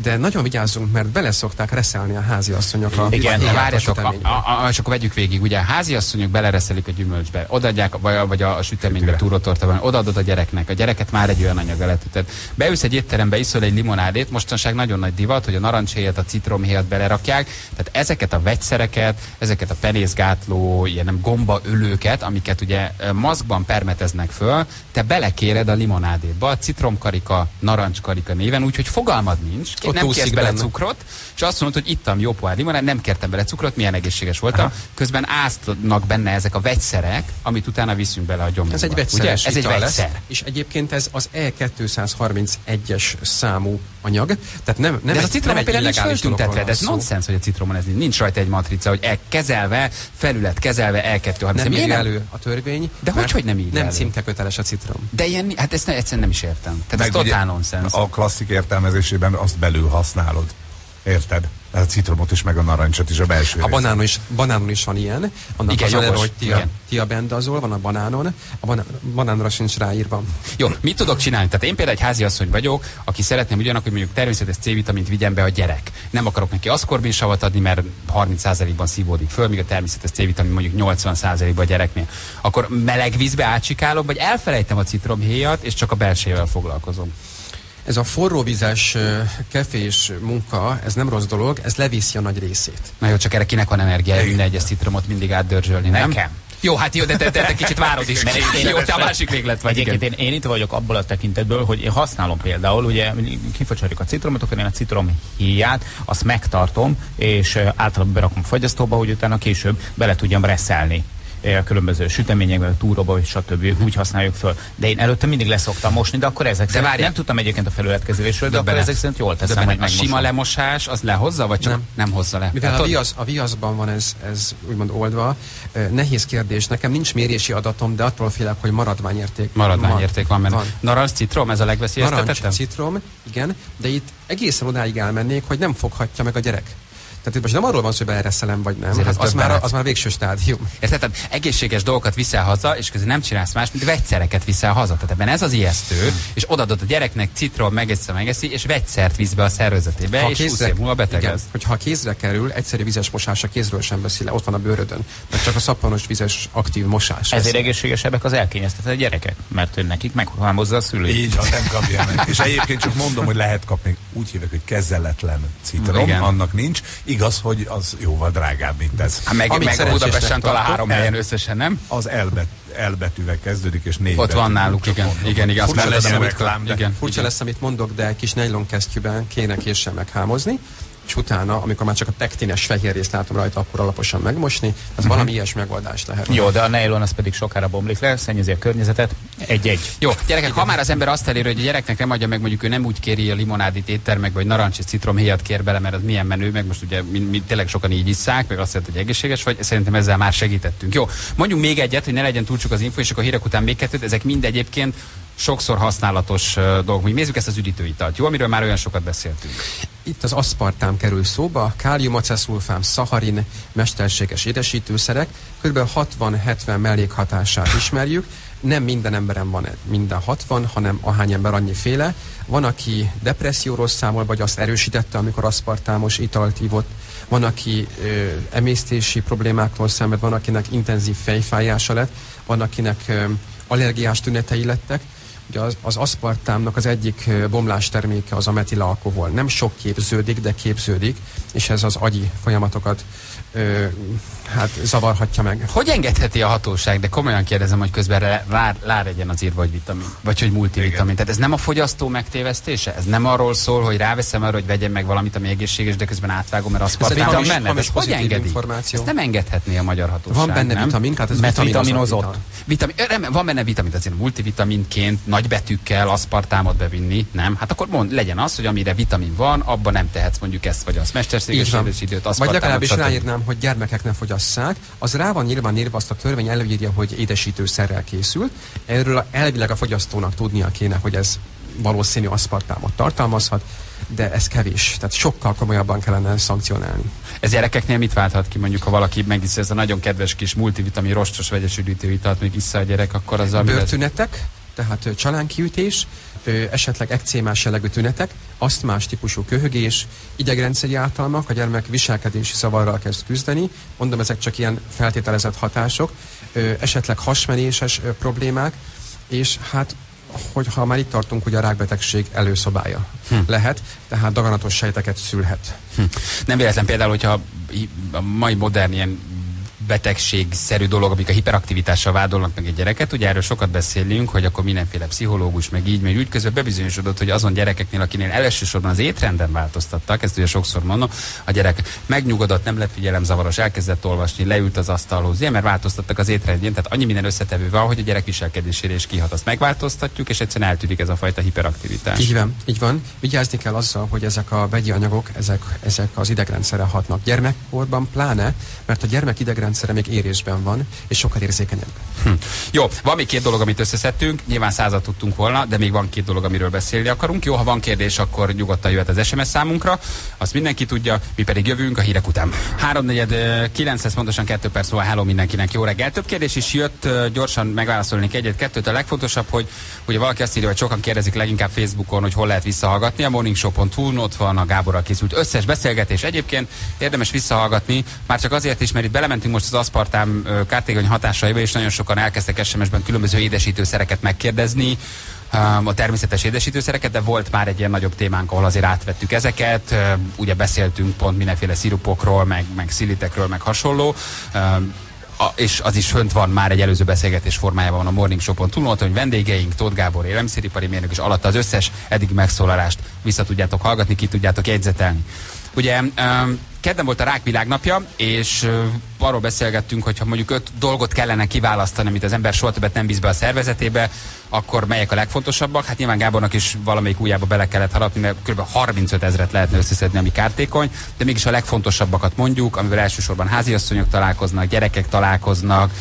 De nagyon vigyázzunk, mert bele szokták reszelni a házi asszonyok a Igen, héját várjatok, a, a, a, és akkor vegyük végig. Ugye? A háziasszonyok belereszelik a gyümölcsbe, odaadják, vagy, a- vagy a, a süteménybe, túrotortában, odaadod a gyereknek, a gyereket már egy olyan anyaggal leteted. Beülsz egy étterembe, iszol egy limonádét, mostanság nagyon nagy divat, hogy a narancshéjat, a citromhéjat belerakják, tehát ezeket a vegyszereket, ezeket a penészgátló, ilyen nem gombaölőket, amiket ugye maszkban permeteznek föl, te belekéred a limonádéba, a citromkarika, narancskarika néven, úgyhogy fogalmad nincs, Ott nem kérsz bele benne. cukrot, és azt mondod, hogy ittam jó pohár limonát, nem kértem bele cukrot, milyen egészséges voltam. Aha. Közben áztnak benne ezek a vegyszerek, amit utána viszünk bele a gyomorba. Ez egy vegyszeres Ez egy vegyszer. lesz, és egyébként ez az E231-es számú anyag, tehát nem, nem de ez a egy, nem citromon például nincs illegális föltüntetve, de ez nonsens, hogy a citromon ez nincs. nincs rajta egy matrica, hogy e kezelve, felület kezelve, E230. Nem írja elő a törvény. De hogy, hogy nem írja Nem elő? címkeköteles a citrom. De ilyen, hát ezt ne, egyszerűen nem is értem. Tehát ez Meg totál nonsens. A klasszik értelmezésében azt belül használod. Érted? A citromot is, meg a narancsot is a belső A banánon is, banánon is van ilyen. Annak Igen, az jogos, hogy tia, igen. tiabendazol, van a banánon. A baná, banánra sincs ráírva. Jó, mit tudok csinálni? Tehát én például egy háziasszony vagyok, aki szeretném ugyanak, hogy mondjuk természetes C-vitamint vigyen be a gyerek. Nem akarok neki aszkorbinsavat adni, mert 30%-ban szívódik föl, míg a természetes C-vitamin mondjuk 80%-ban a gyereknél. Akkor meleg vízbe átsikálom, vagy elfelejtem a citromhéjat, és csak a belsejével foglalkozom. Ez a forróvizes kefés munka, ez nem rossz dolog, ez leviszi a nagy részét. Na jó, csak erre kinek van energiája minden egyes citromot mindig átdörzsölni, nem? Nekem. Jó, hát jó, de te, te, te kicsit várod is. Mert én- jó, te a másik véglet vagy. Egyébként én, én itt vagyok abból a tekintetből, hogy én használom például, ugye kifacsarjuk a citromot, akkor én a citrom híját, azt megtartom, és általában berakom a fagyasztóba, hogy utána később bele tudjam reszelni különböző süteményekbe, túróba, és stb. úgy használjuk föl. De én előtte mindig leszoktam mosni, de akkor ezek szerint várjál. nem tudtam egyébként a felületkezésről, de, akkor ezek szerint jól teszem, hogy a sima lemosás, az lehozza, vagy csak nem, Nem. hozza le? Mivel a, Tehát viasz, a viaszban van ez, ez úgymond oldva, nehéz kérdés. Nekem nincs mérési adatom, de attól félek, hogy maradványérték. Maradványérték van benne. Van. Narancs, citrom, ez a Narancs, legveszélyeztetettebb? citrom, igen, de itt egészen odáig elmennék, hogy nem foghatja meg a gyerek. Tehát itt most nem arról van szó, hogy beereszelem vagy nem, Azért az, már, az már végső stádium. Érted? Tehát egészséges dolgokat viszel haza, és közben nem csinálsz más, mint vegyszereket viszel haza. Tehát ebben ez az ijesztő, és odaadod a gyereknek citrom, megeszi, megeszi, és vegyszert visz be a szervezetébe, és 20 év múlva beteg igen, hogyha kézre kerül, egyszerű vizes mosás a kézről sem veszi le, ott van a bőrödön. Mert csak a szappanos vizes aktív mosás. Ezért veszi. egészségesebbek az elkényeztetett gyerekek, mert ő nekik meghalmozza a szülő. Így van, nem kapja meg. És egyébként csak mondom, hogy lehet kapni, úgy hívják, hogy kezeletlen citrom, Igen. annak nincs. Igaz, hogy az jóval drágább, mint ez. Hát meg, Amit meg Budapesten talán három el- helyen összesen, nem? Az elbet, elbetűvel kezdődik, és négy Ott van náluk, igen. Igen, igen, azt Furcsa legyen nem reklám, de igen. Furcsa lesz, amit mondok, de kis nylon kesztyűben kéne késsel meghámozni, és utána, amikor már csak a pektines fehér részt látom rajta, akkor alaposan megmosni. Ez Mhm. uh-huh. valami ilyes megoldás lehet. Jó, de a nylon az pedig sokára bomlik le, szennyezi a környezetet. Egy-egy. Jó, gyerekek, ha már az ember azt elér, hogy a gyereknek nem adja meg, mondjuk ő nem úgy kéri a limonádit éttermekbe, vagy narancs és citromhéjat kér bele, mert az milyen menő, meg most ugye mi, mi tényleg sokan így isszák, meg azt jelenti, hogy egészséges vagy, szerintem ezzel már segítettünk. Jó, mondjuk még egyet, hogy ne legyen túl sok az info, és akkor a hírek után még kettőt, ezek mind egyébként sokszor használatos dolgok. Mi nézzük ezt az üdítőitalt, jó, amiről már olyan sokat beszéltünk. Itt az aszpartám kerül szóba, kálium, aceszulfám, szaharin, mesterséges édesítőszerek, kb. 60-70 mellékhatását ismerjük. Nem minden emberen van minden 60, hanem ahány ember annyiféle. Van, aki depresszióról számol, vagy azt erősítette, amikor aszpartámos italt ívott. Van, aki ö, emésztési problémáktól szenved, van, akinek intenzív fejfájása lett, van, akinek ö, allergiás tünetei lettek. Ugye az, az aszpartámnak az egyik bomlás terméke az a metilalkohol. Nem sok képződik, de képződik, és ez az agyi folyamatokat ö, hát zavarhatja meg. Hogy engedheti a hatóság, de komolyan kérdezem, hogy közben rá, rá, legyen az írva, hogy vitamin, vagy hogy multivitamin. Tehát ez nem a fogyasztó megtévesztése? Ez nem arról szól, hogy ráveszem arra, hogy vegyem meg valamit, ami egészséges, de közben átvágom, mert az van hamis- benne. Ez hogy engedi? információ. Ezt nem engedhetné a magyar hatóság. Van benne nem? vitamin, hát ez Mert vitaminozott. Vitamin, nem, van benne vitamin, azért multivitaminként nagybetűkkel aszpartámot bevinni, nem? Hát akkor mond, legyen az, hogy amire vitamin van, abban nem tehetsz mondjuk ezt vagy azt. Mesterséges van. édesítőt, Vagy aszpartámot, legalábbis ráírnám, hogy gyermekek ne fogyasszák. Az rá van nyilván írva, azt a törvény előírja, hogy édesítőszerrel készült. Erről a- elvileg a fogyasztónak tudnia kéne, hogy ez valószínű aszpartámot tartalmazhat, de ez kevés. Tehát sokkal komolyabban kellene szankcionálni. Ez gyerekeknél mit válthat ki, mondjuk, ha valaki megiszi ez a nagyon kedves kis multivitamin rostos vegyes üdítőitalt, még issza a gyerek, akkor az lesz? Bőrtünetek, tehát csalánkiütés, esetleg ekcémás jellegű tünetek, asztmás típusú köhögés, idegrendszeri ártalmak, a gyermek viselkedési zavarral kezd küzdeni, mondom, ezek csak ilyen feltételezett hatások, esetleg hasmenéses problémák, és hát hogyha már itt tartunk, hogy a rákbetegség előszobája hm. lehet, tehát daganatos sejteket szülhet. Hm. Nem véletlen például, hogyha a mai modern ilyen betegségszerű dolog, amik a hiperaktivitással vádolnak meg egy gyereket. Ugye erről sokat beszélünk, hogy akkor mindenféle pszichológus, meg így, meg úgy közben bebizonyosodott, hogy azon gyerekeknél, akinél elsősorban az étrenden változtattak, ezt ugye sokszor mondom, a gyerek megnyugodott, nem lett figyelemzavaros, elkezdett olvasni, leült az asztalhoz, ilyen, mert változtattak az étrendjén, tehát annyi minden összetevő van, hogy a gyerek viselkedésére is kihat. Azt megváltoztatjuk, és egyszerűen eltűnik ez a fajta hiperaktivitás. Így van, így van. Vigyázni kell azzal, hogy ezek a vegyi anyagok, ezek, ezek az idegrendszerre hatnak. Gyermekkorban pláne, mert a gyermek idegrendszere még érésben van, és sokkal érzékenyebb. Hm. Jó, van még két dolog, amit összeszedtünk, nyilván százat tudtunk volna, de még van két dolog, amiről beszélni akarunk. Jó, ha van kérdés, akkor nyugodtan jöhet az SMS számunkra, azt mindenki tudja, mi pedig jövünk a hírek után. 3-4-9 lesz pontosan 2 perc múlva, hello mindenkinek, jó reggel. Több kérdés is jött, gyorsan megválaszolnék egyet-kettőt. A legfontosabb, hogy ugye valaki azt írja, hogy sokan kérdezik leginkább Facebookon, hogy hol lehet visszahallgatni. A morningshow.hu ott van a Gáborral készült összes beszélgetés. Egyébként érdemes visszahallgatni, már csak azért is, mert itt belementünk most az aszpartám kártékony hatásaiba, és nagyon sokan elkezdtek SMS-ben különböző édesítőszereket megkérdezni, a természetes édesítőszereket, de volt már egy ilyen nagyobb témánk, ahol azért átvettük ezeket. Ugye beszéltünk pont mindenféle szirupokról, meg, meg szilitekről, meg hasonló. A, és az is fönt van már egy előző beszélgetés formájában van a Morning Shop-on túl, hogy vendégeink, Tóth Gábor, élelmiszeripari mérnök, és alatta az összes eddig megszólalást vissza tudjátok hallgatni, ki tudjátok jegyzetelni. Ugye um, kedden volt a Rák Világnapja, és arról beszélgettünk, hogy ha mondjuk öt dolgot kellene kiválasztani, amit az ember soha többet nem bíz be a szervezetébe, akkor melyek a legfontosabbak? Hát nyilván Gábornak is valamelyik újjába bele kellett harapni, mert kb. 35 ezret lehetne összeszedni, ami kártékony, de mégis a legfontosabbakat mondjuk, amivel elsősorban háziasszonyok találkoznak, gyerekek találkoznak,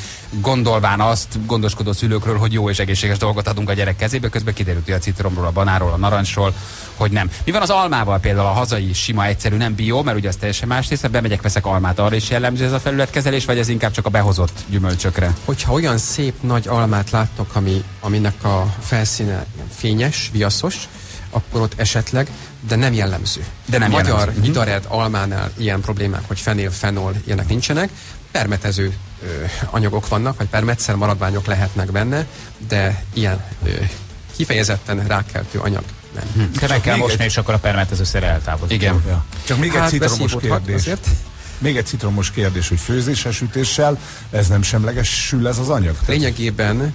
gondolván azt gondoskodó szülőkről, hogy jó és egészséges dolgot adunk a gyerek kezébe, közben kiderült, hogy a citromról, a banáról, a narancsról, hogy nem. Mi van az almával például, a hazai sima egyszerű, nem bio, mert ugye az teljesen más része, bemegyek, veszek almát, arra is jellemző ez a felületkezelés, vagy ez inkább csak a behozott gyümölcsökre? Hogyha olyan szép nagy almát láttok, ami, aminek a felszíne fényes, viaszos, akkor ott esetleg, de nem jellemző. De nem magyar jellemző. Mhm. hidared almánál ilyen problémák, hogy fenél, fenol, ilyenek nincsenek. Permetező anyagok vannak, vagy permetszer maradványok lehetnek benne, de ilyen kifejezetten rákeltő anyag nem. Te meg kell mosni, és akkor a permetezőszer eltávozik. Igen. Ja. Csak még egy Hát citromos beszívódhat kérdés. azért. Még egy citromos kérdés, hogy főzéses ütéssel ez nem semlegesül ez az anyag? Lényegében,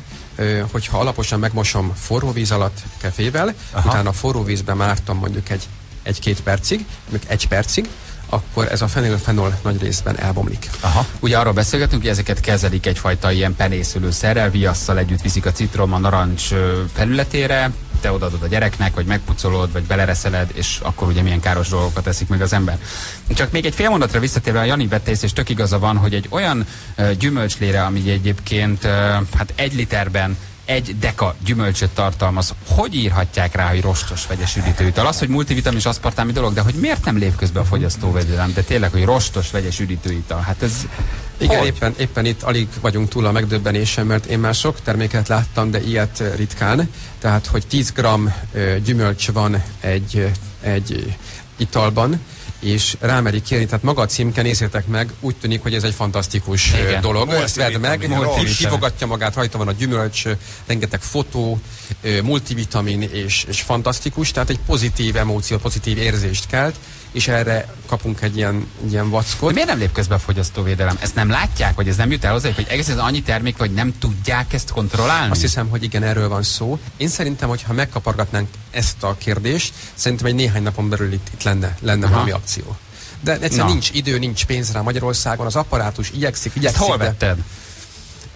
hogyha alaposan megmosom forró víz alatt kefével, Aha. utána forró vízbe mártam mondjuk egy, egy-két percig, mondjuk egy percig, akkor ez a fenilfenol nagy részben elbomlik. Aha. Ugye arról beszélgetünk, hogy ezeket kezelik egyfajta ilyen penészülő szerrel, viasszal együtt viszik a citrom a narancs felületére, te odaadod a gyereknek, vagy megpucolod, vagy belereszeled, és akkor ugye milyen káros dolgokat teszik meg az ember. Csak még egy fél mondatra visszatérve, a Jani vette észre, és tök igaza van, hogy egy olyan gyümölcslére, ami egyébként hát egy literben egy deka gyümölcsöt tartalmaz, hogy írhatják rá, hogy rostos vegyes üdítőital? Az, hogy multivitamin és aszpartámi dolog, de hogy miért nem lép közbe a fogyasztóvédelem? De tényleg, hogy rostos vegyes üdítőital? Hát ez Igen, hogy? éppen, éppen itt alig vagyunk túl a megdöbbenésen, mert én már sok terméket láttam, de ilyet ritkán. Tehát, hogy 10 g gyümölcs van egy, egy italban, és rámerik kérni, tehát maga a címke, nézzétek meg, úgy tűnik, hogy ez egy fantasztikus Igen. dolog. Ezt vedd meg, kifogatja magát, rajta van a gyümölcs, rengeteg fotó, multivitamin és, és fantasztikus, tehát egy pozitív emóció, pozitív érzést kelt, és erre kapunk egy ilyen, egy ilyen vackot. De miért nem lép közbe a fogyasztóvédelem? Ezt nem látják, vagy ez nem jut el hozzá, hogy egész ez annyi termék, vagy nem tudják ezt kontrollálni? Azt hiszem, hogy igen, erről van szó. Én szerintem, hogyha megkapargatnánk ezt a kérdést, szerintem egy néhány napon belül itt, itt lenne, lenne Aha. valami akció. De egyszerűen nincs idő, nincs pénz rá Magyarországon, az apparátus igyekszik, Ezt igyekszik. hol de vetted?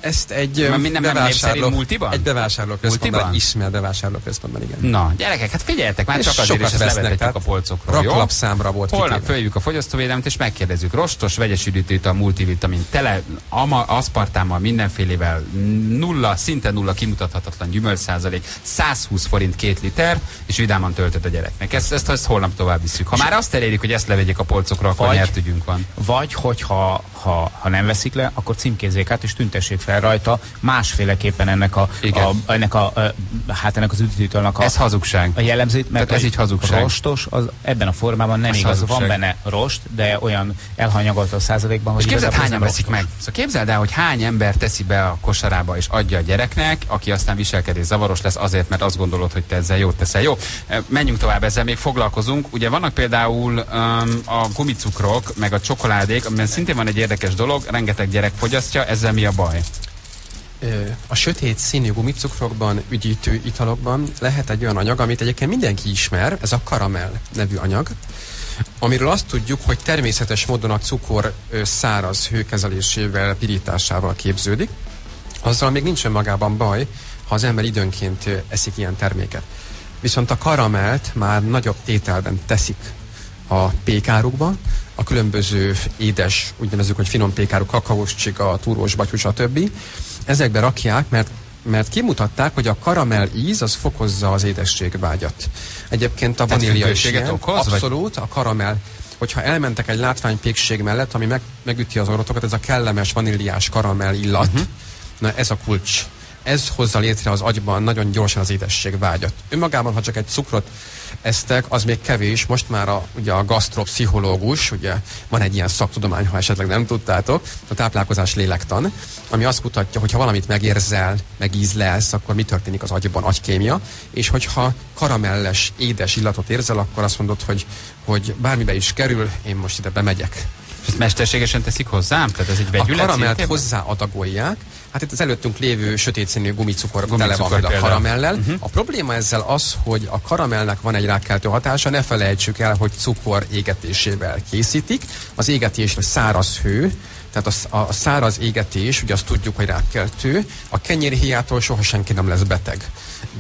Ezt egy Mert minden nem népszerű multiban? Egy bevásárlóközpontban, egy ismert bevásárlóközpontban, igen. Na, gyerekek, hát figyeljetek, már És csak azért is ezt a polcokról, raklapszámra volt Holnap kitéve. följük a fogyasztóvédelmet, és megkérdezzük, rostos, vegyes üdítőt a multivitamin, tele, ama, aszpartámmal, mindenfélével, nulla, szinte nulla kimutathatatlan gyümölcs százalék, 120 forint két liter, és vidáman töltött a gyereknek. Ezt, ezt, ezt holnap tovább visszük. Ha már azt elérjük, hogy ezt levegyék a polcokra, akkor Vagy- nyert ügyünk van. Vagy, hogyha ha, ha nem veszik le, akkor címkézzék át, és tüntessék fel rajta másféleképpen ennek a, Igen. a, ennek a, a hát ennek az üdítőtőnek a, Ez hazugság. a jellemzőt, mert Tehát ez a így hazugság. rostos az ebben a formában nem Ez igaz. hazugság. Van benne rost, de olyan elhanyagolta százalékban, hogy És képzeld, hányan veszik meg? Szóval képzeld el, hogy hány ember teszi be a kosarába és adja a gyereknek, aki aztán viselkedés zavaros lesz azért, mert azt gondolod, hogy te ezzel jót teszel. Jó, menjünk tovább, ezzel még foglalkozunk. Ugye vannak például um, a gumicukrok, meg a csokoládék, amiben szintén van egy érdekes dolog, rengeteg gyerek fogyasztja, ezzel mi a baj? A sötét színű gumicukrokban, ügyítő italokban lehet egy olyan anyag, amit egyébként mindenki ismer, ez a karamell nevű anyag, amiről azt tudjuk, hogy természetes módon a cukor száraz hőkezelésével, pirításával képződik. Azzal még nincsen magában baj, ha az ember időnként eszik ilyen terméket. Viszont a karamelt már nagyobb tételben teszik a pékárukba, a különböző édes, úgy nevezzük, hogy finom pékáruk, kakaós csiga, túrós batyú, stb. Ezekbe rakják, mert mert kimutatták, hogy a karamell íz az fokozza az édességvágyat. Egyébként a vanília is ilyen. okoz, vagy? Abszolút, a karamell. Hogyha elmentek egy látványpékség mellett, ami meg, megüti az orrotokat, ez a kellemes vaníliás karamell illat, uh-huh. na ez a kulcs. Ez hozza létre az agyban nagyon gyorsan az édességvágyat. Önmagában, ha csak egy cukrot esztek, az még kevés. Most már a, ugye a gasztropszichológus, ugye van egy ilyen szaktudomány, ha esetleg nem tudtátok, a táplálkozás lélektan, ami azt mutatja, hogy ha valamit megérzel, megízlelsz, akkor mi történik az agyban, agykémia, és hogyha karamelles, édes illatot érzel, akkor azt mondod, hogy, hogy bármibe is kerül, én most ide bemegyek. És ezt mesterségesen teszik hozzám? Tehát ez egy A vegyület? karamelt szintén? hozzáadagolják. Hát itt az előttünk lévő sötét színű gumicukor, Gumicukor tele van például a karamellel. Mhm. A probléma ezzel az, hogy a karamellnek van egy rákkeltő hatása, ne felejtsük el, hogy cukor égetésével készítik. Az égetés száraz hő, tehát a, a száraz égetés, ugye azt tudjuk, hogy rákkeltő. A kenyérhiától soha senki nem lesz beteg.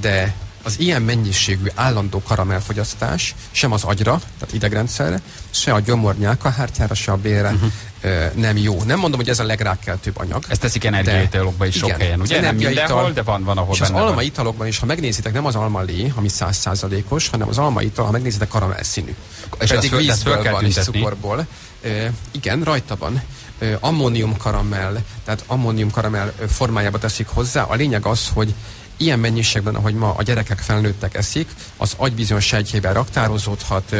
De az ilyen mennyiségű állandó karamellfogyasztás sem az agyra, tehát idegrendszerre, se a gyomor nyálkahártyára, se a bélre uh-huh. Nem jó. Nem mondom, hogy ez a legrákkeltőbb anyag. Ezt teszik energiaitalokba is sok igen, helyen, ugye? az Nem mindenhol, de van, van, ahol És az benne alma van. italokban is, ha megnézitek, nem az almalé, ami százszázalékos, hanem az alma ital, ha megnézitek, karamell színű. És Pedig vízből van és cukorból. E, igen, rajta van. E, ammónium karamell, tehát ammónium karamell formájába teszik hozzá. A lényeg az, hogy ilyen mennyiségben, ahogy ma a gyerekek felnőttek eszik, az agy bizonyos sejtjében raktározódhat,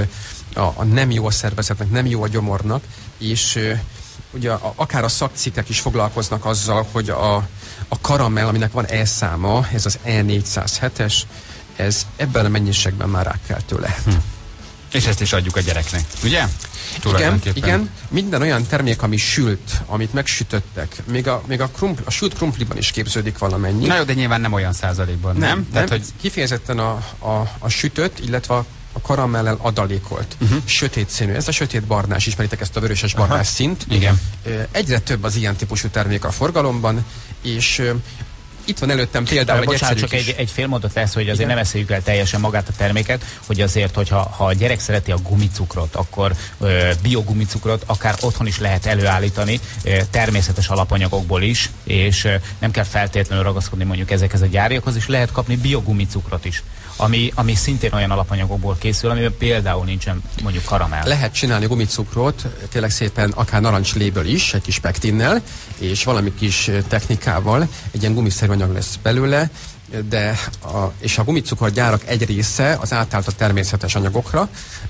a, a nem jó a szervezetnek, nem jó a gyomornak, és ugye akár a szakcikkek is foglalkoznak azzal, hogy a, a karamell, aminek van E-száma, ez az E407-es, ez ebben a mennyiségben már rákkeltő lehet. Hm. És ezt is adjuk a gyereknek, ugye? Igen, igen, minden olyan termék, ami sült, amit megsütöttek, még a, még a, krumpli, a sült krumpliban is képződik valamennyi. Na jó, de nyilván nem olyan százalékban, nem? nem, Tehát, nem hogy kifejezetten a, a, a sütött, illetve a a karamellel adalékolt, uh-huh. sötét színű. Ez a sötét barnás, ismeritek ezt a vöröses barnás Aha. szint. Igen. Egyre több az ilyen típusú termék a forgalomban, és itt van előttem például egy Bocsánat, csak kis... egy, egy fél mondat lesz, hogy azért Igen. nem eszéljük el teljesen magát a terméket, hogy azért, hogyha ha a gyerek szereti a gumicukrot, akkor ö, biogumicukrot akár otthon is lehet előállítani, ö, természetes alapanyagokból is, és ö, nem kell feltétlenül ragaszkodni mondjuk ezekhez a gyáriakhoz, és lehet kapni biogumicukrot is, ami, ami szintén olyan alapanyagokból készül, amiben például nincsen mondjuk karamell. Lehet csinálni gumicukrot, tényleg szépen akár narancsléből is, egy kis pektinnel, és valami kis technikával, egy ilyen gumiszerű anyag lesz belőle, de a, és a gumicukorgyárak egy része az átállt a természetes anyagokra,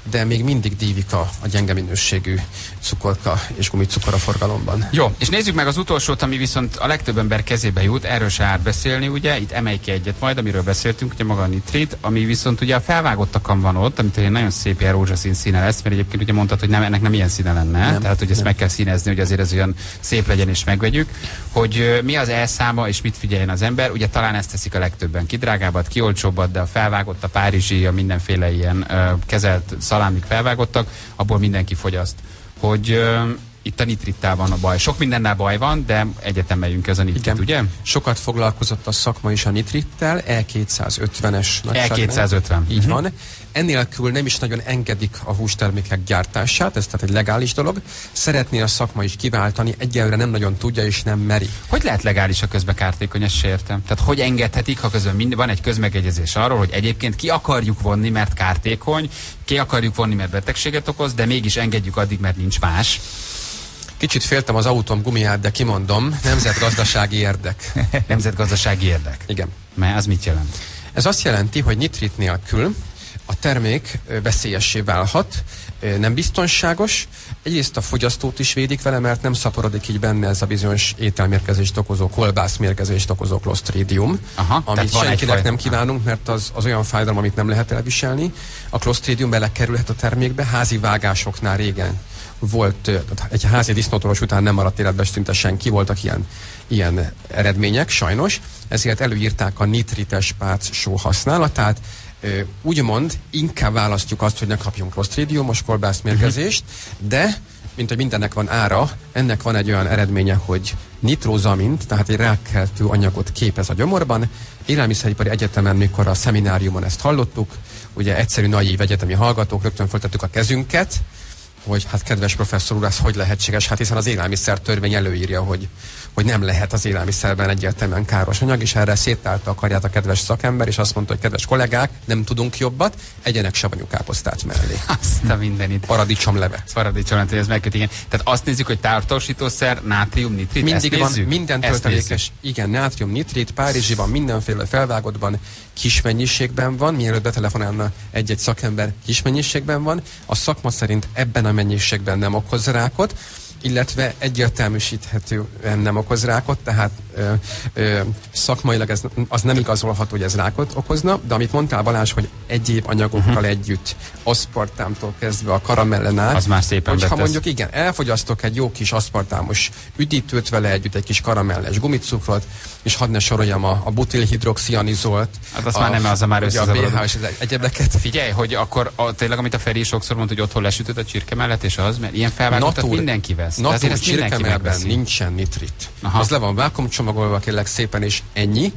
de még mindig dívik a, a gyenge minőségű cukorka és gumicukor a forgalomban. Jó, és nézzük meg az utolsót, ami viszont a legtöbb ember kezébe jut, erről se árt beszélni, ugye, itt emelj ki egyet majd, amiről beszéltünk, ugye maga a nitrit, ami viszont ugye a felvágottakon van ott, amit egy nagyon szép ilyen rózsaszín színe lesz, mert egyébként ugye mondtad, hogy nem, ennek nem ilyen színe lenne, Nem, tehát hogy ezt nem. meg kell színezni, hogy azért ez olyan szép legyen és megvegyük, hogy mi az elszáma és mit figyeljen az ember, ugye talán ezt teszik a legtöbben, kidrágábbat, kiolcsóbbat, de a felvágott, a párizsi, a mindenféle ilyen ö, kezelt szalámik felvágottak, abból mindenki fogyaszt. Hogy ö, itt a nitrittel van a baj. Sok mindennel baj van, de egyetemeljünk ez a nitrit, Igen. ugye? Sokat foglalkozott a szakma is a nitrittel, E250-es E250. Így Mhm. van. Ennélkül nem is nagyon engedik a hústermékek gyártását, ez tehát egy legális dolog. Szeretné a szakma is kiváltani, egyelőre nem nagyon tudja és nem meri. Hogy lehet legális a közbe kártékony, ezt értem. Tehát hogy engedhetik, ha közben mind, van egy közmegegyezés arról, hogy egyébként ki akarjuk vonni, mert kártékony, ki akarjuk vonni, mert betegséget okoz, de mégis engedjük addig, mert nincs más. Kicsit féltem az autóm gumiát, de kimondom, nemzetgazdasági érdek. [laughs] Nemzetgazdasági érdek. Igen. Mert az mit jelent? Ez azt jelenti, hogy nitrit nélkül a termék veszélyessé válhat, nem biztonságos. Egyrészt a fogyasztót is védik vele, mert nem szaporodik így benne ez a bizonyos ételmérkezést okozó, kolbászmérkezést okozó Clostridium, Aha, amit senkinek nem kívánunk, mert az, az olyan fájdalom, amit nem lehet elviselni. A Clostridium belekerülhet a termékbe, házi vágásoknál régen volt, egy házi disznótoros után nem maradt életbe szinte senki, voltak ilyen, ilyen eredmények, sajnos, ezért előírták a nitrites pác só használatát, úgymond inkább választjuk azt, hogy ne kapjunk Clostridiumos kolbászmérgezést, de mint hogy mindennek van ára, ennek van egy olyan eredménye, hogy nitrozamint, tehát egy rákkeltő anyagot képez a gyomorban. Élelmiszeripari egyetemen, mikor a szemináriumon ezt hallottuk, ugye egyszerű naív egyetemi hallgatók, rögtön föltettük a kezünket, hogy hát kedves professzor úr, ez hogy lehetséges? Hát hiszen az élelmiszer törvény előírja, hogy, hogy nem lehet az élelmiszerben egyértelműen káros anyag, és erre széttálta a karját a kedves szakember, és azt mondta, hogy kedves kollégák, nem tudunk jobbat, egyenek savanyú káposztát mellé. [laughs] Azt a mindenit. Paradicsom levet. Paradicsom levet, hogy ez megköt, igen. Tehát azt nézzük, hogy tártósítószer, nátrium, nitrit, Mindig van, minden töltelékes, igen, nátrium, nitrit, Párizsiban, mindenféle felvágottban kis mennyiségben van, mielőtt betelefonálna egy-egy szakember kis mennyiségben van, a szakma szerint ebben a mennyiségben nem okoz rákot, illetve egyértelműsíthetően nem okoz rákot, tehát ö, ö, szakmailag ez, az nem igazolható, hogy ez rákot okozna, de amit mondtál Balázs, hogy egyéb anyagokkal uh-huh. együtt, aszpartámtól kezdve a karamellen át, Az már szépen hogyha betesz. mondjuk igen, elfogyasztok egy jó kis aszpartámos üdítőt vele együtt, egy kis karamelles gumicukrot, és hadd ne soroljam a, a butilhidroxianizolt. Hát az már nem az, a már ugye a összezavarodott. BH és az egyebeket. Figyelj, hogy akkor a, tényleg, amit a Feri sokszor mondta, hogy otthon lesütött a csirke mellett, és az, mert ilyen felvágottat mindenki ezt mindenki csirkemelben nincsen nitrit. Aha. Az le van vákumcsomagolva kérlek szépen, és ennyi.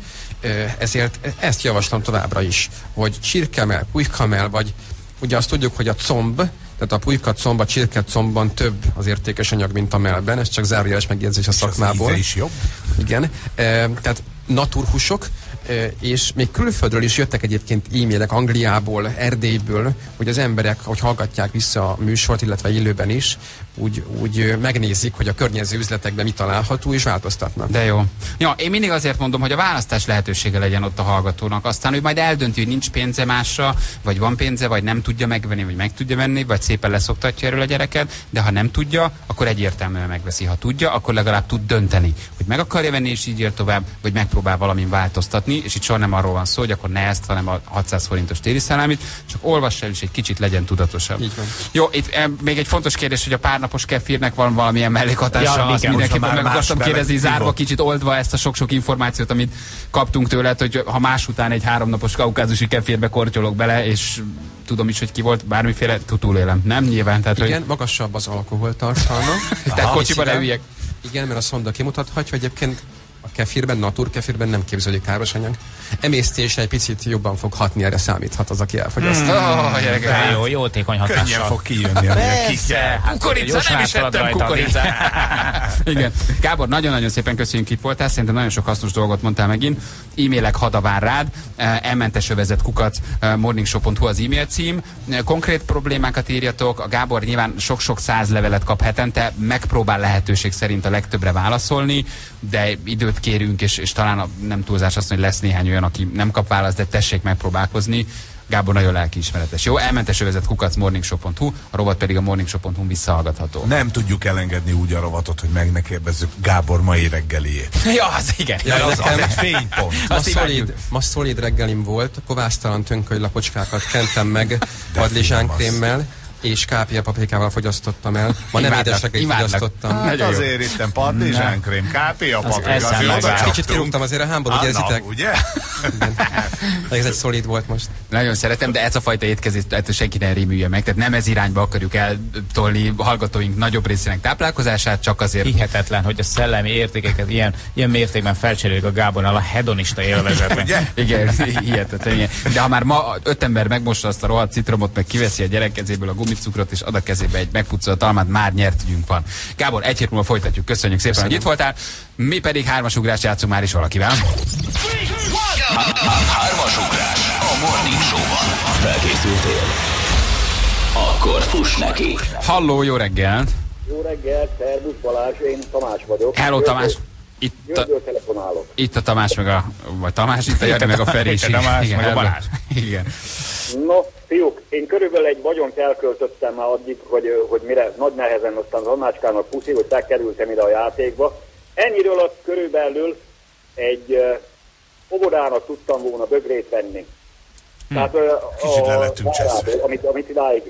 Ezért ezt javaslom továbbra is, hogy csirkemel, pulykamel, vagy ugye azt tudjuk, hogy a comb, tehát a pulyka comb, a csirke combban több az értékes anyag, mint a melben, ez csak zárójeles megjegyzés a szakmából. íze is jobb. Igen, tehát naturhúsok, e, és még külföldről is jöttek egyébként e-mailek Angliából, Erdélyből, hogy az emberek, hogy hallgatják vissza a műsort, illetve élőben is, úgy, úgy megnézik, hogy a környező üzletekben mi található, és változtatnak. De jó. Ja, én mindig azért mondom, hogy a választás lehetősége legyen ott a hallgatónak. Aztán ő majd eldönti, hogy nincs pénze másra, vagy van pénze, vagy nem tudja megvenni, vagy meg tudja venni, vagy szépen leszoktatja erről a gyereket, de ha nem tudja, akkor egyértelműen megveszi. Ha tudja, akkor legalább tud dönteni, hogy meg akarja venni, és így ér tovább, vagy megpróbál valamin változtatni, és itt soha nem arról van szó, hogy akkor ne ezt, hanem a 600 forintos téli szalámit, csak olvass el, és egy kicsit legyen tudatosabb. Jó, itt eh, még egy fontos kérdés, hogy a párnapos kefirnek van valamilyen mellékhatása, Ja, azt igen, mindenképpen meg akartam kérdezni, zárva kicsit oldva ezt a sok-sok információt, amit kaptunk tőled, hogy ha más után egy háromnapos kaukázusi kefirbe kortyolok bele, és tudom is, hogy ki volt, bármiféle túlélem. Nem nyilván, tehát Igen, hogy magasabb az alkoholtartalma. [laughs] Tehát kocsiba ne üljek. Igen, mert a szonda kimutathatja, hogy egyébként kefirben, natur kefirben nem képződik káros anyag. Emésztésre egy picit jobban fog hatni, erre számíthat az, aki elfogyasztja. Oh, De jó, jótékony hatással. Könnyen fog kijönni, Persze, hát Kukorica, nem is ettem rajta a kukoricát. [laughs] Igen. Gábor, nagyon-nagyon szépen köszönjük, itt voltál. Szerintem nagyon sok hasznos dolgot mondtál megint. E-mailek hada vár rád. Eh, Elmentesövezet kukac eh, morningshow.hu az e-mail cím. Eh, Konkrét problémákat írjatok. A Gábor nyilván sok-sok száz levelet kap hetente. Megpróbál lehetőség szerint a legtöbbre válaszolni, de időt kérünk, és, és talán a, nem túlzás azt, hogy lesz néhány olyan, aki nem kap választ, de tessék megpróbálkozni. Gábor nagyon lelkiismeretes. Jó, elmentesövezet kukac morningshow.hu, a rovat pedig a morningshow.hu visszahallgatható. Nem tudjuk elengedni úgy a rovatot, hogy meg ne kérdezzük Gábor mai reggeliét. [laughs] Ja, az igen. Ja, az, az nekem- egy fénypont. Ma szolid, ma szolid reggelim volt, kovásztalan tönköly lapocskákat kentem meg padlizsánkrémmel, és kápia paprikával fogyasztottam el. Ma nem Imádlak, édes reggelit imádlak. fogyasztottam. Hát azért itt partizsánkrém, kápé, a paprika. Kicsit kirúgtam azért a hámból, na, érzitek? ugye? Ez egy szolid volt most. Nagyon szeretem, de ez a fajta étkezést ettől senki ne rémülje meg. Tehát nem ez irányba akarjuk eltolni hallgatóink nagyobb részének táplálkozását, csak azért Hihetetlen, hogy a szellemi értékeket ilyen, ilyen mértékben felcserélik a Gábornál a hedonista élvezetben. Ugye? Igen, hihetetlen. De ha már ma öt ember megmossa azt a rohadt citromot, meg kiveszi a gyerek kezéből a gumicukrot, és ad a kezébe egy megpucolt almát, már nyert ügyünk van. Gábor, egy hét múlva folytatjuk. Köszönjük szépen, hogy itt voltál. Mi pedig hármas ugrás játszunk már is valakivel. Hármas ugrás a Morning Show-ban. Felkészültél? Akkor fuss neki. Halló, jó reggelt! Jó reggelt, szervusz Balázs, én Tamás vagyok. Hello, Tamás! Itt a, telefonálok. itt a Tamás meg a... Vagy Tamás, itt a Jani meg a Feri is. Tamás, Igen, meg a. Balázs. Igen. No, fiúk, én körülbelül egy vagyont elköltöttem már addig, hogy, hogy mire nagy nehezen aztán az Annácskának puszi, hogy bekerültem ide a játékba. Ennyiről az körülbelül egy uh, óvodának tudtam volna bögrét venni. Hm. Tehát uh, Kicsit le lettünk várából, amit, amit idáig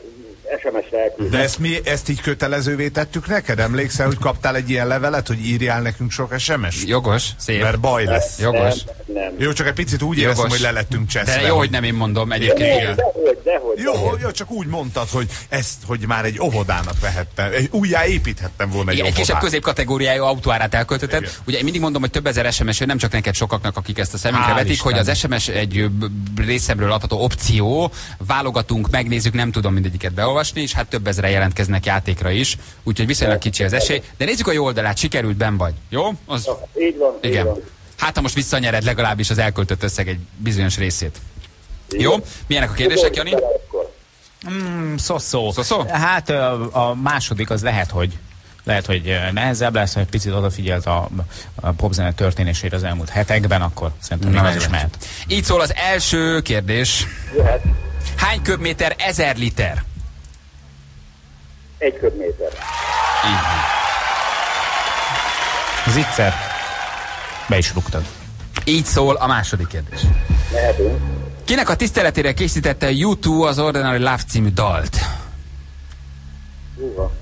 SMS-re elküldtem. De ezt mi ezt így kötelezővé tettük neked? Emlékszel, hogy kaptál egy ilyen levelet, hogy írjál nekünk sok SMS? Jogos, szép. Mert baj lesz. Jogos. Nem, nem. Jó, csak egy picit úgy éreztem, Jogos. hogy le lettünk cseszve. De jó, hogy nem én mondom egyébként. Nem, Igen. dehogy, dehogy, Jó, dehogy. jó, csak úgy mondtad, hogy ezt, hogy már egy óvodának vehettem, egy újjá építhettem volna egy Igen, egy kisebb középkategóriájú autóárát elköltötted. Igen. Ugye én mindig mondom, hogy több ezer SMS jön, nem csak neked sokaknak, akik ezt a szemünkre Hál' vetik, Isten. hogy az SMS egy részemről adható opció, válogatunk, megnézzük, nem tudom mindegyiket beolvasni, és hát több ezre jelentkeznek játékra is, úgyhogy viszonylag kicsi az esély. De nézzük a jó oldalát, sikerült, ben vagy. Jó? Az, Így van, így igen. van. Hát ha most visszanyered legalábbis az elköltött összeg egy bizonyos részét. Jó? Milyenek a kérdések, Jani? Mm, szó-szó. Szó-szó? Hát a második az lehet, hogy lehet, hogy nehezebb lesz, ha egy picit odafigyelt a, a popzene történésére az elmúlt hetekben, akkor szerintem még ez is mehet. Így szól az első kérdés. Jöhet. Hány köbméter ezer liter? Egy köbméter. Zicser. Be is rúgtad. Így szól a második kérdés. Mehetünk. Kinek a tiszteletére készítette U2 az Ordinary Love című dalt? Húha.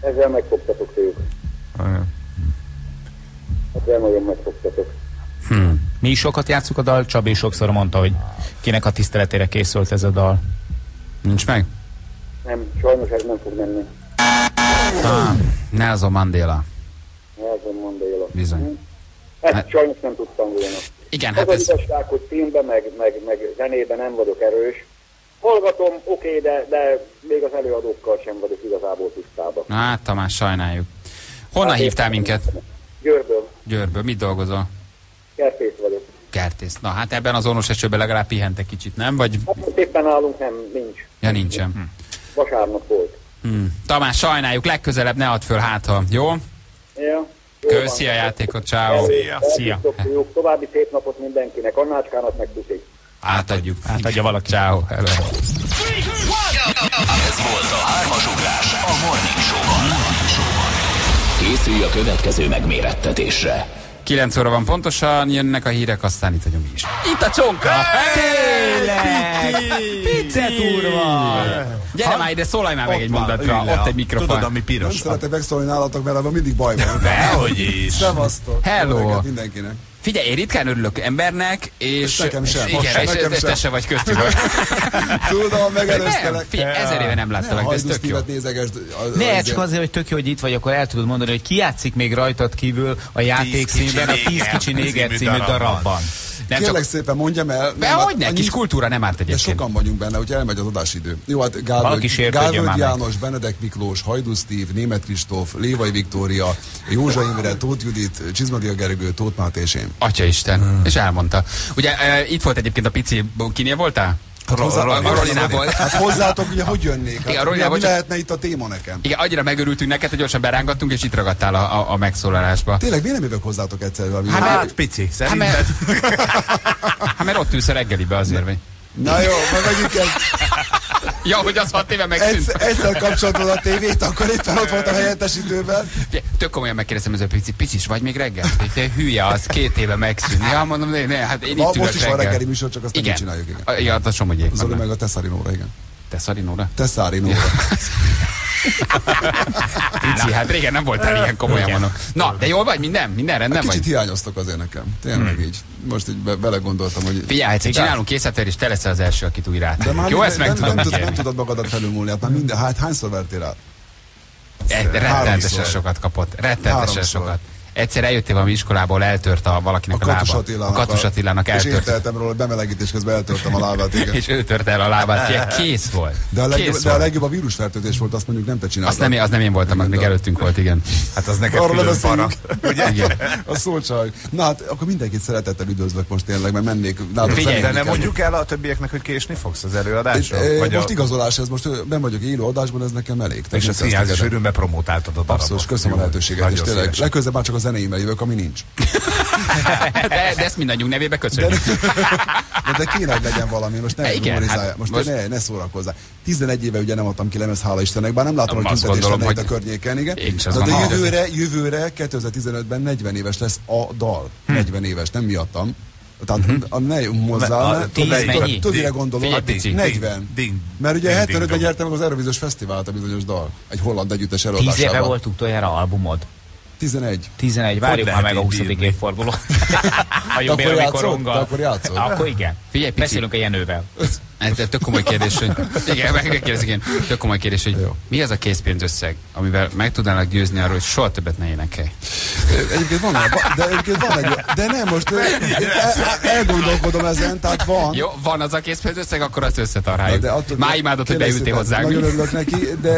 Ezzel megfogtatok fiúk. Ezzel nagyon megfogtatok. Hmm. Mi is sokat játszuk a dal, Csabi sokszor mondta, hogy kinek a tiszteletére készült ez a dal. Nincs meg? Nem, sajnos ez nem fog menni. Ah, Nelson Mandela. Nelson Mandela. Bizony. Ezt Hát- sajnos nem tudtam volna. Igen, az hát az ez- igazság, hogy filmben, meg, meg, meg zenében nem vagyok erős. Hallgatom, oké, de, de még az előadókkal sem vagyok igazából tisztában. Na, Hát Tamás, sajnáljuk. Honnan Hát, hívtál minket? Győrből, Győrből. Mit dolgozol? kertész vagyok. Kertész. Na hát ebben az orvos esőben legalább pihentek kicsit, nem? Vagy... Hát most éppen nálunk nem, nincs. Ja, nincsen. Vasárnap volt. Hm. Tamás, sajnáljuk, legközelebb ne add föl hát, ha jó? Ja. Köszi a játékot, ciao. Szia. További szép napot mindenkinek, Annácskának meg puszik. Átadjuk. Átadja valaki. Ciao. Hello. Ez volt a hármas ugrás a Morning Show-ban. Készülj a következő megmérettetésre. 9 óra van pontosan, jönnek a hírek, aztán itt vagyunk mi is. Itt a csonka! Tényleg! Pizzet úr van! Gyere már ide, szólalj már meg egy mondatra, ott egy mikrofon. Nem szeretek megszólni nálatok, mert abban mindig baj van. Dehogy is. Szevasztok. Hello. Mindenkinek. Figyelj, én ritkán örülök embernek, és... És nekem sem. Igen, Most és nekem te sem. se vagy köztük. [laughs] Tudom, megelőztelek. figyelj, ezer éve nem láttalak, de ez tök jó. nézegesd. Ne, csak azért, hogy tök jó, hogy itt vagy, akkor el tudod mondani, hogy ki játszik még rajtad kívül a játékszínben, a Tíz kicsi néger című darabban. Nem Kérlek csak szépen mondjam el. De nem, hát hogyne, annyi- kis kultúra nem árt De egyébként. sokan vagyunk benne, hogy elmegy az adásidő. Jó, hát Gálvölgy. János, Benedek Miklós, Hajdú Steve, Német Kristóf, Lévai Viktória, Józsa Imre, Tóth Judit, Csizmadia Gergő, Tóth Máté és én. Atya Isten, Hmm. és elmondta. Ugye e, itt volt egyébként a pici, kinél voltál? Hozzá- a Rolinál volt. Hát hozzátok, ugye, hogy jönnék? Igen, Hát, Rolinál mi, mi lehetne itt a téma nekem? Igen, annyira megörültünk neked, hogy gyorsan berángattunk, és itt ragadtál a, a, a megszólalásba. Tényleg, miért nem jövök hozzátok egyszer? valami? Hát, mert- pici, Hát mert, [laughs] hát mert ott ülsz a reggelibe azért, vagy. Na jó, majd megint kell. [laughs] Ja, hogy az hat éve megszűnt. Egyszer, egyszer kapcsolatod a tévét, akkor éppen ott volt a helyettesítőben. Tök komolyan megkérdezem, ez a pici, picis vagy még reggel? Te hülye, az két éve megszűnt. Ja, mondom, ne, ne, hát én Ma, itt most is van reggel. reggeli műsor, csak azt Igen. csináljuk. Igen. A- Ja, a Somogyiék Zoli meg a Teszarinóra, igen. Te szarinóra? Teszarinóra. [laughs] Pici, hát régen nem voltál ilyen komolyan mondom. Na, de jól vagy? Minden? Minden rendben Kicsit vagy? hiányoztok azért nekem. Tényleg így. Most így be, belegondoltam, hogy... Figyelj, ha egyszer csinálunk készletet, és te leszel az első, akit újra át. De már Jó, ezt meg nem, tudom nem, tudod, nem tudod magadat felülmúlni. Hát már minden, hát hányszor vertél át? Rettenetesen sokat kapott. Rettenetesen sokat. Egyszer eljöttél valami iskolából, eltört a valakinek a, Katus lába. Attilának A Katus Attilának És eltört. érteltem róla, bemelegítés közben eltörtem a lábát, igen. [laughs] És ő tört el a lábát, Figyelj, kész volt. De a, legjobb, Kész de a legjobb a vírusfertőzés volt, azt mondjuk nem te csináltad. Azt nem, én- az nem én voltam, az még előttünk volt, igen. Hát az neked Arról külön para. Ugye? Igen. A szócsaj. Na hát, akkor mindenkit szeretettel üdvözlök most tényleg, mert mennék. Figyelj, de nem mondjuk el a többieknek, hogy késni fogsz az előadásra? eh, Vagy most a, igazolás, ez most ben vagyok élő adásban, ez nekem elég. és a színházi sűrűn bepromótáltad a darabot. Abszolút, köszönöm a lehetőséget, és tényleg legközelebb már csak a zenéimmel jövök, ami nincs. [laughs] De, de ezt mindannyiunk nevébe köszönjük. De, [laughs] de kéne, hogy legyen valami, most ne Igen, hát most, most- ne, ne szórakozzál. 11 éve ugye nem adtam ki lemez, hála Istennek, bár nem látom, hogy tüntetés lenne itt a hogy környéken, igen. én de, de jövőre, jövőre, 2015-ben 40 éves lesz a dal. Hm. 40 éves, nem miattam. Tehát hozzá, A- ne, mennyi? többire Ding. gondolom. Figyelj, pici. 40. Ding. Mert ugye Ding, 75-ben ding, nyertem meg az Eurovíziós Fesztivált a bizonyos dal. Egy holland együttes Tíz éve előadásában. volt utoljára albumod. 11. 11, várjuk már meg a így 20. bírni? évforduló. [laughs] A akkor játszol? akkor játszol? Akkor igen. Figyelj. Beszélünk a Jenővel. Ez egy tök komoly kérdés, hogy... Igen, megkérdezik, igen. Tök komoly kérdés, hogy Jó. mi az a készpénzösszeg, amivel meg tudnának győzni arról, hogy soha többet ne énekelj. Egyébként van, de egyébként van egy, de nem, most én el- elgondolkodom ezen, tehát van. Jó, van az a készpénzösszeg, akkor azt összetaráljuk. attól- Már imádod, hogy beültél hozzánk. Nagyon örülök neki, de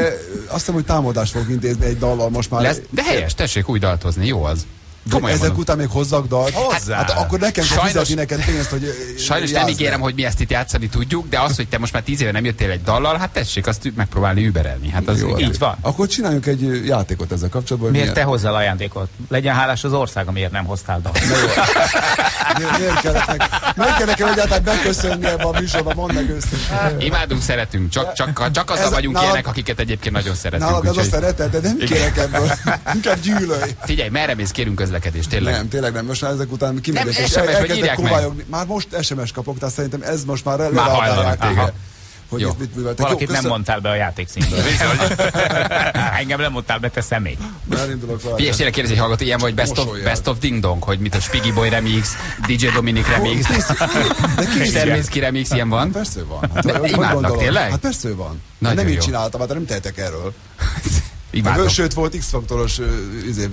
azt hiszem, hogy támadást fogok intézni egy dallal most már. Lesz, de helyes, tessék új dalt hozni, jó az. Komolyan ezek mondom. után még hozzak dalt. Hozzá. Hát, hát akkor nekem kell Sajnos- fizetni neked pénzt, hogy ö, [laughs] Sajnos nem ígérem, hogy mi ezt itt játszani tudjuk, de az, hogy te most már tíz éve nem jöttél egy dallal, hát tessék azt megpróbálni überelni. Hát az Jó. Így van. Akkor csináljunk egy ö, játékot ezzel kapcsolatban. hogy Miért te hozzál ajándékot? Legyen hálás az ország, amiért nem hoztál dalt. Miért, miért, nekem, miért kell nekem egyáltalán beköszönni ebbe a műsorba, mondd meg őszintén. Imádunk, szeretünk, csak, csak, csak azzal Ez- vagyunk nálad- ilyenek, akiket egyébként nagyon szeretünk. Nálad ez a úgyhogy- szeretet, de nem kérek ebből. Inkább gyűlölj. Figyelj, merre mész, kérünk közlekedést, tényleg. Nem, tényleg nem. Most már ezek után kimegyek, Nem, és SMS, elkezdek kovályogni. Már most SMS kapok, tehát szerintem ez most már Már téged. aha. Hogy Jó. itt mit műveltek. Valakit Jó, nem köszön- mondtál be a játékszínből. [laughs] [laughs] Engem nem mondtál be te személy. Elindulok vele. Figyelj, és tényleg kérdezi, hogy hallgató, ilyen vagy best of, best of Ding Dong, hogy mit a Spiggy Boy remix, DJ Dominik remix, [laughs] Természki remix, ilyen van. Persze van. Hát, De imádnak, tényleg? Hát persze van. Nagyon nem így jó. csináltam, hát nem tehetek erről. A Sőt, volt X-faktoros izé,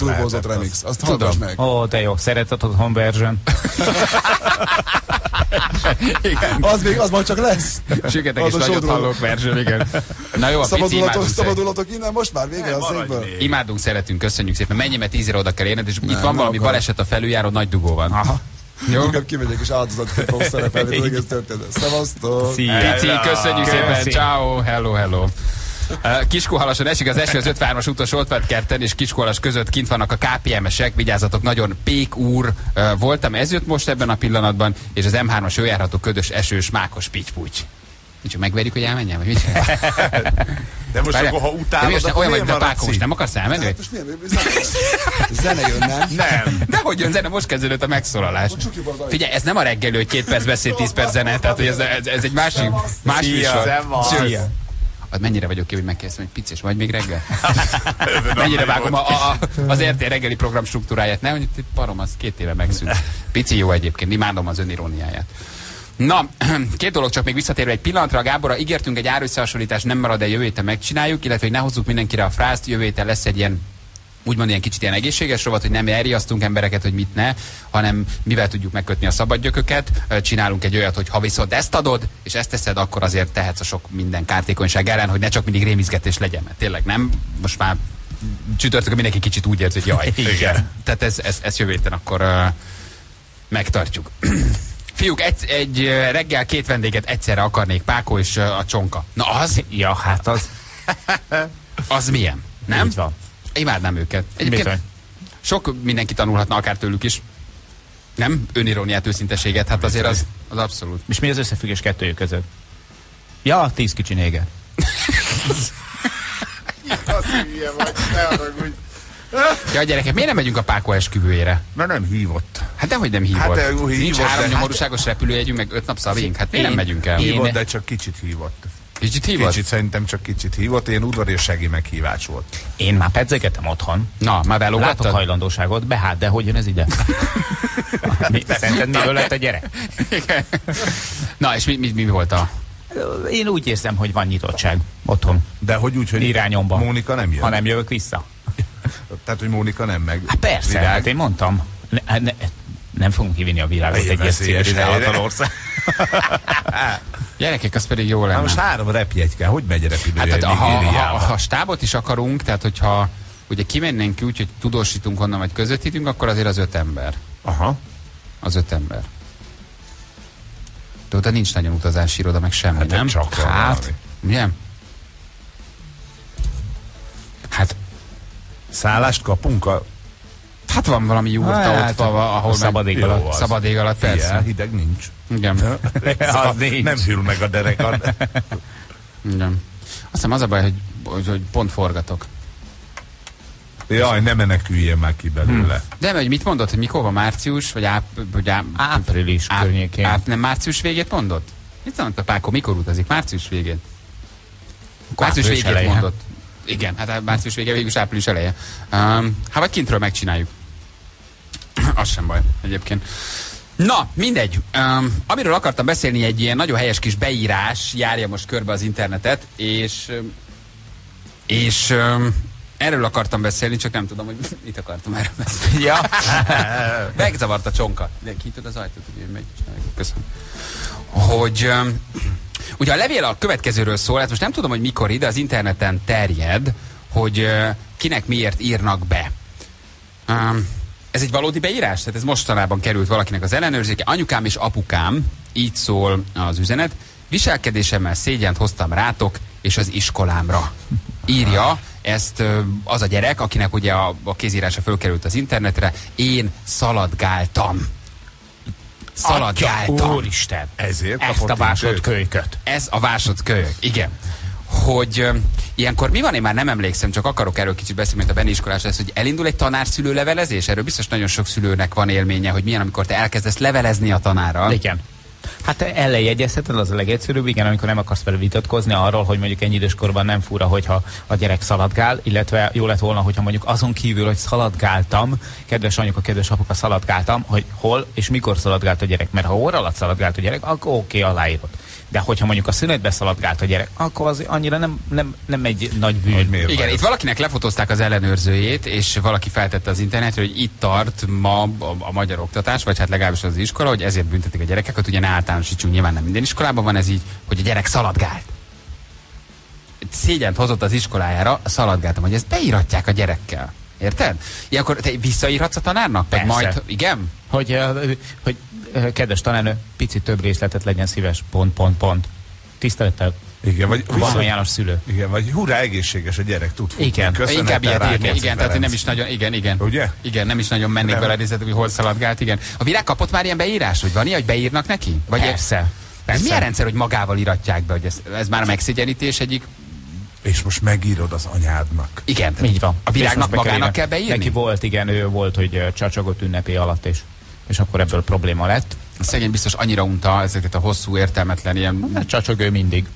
lehetett remix. az. Azt hallgass meg. Ó, de jó, szereted a Conversion. [laughs] Az még, az majd csak lesz. Süketek a nagyot hallók verzió, igen. Na jó, a Szabadulatok, szabadulatok innen, most már vége a székből. imádunk, szeretünk, köszönjük szépen. Mennyi, mert tízre oda kell érned, és itt van valami baleset a felüljáró, nagy dugó van. Aha. Jó? Inkább kimegyek és áldozatként fogok szerepelni az egész történet. Szevasztok! Pici, köszönjük szépen, ciao, hello, hello. Kiskuhalason esik az eső az 53-as utas Oltvetkerten és Kiskuhalas között kint vannak a KPMS-ek, vigyázzatok, nagyon pék úr voltam, ez jött most ebben a pillanatban, és az M3-as járható ködös esős mákos pityputy. Nincs, megverjük, hogy elmenjen, vagy mit? De most Várjál, akkor, ha utálod, de most akkor olyan vagy, maradsz Páko, most nem akarsz elmenni? vagy? Most zene jön, nem? Nem. De hogy jön zene, most kezdődött a megszólalás. Figyelj, ez nem a reggelő, hogy két perc beszél, tíz perc zene, tehát hogy ez, ez, ez egy másik, más Szia. Szia. Az mennyire vagyok ki, hogy megkérdeztem, hogy picés vagy még reggel? [laughs] [laughs] mennyire vágom a, a, az RT reggeli program struktúráját, nem? Hogy itt parom, az két éve megszűnt. Pici jó egyébként, imádom az öniróniáját. Na, [clears throat] két dolog csak még visszatérve egy pillanatra. Gáborra ígértünk egy árösszehasonlítást, nem marad, de jövő héten megcsináljuk, illetve hogy ne hozzuk mindenkire a frászt, jövő héten lesz egy ilyen úgymond ilyen kicsit ilyen egészséges rovat, hogy nem elriasztunk embereket, hogy mit ne, hanem mivel tudjuk megkötni a szabadgyököket, csinálunk egy olyat, hogy ha viszont ezt adod, és ezt teszed, akkor azért tehetsz a sok minden kártékonyság ellen, hogy ne csak mindig rémizgetés legyen, mert tényleg nem, most már csütörtökön mindenki kicsit úgy érzi, hogy jaj. [laughs] Igen. Tehát ez, ez, ez jövő héten akkor uh, megtartjuk. [clears throat] Fiúk, egy, egy reggel két vendéget egyszerre akarnék, Páko és a Csonka. Na az? Ja, hát az. [laughs] Az milyen? Nem? Így van. Imádnám őket. Egyébként Bizony. sok mindenki tanulhatna akár tőlük is. Nem? Öniróniát, őszinteséget, hát azért az, az abszolút. És mi az összefüggés kettőjük között? Ja, tíz kicsi néger. [laughs] Ja, gyerekek, miért nem megyünk a Páko esküvőjére? Mert nem hívott. Hát dehogy nem hívott. Hát, Nincs hívott, három de hát- nyomorúságos repülőjegyünk, meg öt nap szavink. Hát miért nem megyünk el? Hívott, de csak kicsit hívott. Kicsit hívott? Kicsit, szerintem csak kicsit hívott. Ilyen udvariassági meghívás volt. Én már pedzegetem otthon. Na, már belógattad? Látok hajlandóságot, be hát, de hogy jön ez ide? [laughs] mi, szerinted miből lett a gyerek? Igen. Na, és mi, mi, mi volt a... Én úgy érzem, hogy van nyitottság otthon. De hogy úgy, hogy Irányomban. Mónika nem jön. Ha nem jövök vissza. Tehát, hogy Mónika nem meg. Hát persze, Virág. hát én mondtam. Ne, ne, nem fogunk kivinni a világot Egy ilyen helyre. ország. [laughs] Gyerekek, az pedig jó lenne. Na most három repjegy. Hogy megy repülője Hát, tehát, hát, ha, ha, ha stábot is akarunk, tehát hogyha ugye kimennénk úgy, hogy tudósítunk onnan, vagy közvetítünk, akkor azért az öt ember. Aha. Az öt ember. De oda nincs nagyon utazási iroda, meg semmi, Hát nem? csak hát, ugye? Hát, Szállást kapunk a... hát van valami jurta Hát, ott, ahol, ahol szabad ég alatt. Szabad ég alatt, persze. hideg nincs. Igen. [laughs] Az nincs. Nem hűl meg a derekad. Igen. Azt hiszem az a baj, hogy, hogy, hogy pont forgatok. Jaj, ne meneküljen már ki belőle. De hogy mit mondott, hogy mikor van március, vagy, áp, vagy áp, Április áp, környékén. áp, nem március végét mondott? Mit mondott a Páko, mikor utazik? Március végén? Március végét eleje. mondott. Igen, hát a március vége végül is április eleje. Um, hát vagy kintről megcsináljuk. Az sem baj egyébként. Na, mindegy. Um, amiről akartam beszélni, egy ilyen nagyon helyes kis beírás járja most körbe az internetet, és és um, erről akartam beszélni, csak nem tudom, hogy [laughs] mit akartam erről beszélni. Ja. [laughs] Megzavart a csonka. De kinyitod az ajtót, hogy megy. Köszönöm. Hogy um, ugye a levél a következőről szól, hát most nem tudom, hogy mikor ide az interneten terjed, hogy uh, kinek miért írnak be. Um, ez egy valódi beírás? Tehát ez mostanában került valakinek az ellenőrzéke. Anyukám és apukám, így szól az üzenet, viselkedésemmel szégyent hoztam rátok és az iskolámra. Írja ezt az a gyerek, akinek ugye a, a kézírása fölkerült az internetre. Én szaladgáltam. Szaladgáltam. Atya, Úristen. Ezért Ezt a kapott vásott intőt. kölyköt. Ez a másodkölyök, igen. Hogy ilyenkor mi van, én már nem emlékszem, csak akarok erről kicsit beszélni, mint a Benni iskolás lesz, hogy elindul egy tanár-szülő levelezés? Erről biztos nagyon sok szülőnek van élménye, hogy milyen, amikor te elkezdesz levelezni a tanárral. Igen. Hát te ellenjegyezheted, az a legegyszerűbb, igen, amikor nem akarsz vele vitatkozni arról, hogy mondjuk ennyi időskorban nem fura, hogyha a gyerek szaladgál, illetve jó lett volna, hogyha mondjuk azon kívül, hogy szaladgáltam, kedves anyuka, kedves apuka, szaladgáltam, hogy hol és mikor szaladgált a gyerek, mert ha óra alatt szaladgált a gyerek, akkor oké, okay, aláírod. De hogyha mondjuk a szünetbe szaladgált a gyerek, akkor az annyira nem, nem, nem egy nagy bűn. Igen, itt valakinek lefotózták az ellenőrzőjét, és valaki feltette az internetre, hogy itt tart ma a, a magyar oktatás, vagy hát legalábbis az iskola, hogy ezért büntetik a gyerekeket, ugye ne általánosítsunk, nyilván nem minden iskolában van ez így, hogy a gyerek szaladgált. Szégyent hozott az iskolájára, szaladgáltam, hogy ezt beíratják a gyerekkel. Érted? Ilyenkor te visszaírhatsz a tanárnak? Vagy Persze. majd, igen? Hogy, ö, hogy kedves tanárnő, picit több részletet legyen szíves, pont, pont, pont. Tisztelettel. Igen, vagy Van János szülő. Igen, vagy hurrá egészséges a gyerek, tud futni. Igen. Köszönettel Inkább ilyet írni, igen, tehát nem is nagyon, igen, igen. Ugye? Igen, nem is nagyon mennék Nem. bele, nézzetek, hogy hol szaladgált, igen. A virág kapott már ilyen beírás, hogy van ilyen, hogy beírnak neki? Vagy Persze. Ez Persze. milyen rendszer, hogy magával iratják be, hogy ez, ez már a megszégyenítés egyik? És most megírod az anyádnak. Igen, Így van. A most magának kell beírni? Neki volt, igen, ő volt, hogy csacsogott ünnepé alatt, és, és akkor ebből probléma lett. A szegény biztos annyira unta ezeket a hosszú, értelmetlen ilyen... Hát csacsog ő mindig.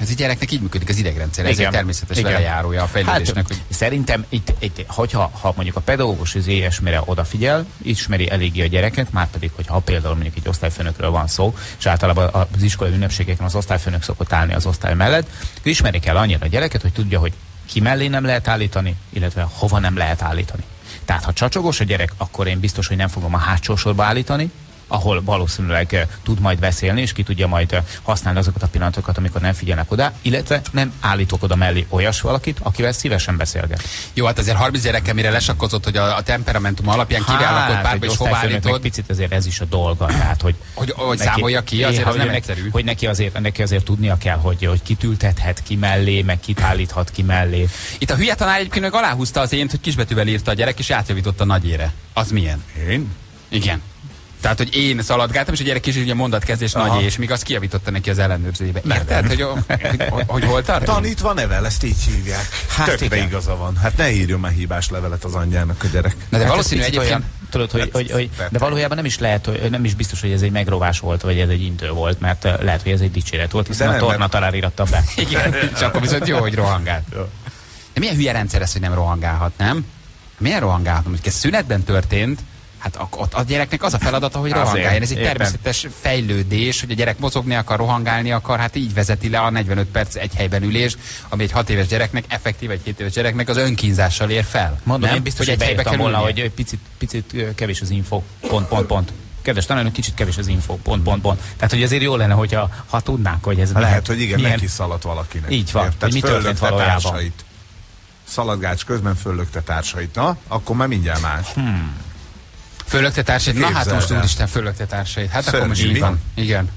Ez egy gyereknek így működik az idegrendszer, ez egy természetes Igen. velejárója a fejlődésnek. Hát, szerintem itt, itt, hogyha ha mondjuk a pedagógus az ilyesmire odafigyel, ismeri eléggé a gyereket, már pedig, hogyha például mondjuk egy osztályfőnökről van szó, és általában az iskolai ünnepségeken az osztályfőnök szokott állni az osztály mellett, ismeri kell annyira a gyereket, hogy tudja, hogy ki mellé nem lehet állítani, illetve hova nem lehet állítani. Tehát ha csacsogos a gyerek, akkor én biztos, hogy nem fogom a hátsó sorba állítani, ahol valószínűleg eh, tud majd beszélni, és ki tudja majd eh, használni azokat a pillanatokat, amikor nem figyelnek oda, illetve nem állítok oda mellé olyas valakit, akivel szívesen beszélget. Jó, hát azért 30 gyerekkel mire lesakkozott, hogy a, a temperamentum alapján kiválasztott párba és osztályfőnöknek állítod. picit azért ez is a dolga, tehát hogy... Hogy- hogy számolja ki, azért az hogy nem neki, egyszerű. Hogy neki azért, neki azért tudnia kell, hogy, hogy kit ültethet ki mellé, meg kit állíthat ki mellé. Itt a hülye tanár egyébként meg aláhúzta az ént, hogy kisbetűvel írta a gyerek, és átjavította a nagyére. Az milyen? Én? Igen. Tehát, hogy én szaladgáltam, és a gyerek is ugye mondatkezdés Aha. nagy és míg azt kijavította neki az ellenőrzőjébe. Érted, hogy, hogy, [laughs] hogy, hogy hol tart? Tanítva nevel, ezt így hívják. Hát Tökre igen. igaza van. Hát ne írjon már hibás levelet az anyjának a gyerek. Na de Hát valószínű egyébként... olyan, tudod, hogy, Hát, hogy, hogy, de valójában nem is lehet, hogy nem is biztos, hogy ez egy megrovás volt, vagy ez egy intő volt, mert eh, lehet, hogy ez egy dicséret volt, hiszen De a torna mert- talán íratta be. [laughs] Igen, és akkor viszont jó, hogy rohangált. De milyen hülye rendszer ez, hogy nem rohangálhat, nem? Milyen rohangálhat? Ez szünetben történt, hát ott a gyereknek az a feladata, hogy rohangáljon. Ez egy értem. természetes fejlődés, hogy a gyerek mozogni akar, rohangálni akar, hát így vezeti le a 45 perc egy helyben ülés, ami egy 6 éves gyereknek, effektív egy 7 éves gyereknek az önkínzással ér fel. Mondom, nem? én biztos, hogy hogy egy helybe volna, hogy picit, picit kevés az info, pont, pont, pont. Kedves tanárnő, kicsit kevés az info, pont, pont, pont. Tehát, hogy azért jó lenne, hogyha ha tudnánk, hogy ez Lehet, milyen- hogy igen, milyen- neki szaladt valakinek. Így van, Érted? hogy mi történt valójában. társait. Szaladgács közben föllökte társait. Na, akkor már mindjárt más. Hmm. Fölökte társait? Na hát most úristen, fölökte társait. Hát Szörnyű, akkor most mi van? Igen.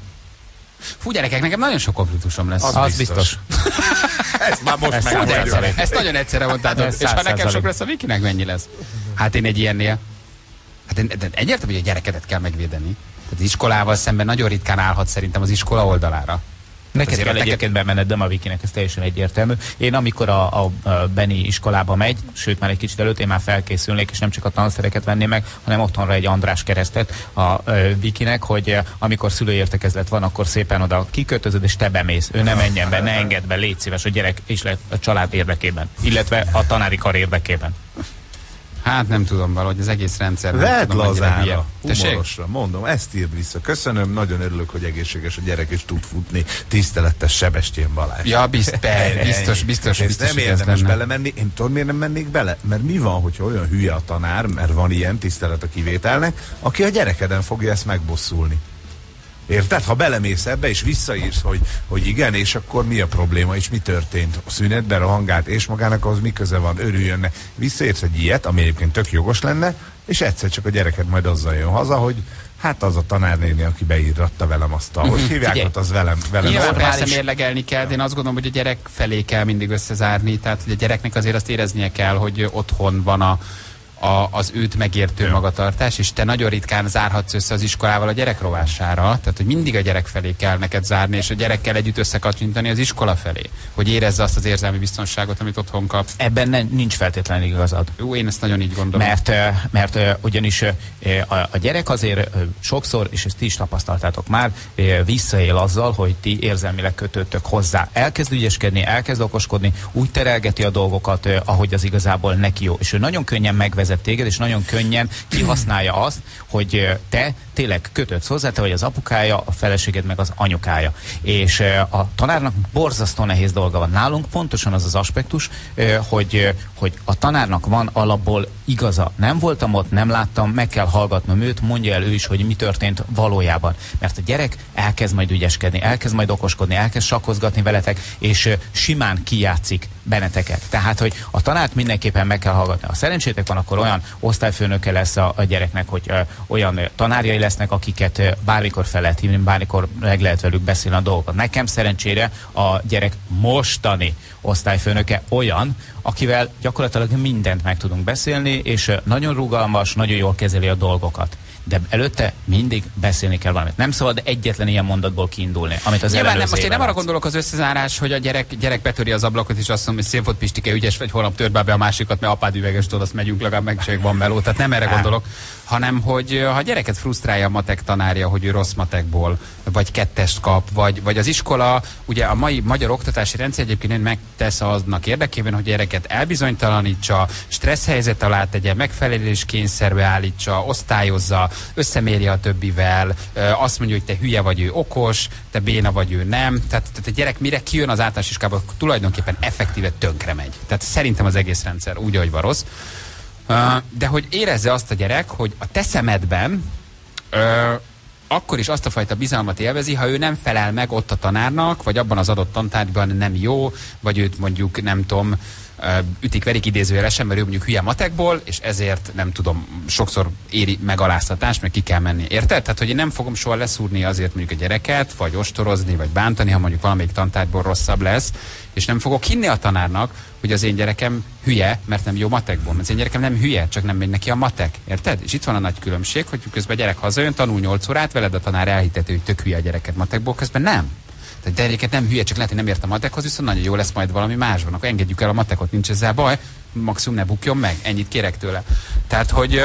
Fú, gyerekek, nekem nagyon sok konfliktusom lesz. Az Az biztos. biztos. [laughs] Ezt már most Ez de száz egyszerre. Ezt nagyon egyszerre mondtátok. Ez És ha nekem sok lesz, a Vikinek mennyi lesz? Hát én egy ilyennél. Hát de, de egyértelmű, hogy a gyerekedet kell megvédeni. Tehát az iskolával szemben nagyon ritkán állhat szerintem az iskola oldalára. Neked azért kell egyébként bemenned, de a Vikinek ez teljesen egyértelmű. Én amikor a, a, a Benny iskolába megy, sőt már egy kicsit előtt, én már felkészülnék, és nem csak a tanszereket venném meg, hanem otthonra egy András keresztet a ö, Vikinek, hogy amikor szülőértekezlet van, akkor szépen oda kikötözöd, és te bemész. Ő ne menjen be, ne engedd be, légy szíves a gyerek és a család érdekében, illetve a tanári kar érdekében. Hát nem tudom valahogy az egész rendszer. Vedd lazára, humorosra, mondom, ezt írd vissza. Köszönöm, nagyon örülök, hogy egészséges a gyerek, és tud futni. Tiszteletes Sebestyén Balázs. Ja, bizt, per, biztos, biztos, biztos, nem érdemes belemenni. Én tudom, miért nem mennék bele? Mert mi van, hogyha olyan hülye a tanár, mert van ilyen tisztelet a kivételnek, aki a gyerekeden fogja ezt megbosszulni. Érted? Ha belemész ebbe, és visszaírsz, hogy, hogy igen, és akkor mi a probléma, és mi történt? A szünetben rohangált, és magának az mi köze van, örüljön. ne. Visszaírsz egy ilyet, ami egyébként tök jogos lenne, és egyszer csak a gyereked majd azzal jön haza, hogy hát az a tanárnéni, aki beírratta velem azt a, hogy hívják, Figyelj. ott az velem, velem Nyilván persze mérlegelni kell, de én azt gondolom, hogy a gyerek felé kell mindig összezárni, tehát hogy a gyereknek azért azt éreznie kell, hogy otthon van a, a, az őt megértő ja. magatartás, és te nagyon ritkán zárhatsz össze az iskolával a gyerek rovására, tehát hogy mindig a gyerek felé kell neked zárni, és a gyerekkel együtt összekacsintani az iskola felé, hogy érezze azt az érzelmi biztonságot, amit otthon kap. Ebben ne, nincs feltétlenül igazad. Jó, én ezt nagyon így gondolom. Mert, mert ugyanis a, a gyerek azért sokszor, és ezt ti is tapasztaltátok már, visszaél azzal, hogy ti érzelmileg kötöttök hozzá. Elkezd ügyeskedni, elkezd okoskodni, úgy terelgeti a dolgokat, ahogy az igazából neki jó. És ő nagyon könnyen megvezeti vezet téged, és nagyon könnyen kihasználja azt, hogy te tényleg kötődsz hozzá, te vagy az apukája, a feleséged meg az anyukája. És a tanárnak borzasztó nehéz dolga van. Nálunk pontosan az az aspektus, hogy, hogy a tanárnak van alapból igaza. Nem voltam ott, nem láttam, meg kell hallgatnom őt, mondja el ő is, hogy mi történt valójában. Mert a gyerek elkezd majd ügyeskedni, elkezd majd okoskodni, elkezd sakkozgatni veletek, és simán kijátszik benneteket. Tehát, hogy a tanárt mindenképpen meg kell hallgatni. Ha szerencsétek van, akkor olyan osztályfőnöke lesz a, a gyereknek, hogy ö, olyan tanárjai lesznek, akiket ö, bármikor fel lehet hívni, bármikor meg lehet velük beszélni a dolgokat. Nekem szerencsére a gyerek mostani osztályfőnöke olyan, akivel gyakorlatilag mindent meg tudunk beszélni, és nagyon rugalmas, nagyon jól kezeli a dolgokat. De előtte mindig beszélni kell valamit. Nem szabad egyetlen ilyen mondatból kiindulni, amit az Nyilván nem, most én nem arra gondolok az összezárás, hogy a gyerek, gyerek betöri az ablakot, és azt mondja, hogy szép volt Pistike, ügyes vagy, holnap tört be a másikat, mert apád üveges tudod, azt megyünk, legalább meg van meló. Tehát nem erre gondolok, hanem hogy ha a gyereket frusztrálja a matek tanárja, hogy ő rossz matekból, vagy kettest kap, vagy, vagy az iskola, ugye a mai magyar oktatási rendszer egyébként megtesz aznak érdekében, hogy gyereket elbizonytalanítsa, stressz helyzet alá tegye, megfelelés kényszerbe állítsa, osztályozza, összemérje a többivel, azt mondja, hogy te hülye vagy, ő okos, te béna vagy, ő nem. Tehát, tehát a gyerek mire kijön az általános iskolába, tulajdonképpen effektíve tönkre megy. Tehát szerintem az egész rendszer úgy, ahogy van rossz. De hogy érezze azt a gyerek, hogy a te szemedben akkor is azt a fajta bizalmat élvezi, ha ő nem felel meg ott a tanárnak, vagy abban az adott tantárgyban nem jó, vagy őt mondjuk nem tudom, ö, ütik verik idézőjelesen, mert ő mondjuk hülye matekból, és ezért nem tudom, sokszor éri megaláztatás, meg ki kell menni. Érted? Tehát, hogy én nem fogom soha leszúrni azért mondjuk a gyereket, vagy ostorozni, vagy bántani, ha mondjuk valamelyik tantárgyból rosszabb lesz, és nem fogok hinni a tanárnak, hogy az én gyerekem hülye, mert nem jó matekból. Mert az én gyerekem nem hülye, csak nem megy neki a matek. Érted? És itt van a nagy különbség, hogy közben a gyerek hazajön, tanul 8 órát, veled a tanár elhiteti, hogy tök hülye a gyereket matekból, közben nem. Tehát gyereket nem hülye, csak lehet, hogy nem ért a matekhoz, viszont nagyon jó lesz majd valami másban. Akkor engedjük el a matekot, nincs ezzel baj, maximum ne bukjon meg, ennyit kérek tőle. Tehát, hogy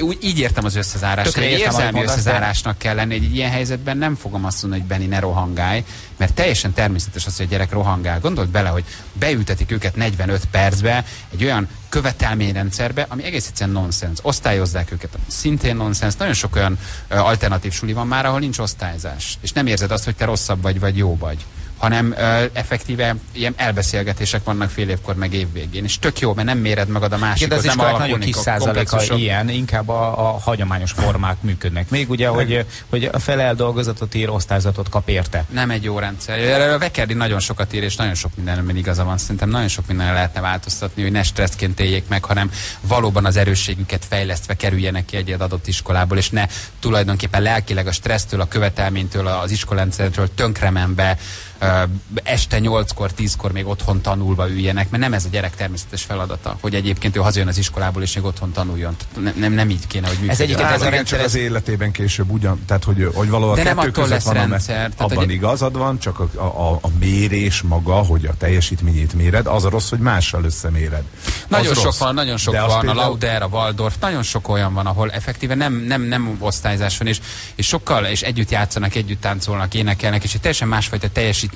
úgy, így értem az összezárást. Tökre értem, érzelmi összezárásnak kell lenni. Egy ilyen helyzetben nem fogom azt mondani, hogy Benni ne rohangálj, mert teljesen természetes az, hogy a gyerek rohangál. Gondold bele, hogy beültetik őket 45 percbe egy olyan követelményrendszerbe, ami egész egyszerűen nonsens. Osztályozzák őket, szintén nonsens. Nagyon sok olyan alternatív suli van már, ahol nincs osztályzás. És nem érzed azt, hogy te rosszabb vagy, vagy jó vagy hanem ö, effektíve ilyen elbeszélgetések vannak fél évkor meg évvégén. És tök jó, mert nem méred magad a Igen, másikhoz, de az nem iskolák nagyon alakulni kis százaléka ilyen, inkább a, a hagyományos formák működnek. Még ugye, hogy, hogy a fele eldolgozatot ír, osztályzatot kap érte. Nem egy jó rendszer. A Vekerdi nagyon sokat ír, és nagyon sok mindenben igaza van. Szerintem nagyon sok mindenre lehetne változtatni, hogy ne stresszként éljék meg, hanem valóban az erősségüket fejlesztve kerüljenek ki egy adott iskolából, és ne tulajdonképpen lelkileg a stressztől, a követelménytől, az iskolárendszertől tönkremenve este 8-kor, 10-kor még otthon tanulva üljenek, mert nem ez a gyerek természetes feladata, hogy egyébként ő hazajön az iskolából és még otthon tanuljon. Ne, nem, nem így kéne, hogy működjön. egyébként ez a rendszer az életében később ugyan, tehát hogy, hogy valahol De a nem kettő között lesz van, rendszer, tehát, abban hogy- igazad van, csak a, a, a mérés maga, hogy a teljesítményét méred, az a rossz, hogy mással összeméred. Nagyon Az sok rossz. van, nagyon sok De van, az a például- Lauder, a Waldorf, nagyon sok olyan van, ahol effektíve nem, nem, nem osztályzás van, és, és sokkal, és együtt játszanak, együtt táncolnak, énekelnek, és egy teljesen másfajta teljesítmény,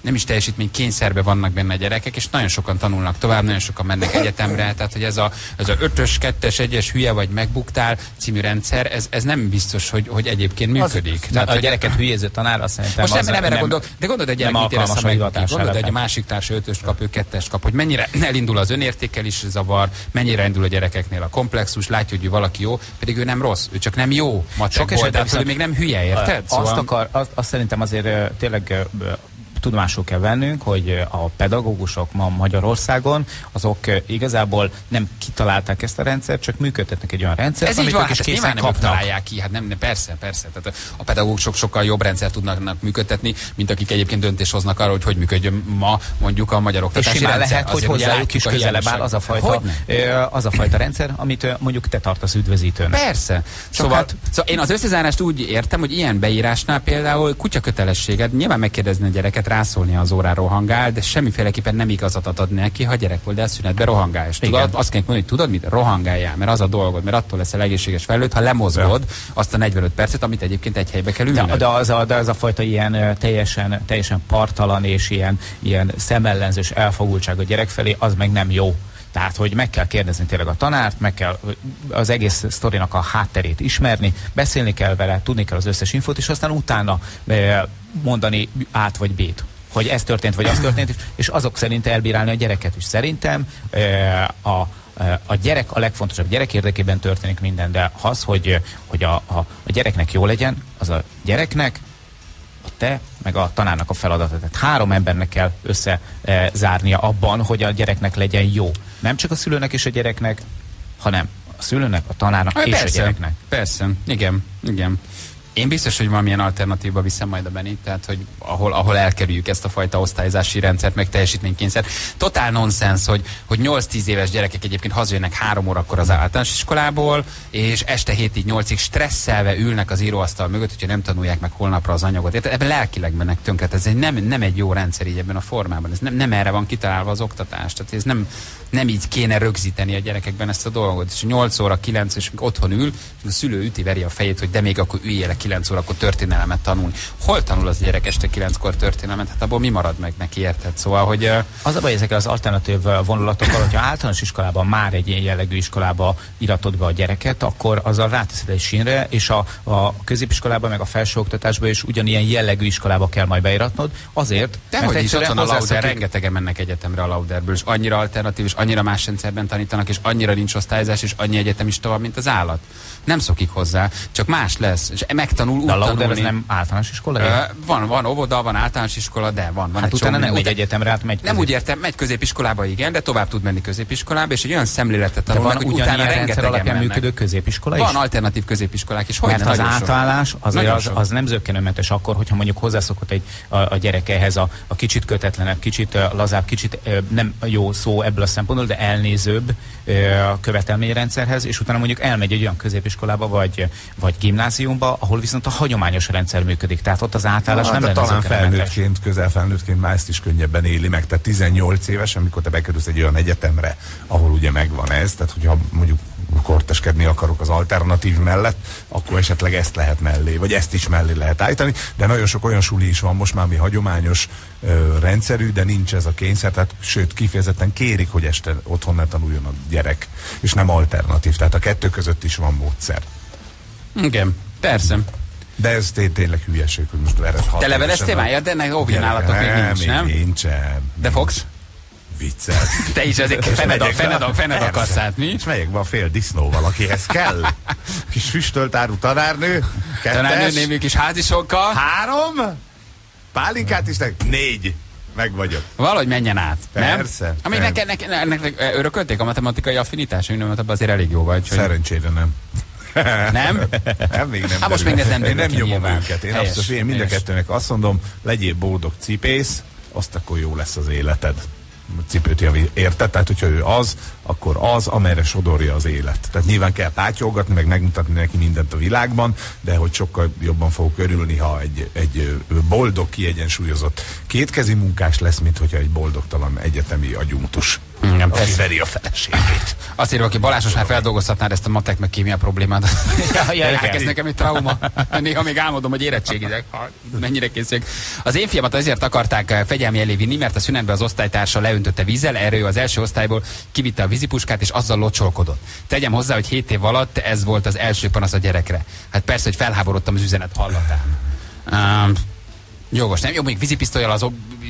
nem is teljesítmény, kényszerbe vannak benne a gyerekek, és nagyon sokan tanulnak tovább, nagyon sokan mennek egyetemre, tehát hogy ez a, ez a ötös, kettes, egyes hülye vagy megbuktál című rendszer, ez, ez nem biztos, hogy, hogy egyébként működik. Tehát a hogy- gyereket hülyéző tanár azt szerintem most nem, az nem erre gondolok, de gondolod egy gyerek, nem mit érez, a hivatásra Gondolod, hogy a másik társa ötöst kap, ő kettest kap, hogy mennyire [clears throat] elindul az önértékelés zavar, mennyire indul a gyerekeknél a komplexus, látja, hogy valaki jó, pedig ő nem rossz, ő csak nem jó matekból, tehát hogy ő még nem hülye, érted? Szóval- Azt, akar, azt, azt szerintem azért tényleg tudomásul kell vennünk, hogy a pedagógusok ma Magyarországon, azok igazából nem kitalálták ezt a rendszert, csak működtetnek egy olyan rendszert, Ez így amit van, ők hát is nyilván készen nem találják ki, hát nem, nem, persze, persze. Tehát a pedagógusok sokkal jobb rendszert tudnak működtetni, mint akik egyébként döntés hoznak arra, hogy hogy működjön ma mondjuk a magyar És oktatási simán rendszer. lehet, hogy ugye hozzájuk is közelebb áll az a fajta, Hogyne? az a fajta rendszer, amit mondjuk te tartasz üdvözítőnek. Persze. Szóval, hát... szóval én az összezárást úgy értem, hogy ilyen beírásnál például kutya kötelességed, nyilván megkérdezni a gyereket, rászólni az óráról hangál, de semmiféleképpen nem igazat adni neki, ha gyerek volt, de a szünetben rohangál. És tudod, azt kell mondani, hogy tudod mit? Rohangáljál, mert az a dolgod, mert attól leszel egészséges felnőtt, ha lemozgod azt a 45 percet, amit egyébként egy helybe kell ülnöd. De, de, az a, de az a fajta ilyen teljesen, teljesen partalan és ilyen, ilyen szemellenzős elfogultság a gyerek felé, az meg nem jó. Tehát, hogy meg kell kérdezni tényleg a tanárt, meg kell az egész sztorinak a hátterét ismerni, beszélni kell vele, tudni kell az összes infót, és aztán utána eh, mondani át vagy B-t hogy ez történt, vagy az történt, és- és azok szerint elbírálni a gyereket is. Szerintem eh, a eh, a gyerek a legfontosabb, gyerek érdekében történik minden, de az, hogy, hogy a, a, a gyereknek jó legyen, az a gyereknek, a te, meg a tanárnak a feladata. Tehát három embernek kell összezárnia abban, hogy a gyereknek legyen jó. Nem csak a szülőnek és a gyereknek, hanem a szülőnek, a tanárnak Hát és persze, a gyereknek. Persze, igen, igen. Én biztos, hogy valamilyen alternatíva viszem majd a Benit, tehát hogy ahol, ahol elkerüljük ezt a fajta osztályozási rendszert, meg teljesítménykényszer. Totál nonsens, hogy, hogy 8-10 éves gyerekek egyébként hazajönnek három órakor az általános iskolából, és este 7-ig 8-ig stresszelve ülnek az íróasztal mögött, hogyha nem tanulják meg holnapra az anyagot. Érted? Ebben lelkileg mennek tönkre. Ez egy nem, nem egy jó rendszer így ebben a formában. Ez nem, nem erre van kitalálva az oktatás. Tehát ez nem, nem így kéne rögzíteni a gyerekekben ezt a dolgot. És 8 óra, 9, és otthon ül, és a szülő üti veri a fejét, hogy de még akkor üljél 9 órakor történelmet tanulni. Hol tanul az gyerek este 9-kor történelmet? Hát abból mi marad meg neki, érted? Szóval, hogy ö, Az a baj ezekkel az alternatív vonulatokkal, hogyha általános iskolában már egy ilyen jellegű iskolába iratod be a gyereket, akkor azzal ráteszed egy sínre, és a, a középiskolában, meg a felsőoktatásban is ugyanilyen jellegű iskolába kell majd beiratnod, azért, De hogy is ott a Lauder, rengetegen mennek egyetemre a Lauderből, és annyira alternatív, és annyira más rendszerben tanítanak, és annyira nincs osztályzás, és annyi egyetemista van, mint az állat. Nem szokik hozzá, csak más lesz, és megtanul úgy De a Lauder tanulni. nem általános iskola? Ö, van, van óvoda, van általános iskola, de van. van Hát utána nem utána- egyetemre, át megy Nem közép- úgy értem, megy középiskolába, igen, de tovább tud menni középiskolába, és egy olyan szemléletet tanulnak, van hogy utána rengetegen alapján mennek. működő középiskola is? Van alternatív középiskolák is. Hogy Mert az átállás az, az, az nem zöggenőmentes akkor, hogyha mondjuk hozzászokott egy, a, a gyerek ehhez a, a kicsit kötetlenebb, kicsit lazább, kicsit nem jó szó ebből a szempontból, de elnézőbb követelményrendszerhez, és utána mondjuk elmegy egy olyan középiskolába vagy, vagy gimnáziumba, ahol viszont a hagyományos rendszer működik. Tehát ott az átállás Hát, nem lenne talán felnőttként, közel felnőttként már ezt is könnyebben éli meg. Tehát 18 éves, amikor te bekerülsz egy olyan egyetemre, ahol ugye megvan ez, tehát hogyha mondjuk korteskedni akarok az alternatív mellett, akkor esetleg ezt lehet mellé, vagy ezt is mellé lehet állítani, de nagyon sok olyan suli is van most már, ami hagyományos ö, rendszerű, de nincs ez a kényszer, tehát sőt kifejezetten kérik, hogy este otthon ne tanuljon a gyerek, és nem alternatív, tehát a kettő között is van módszer. Igen, persze. De ez té- tényleg hülyeség, hogy most ered Te leveleztél már? Ja, de ennek óvja Gyerek, nálatok még nem, nincs, nem? Nincsen. De fogsz? Viccel. [laughs] Te is És fened a, fened a, fened a kasszát, mi? És megyek be a fél disznóval, akihez kell. [laughs] Kis füstöltárú tanárnő. Kettes. Tanárnőnél kis házisokkal. Három. Pálinkát is nek. Négy. Meg vagyok. Valahogy menjen át, nem? Persze. Ami Nem. neked, neked, neked örökölték a matematikai affinitás, hogy nem, abban azért elég jó vagy. Hogy... Szerencsére nem. Nem? nem, még nem. Hát most még ez nem Én nem nyomom őket. Én, Helyes, abszolút, én mind a kettőnek azt mondom, legyél boldog cipész, azt akkor jó lesz az életed. Cipőt javi, érted? Tehát, hogyha ő az, akkor az, amerre sodorja az élet. Tehát nyilván kell pátyolgatni, meg megmutatni neki mindent a világban, de hogy sokkal jobban fogok örülni, ha egy, egy boldog, kiegyensúlyozott kétkezi munkás lesz, mint hogyha egy boldogtalan egyetemi agyunktus. Igen, aki veri a feleségét. Azt írva, aki Balázs most már feldolgozhatnád ezt a matek meg kémia problémát. [laughs] Ja, ja, ez nekem egy trauma. Néha még álmodom, hogy érettségizek. Mennyire készülök. Az én fiamat azért akarták eh, fegyelmi elé vinni, mert a szünetben az osztálytársa leöntötte vízzel, erre ő az első osztályból kivitte a vízipuskát, és azzal locsolkodott. Tegyem hozzá, hogy 7 év alatt ez volt az első panasz a gyerekre. Hát persze, hogy felháborodtam az üzenet hallatán. Um, jogos, nem? Jó, még vízipisztolyal az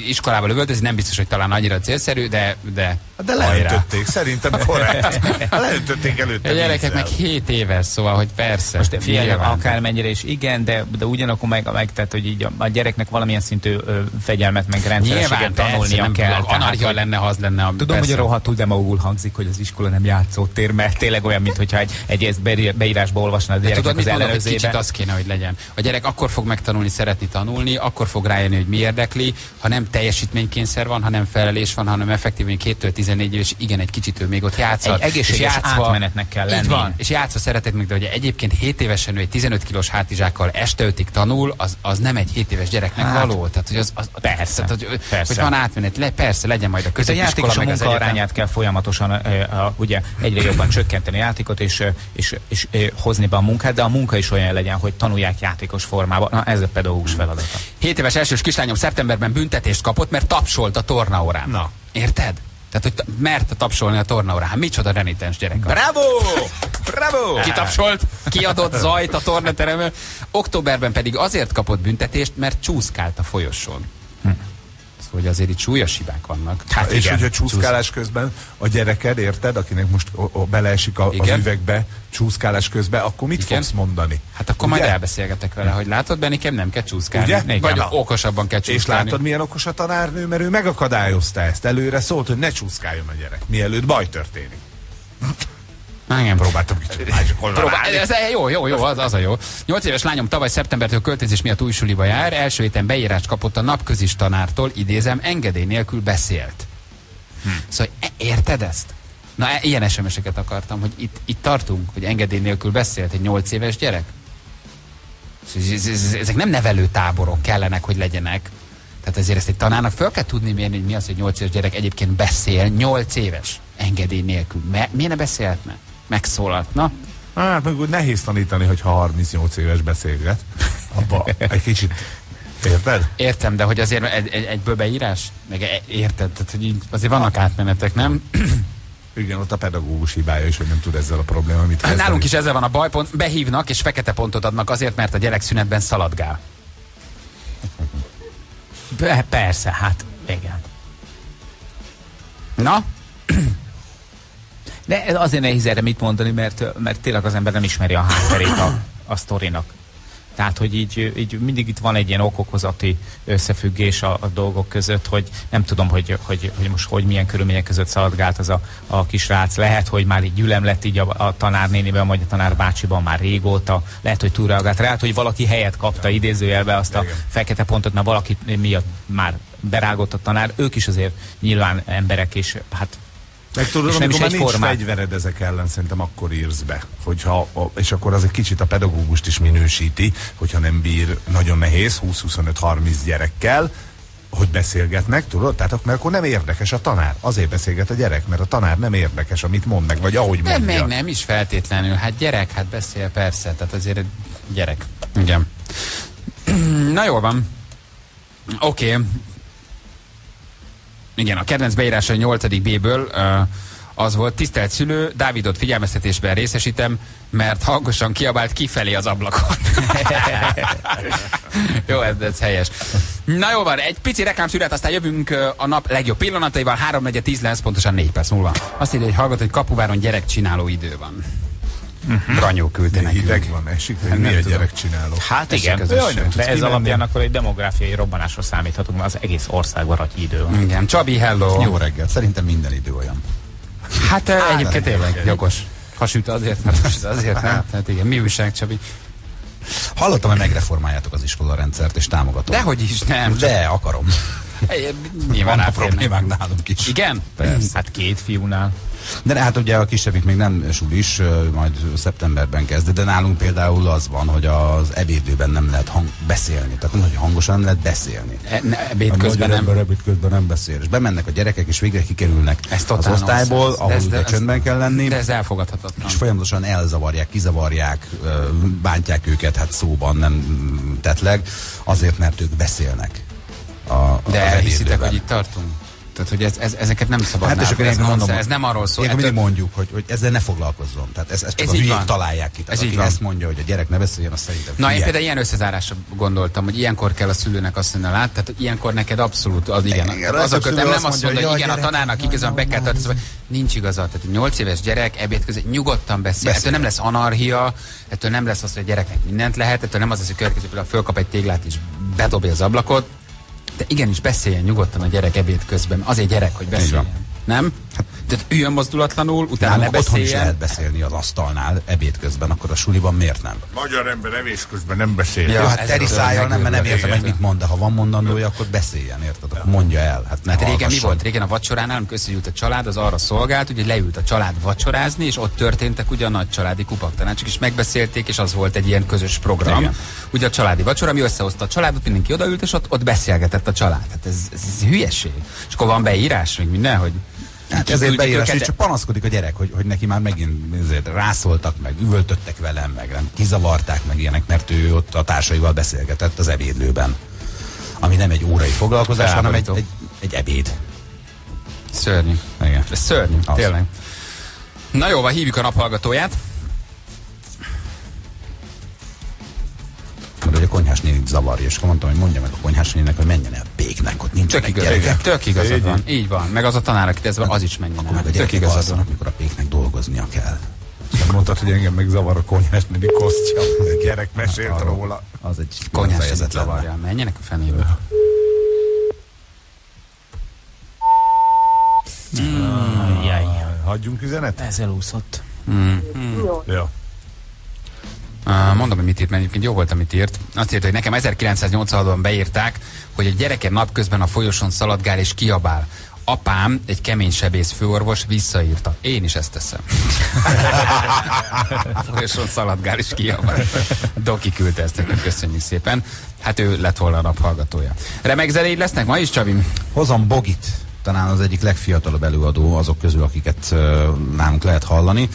iskolába lövöldözni, nem biztos, hogy talán annyira célszerű, de... De, De leöntötték, szerintem korrekt. [laughs] Leöntötték előtte A gyerekek meg vízzel. 7 éves, szóval, hogy persze. Most figyelj, akármennyire is igen, de, de ugyanakkor meg, meg tehát, hogy így a, a gyereknek valamilyen szintű ö, fegyelmet, meg rendszerességet persze, tanulnia nem kell. anarchia hogy- lenne, ha az lenne. A, Tudom, persze. hogy rohadtul demagógul hangzik, hogy az iskola nem játszótér, mert tényleg olyan, mintha egy, egy ezt beír- beírásba olvasna a gyereknek tudod, az ellenőrzébe. kicsit az kéne, hogy legyen. A gyerek akkor fog megtanulni, szeretni tanulni, akkor fog rájönni, hogy mi érdekli, ha nem teljesítménykényszer van, ha nem felelés van, hanem effektíven 2 14 éves, igen, egy kicsit ő még ott játszhat. Egy egészséges átmenetnek kell Így lenni. van, és játszva szeretett meg, de hogy egyébként 7 évesen ő egy 15 kilós hátizsákkal este ötig tanul, az, az nem egy 7 éves gyereknek Hát, való. Tehát, hogy az, az persze, tehát, hogy, persze. hogy van átmenet, le, persze, legyen majd a középiskola, és a meg az munka arányát kell folyamatosan a, ugye egyre jobban csökkenteni a játékot, és, és, és ö, hozni be a munkát, de a munka is olyan legyen, hogy tanulják játékos formában. Na, ez a pedagógus feladata. 7 éves elsős kislányom szeptemberben büntetést kapott, mert tapsolt a tornaórán. Na. Érted? Tehát, hogy merte tapsolni a tornaórán. Micsoda renitens gyerek. Bravo! Bravo! Ki tapsolt, kiadott zajt a tornateremben. Októberben pedig azért kapott büntetést, mert csúszkált a folyosón. Hogy azért itt súlyos hibák vannak. Hát és hogyha csúszkálás közben a gyereked, érted, akinek most beleesik a, az Igen. üvegbe csúszkálás közben, akkor mit Igen. fogsz mondani? Hát akkor majd elbeszélgetek vele, hogy látod, Benikem nem kell csúszkálni. Ugye? Vagy Na. okosabban kell És csúszkálni. látod, milyen okos a tanárnő, mert ő megakadályozta ezt. Előre szólt, hogy ne csúszkáljon a gyerek, mielőtt baj történik. Igen. Próbáltam kicsit másikon Próbál, ez, jó, jó, jó, az, az a jó. Nyolc éves lányom tavaly szeptembertől költözés miatt új suliba jár, első héten beírást kapott a napközis tanártól, idézem, engedély nélkül beszélt. Hm. Szóval e- érted ezt? Na, e- ilyen SMS-eket akartam, hogy itt, itt tartunk, hogy engedély nélkül beszélt egy nyolc éves gyerek. Ez- ez- ez- Ezek nem nevelő táborok kellenek, hogy legyenek. Tehát ezért ezt egy tanárnak föl kell tudni mérni, hogy mi az, hogy 8 éves gyerek egyébként beszél, 8 éves, engedély nélkül. Miért ne beszélhetne? Megszólaltna. Hát meg úgy nehéz tanítani, hogyha 38 éves beszélget. Abba egy kicsit, érted? Értem, de hogy azért egy, egy, egyből beírás? Meg e- érted, tehát, hogy így azért vannak átmenetek, nem? Igen, ott a pedagógus hibája is, hogy nem tud ezzel a problémával mit kezdeni. Nálunk is ezzel van a baj, pont behívnak és fekete pontot adnak azért, mert a gyerek szünetben szaladgál. Be, persze, hát igen. Na? De azért nehéz erre mit mondani, mert, mert tényleg az ember nem ismeri a hátterét a, a sztorinak. Tehát, hogy így, így mindig itt van egy ilyen okokozati összefüggés a, a dolgok között, hogy nem tudom, hogy, hogy, hogy most hogy milyen körülmények között szaladgált az a, a kisrác. Lehet, hogy már így gyülem lett így a, a tanárnéniben, vagy a tanárbácsiban már régóta. Lehet, hogy túlreagált. Lehet, hogy valaki helyet kapta idézőjelbe azt a fekete pontot, mert valaki miatt már berágott a tanár. Ők is azért nyilván emberek, és hát Meg tudod, és nem is már nincs egyformák. fegyvered ezek ellen, szerintem akkor írsz be. Hogyha, és akkor az egy kicsit a pedagógust is minősíti, hogyha nem bír nagyon nehéz 20-25-30 gyerekkel, hogy beszélgetnek, tudod? Tehát mert akkor nem érdekes a tanár. Azért beszélget a gyerek, mert a tanár nem érdekes, amit mond meg, vagy ahogy Nem, mondja. még nem is feltétlenül. Hát gyerek, hát beszél persze. Tehát azért gyerek. Igen. [clears throat] Na jól van. Oké. Okay. Igen, a kedvenc beírása a 8. B-ből az volt, tisztelt szülő, Dávidot figyelmeztetésben részesítem, mert hangosan kiabált kifelé az ablakon. [laughs] jó, ez, ez helyes. Na jó van, egy pici reklámszület, aztán jövünk a nap legjobb pillanataival, 3 4 10 lesz, pontosan 4 perc múlva. Azt írja, hogy hallgat, hogy kapuváron gyerekcsináló idő van. Uh-huh. Branyó küldte nekünk. Hideg van, esik, Hát hogy mi nem a gyerek csináló. Hát Tessék, igen, ez Jaj, nem de ez kimenni? alapján akkor egy demográfiai robbanásra számíthatunk, mert az egész országban ragy idő van. Igen, Csabi, hello. Jó reggel, szerintem minden idő olyan. Hát, hát egyébként nem tényleg jogos. Ha süt azért, hát most azért nem. Tehát [laughs] igen, mi újság, Csabi? Hallottam, hogy megreformáljátok az iskolarendszert, és támogatom. Dehogy is nem. De akarom. Nyilván átférnek. problémák nálunk is. Igen? Persze. Hát két fiúnál. De hát ugye a kisebbik még nem sulis, majd szeptemberben kezd, de nálunk például az van, hogy az ebédlőben nem lehet hang- beszélni. Tehát hogy hangosan nem lehet beszélni. E, ne, ebéd közben nem. ember ebéd közben nem beszél. És bemennek a gyerekek, és végre kikerülnek Ez az osztályból. De ahol ez- ugye de ez- csöndben kell lenni. De ez elfogadhatatlan. és folyamatosan elzavarják, kizavarják, bántják őket, hát szóban nem tetleg, azért, mert ők beszélnek. A, De az elhiszitek, hogy itt tartunk? Tehát, hogy ez, ez, ezeket nem szabad Hát és akkor ez, én mondom, ez nem arról szól. Ilyenkor mindig mondjuk, hogy, hogy ezzel ne foglalkozzon. Tehát ez, ez csak Ez a így hülyék találják ki. Tehát Ez így aki van. ezt mondja, hogy a gyerek ne beszéljen, az szerintem Na, én hülye. például ilyen összezárásra gondoltam, hogy ilyenkor kell a szülőnek azt mondani, lát, tehát ilyenkor neked abszolút az igen. Igen, az a nem azt azt mondja, hogy igen, a tanárnak igazán be kell tartani, nincs igaza. Tehát egy 8 éves gyerek ebéd között nyugodtan beszél. Beszél. Ettől nem lesz anarchia, ettől nem lesz az, hogy a gyereknek mindent lehet, ettől nem az, hogy a következő például fölkap egy téglát és bedobja az ablakot. De igenis beszéljen nyugodtan a gyerek ebéd közben. Azért gyerek, hogy beszéljen. Nem? Tehát üljön mozdulatlanul, utána ne Nálunk otthon is lehet beszélni az asztalnál ebéd közben, akkor a suliban miért nem? Magyar ember evés közben nem beszél. Ja, hát teri szájjal nem, mert nem értem, hogy mit mond, de ha van mondandója, akkor beszéljen, érted? Akkor mondja el. Hát ne Hát régen mi volt? Régen a vacsoránál, amikor összegyűlt a család, az arra szolgált, hogy leült a család vacsorázni, és ott történtek ugye a nagy családi kupaktanácsok, és megbeszélték, és az volt egy ilyen közös program. Igen. Ugye a családi vacsora, ami összehozta a családot, mindenki odaült, és ott, ott beszélgetett a család. Hát ez, ez, ez hülyeség. És akkor van beírás, még minden, hogy Hát ezért beírás, őket, csak panaszkodik a gyerek, hogy, hogy neki már megint ezért rászóltak, meg üvöltöttek velem, meg nem kizavarták, meg ilyenek, mert ő ott a társaival beszélgetett az ebédlőben. Ami nem egy órai foglalkozás, hanem egy, egy, egy ebéd. Szörnyű. Igen. Ez szörnyű, Az. tényleg. Na jó, hívjuk a naphallgatóját. Hogy a konyhás nénit zavarja, és akkor mondtam, hogy mondja meg a konyhás néninek, hogy menjen el péknek, ott nincsenek Tök igaz, gyerekek. tök igazad van. Így van. Meg az a tanár, akit ez az is menjen Akkor el. meg a Tök igazad van. alszanak, mikor a péknek dolgoznia kell. Nem mondtad, hogy engem meg zavar a konyhás néni kosztja. A gyerek mesélt Arról. róla. Az egy Konyhás nénit zavarja. Menjenek a fenébe. Jaj, Hagyjunk üzenet? ez elúszott. Mm. Jó. Uh, mondom, hogy mit írt, mert egyébként jó volt, amit írt. Azt írta, hogy nekem 1986-ban beírták, hogy a gyereke napközben a folyosón szaladgál és kiabál. Apám, egy kemény sebész főorvos visszaírta. Én is ezt teszem. [laughs] folyosón szaladgál és kiabál. Doki küldte ezt nekünk, köszönjük szépen. Hát ő lett volna a naphallgatója. Remek zenéid lesznek ma is, Csabi? Hozom Bogit, talán az egyik legfiatalabb előadó azok közül, akiket nálunk lehet hallani.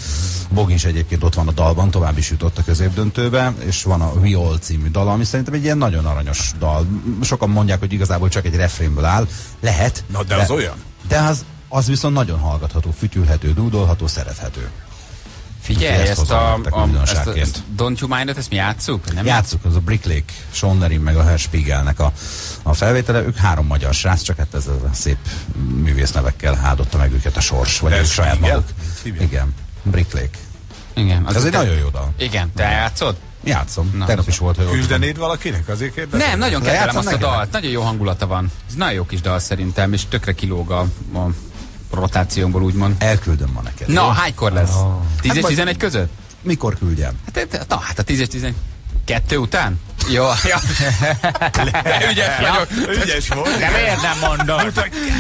Bogi is egyébként ott van a dalban, tovább is jutott a középdöntőbe, és van a We All című dal, ami szerintem egy ilyen nagyon aranyos dal. Sokan mondják, hogy igazából csak egy refrénből áll. Lehet. Na, de az olyan? De az, az viszont nagyon hallgatható, fütyülhető, dúdolható, szerethető. Figyelj, ezt hozom a, a, ezt a ezt Don't You Mind-ot, ezt mi játsszuk? Nem Játsszuk, az a Brick Lake, Sean Lerin meg a Herr Spiegelnek a, a felvétele. Ők három magyar srác, csak hát ez a szép művésznevekkel áldotta meg őket a sors, vagy ők saját Spiegel? maguk. Igen, Brick Lake. Igen. Ez egy te- nagyon jó dal. Igen, te játszod? Játszom. Na, Tegnap is volt, hogy Küldenéd valakinek? Azért kérdezem? Nem, nagyon kedvelem azt a neked? dalt. Nagyon jó hangulata van. Ez nagyon jó kis dal szerintem, és tökre kilóg a, a rotációmból, úgymond. Elküldöm ma neked. Na, jó? hánykor lesz? 10 Hát és majd- 11 között? Mikor küldjem? Hát, hát- na, hát a 10 és 12 után? Jó. [laughs] Ja. [laughs] De ügyes Ja. vagyok. Ügyes volt. De miért nem mondod?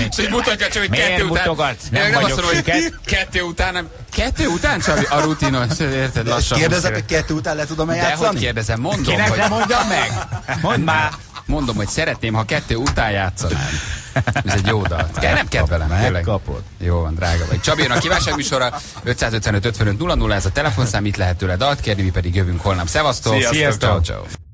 És hogy mutatja csak, hogy Miért kettő után. mutogat? Nem Én vagyok azt mondom, hogy kettő után, nem. Kettő után, Csabi? A rutinos, érted? Lassan. Kérdezek, hogy kettő után le tudom-e De hogy játszani? kérdezem, mondom, Kinek hogy... nem mondjam meg? [laughs] Mondd már. Mondom, hogy szeretném, ha kettő után játszanám. Ez egy jó dal. Nem kedvelem. Megkapod. Jó van, drága vagy. Csabi, jön a kívánság műsora 555 55 00, ez a telefonszám, itt lehet tőle dalt kérni, mi pedig jövünk holnap. Szevasztok! Sziasztok. Ciao, ciao.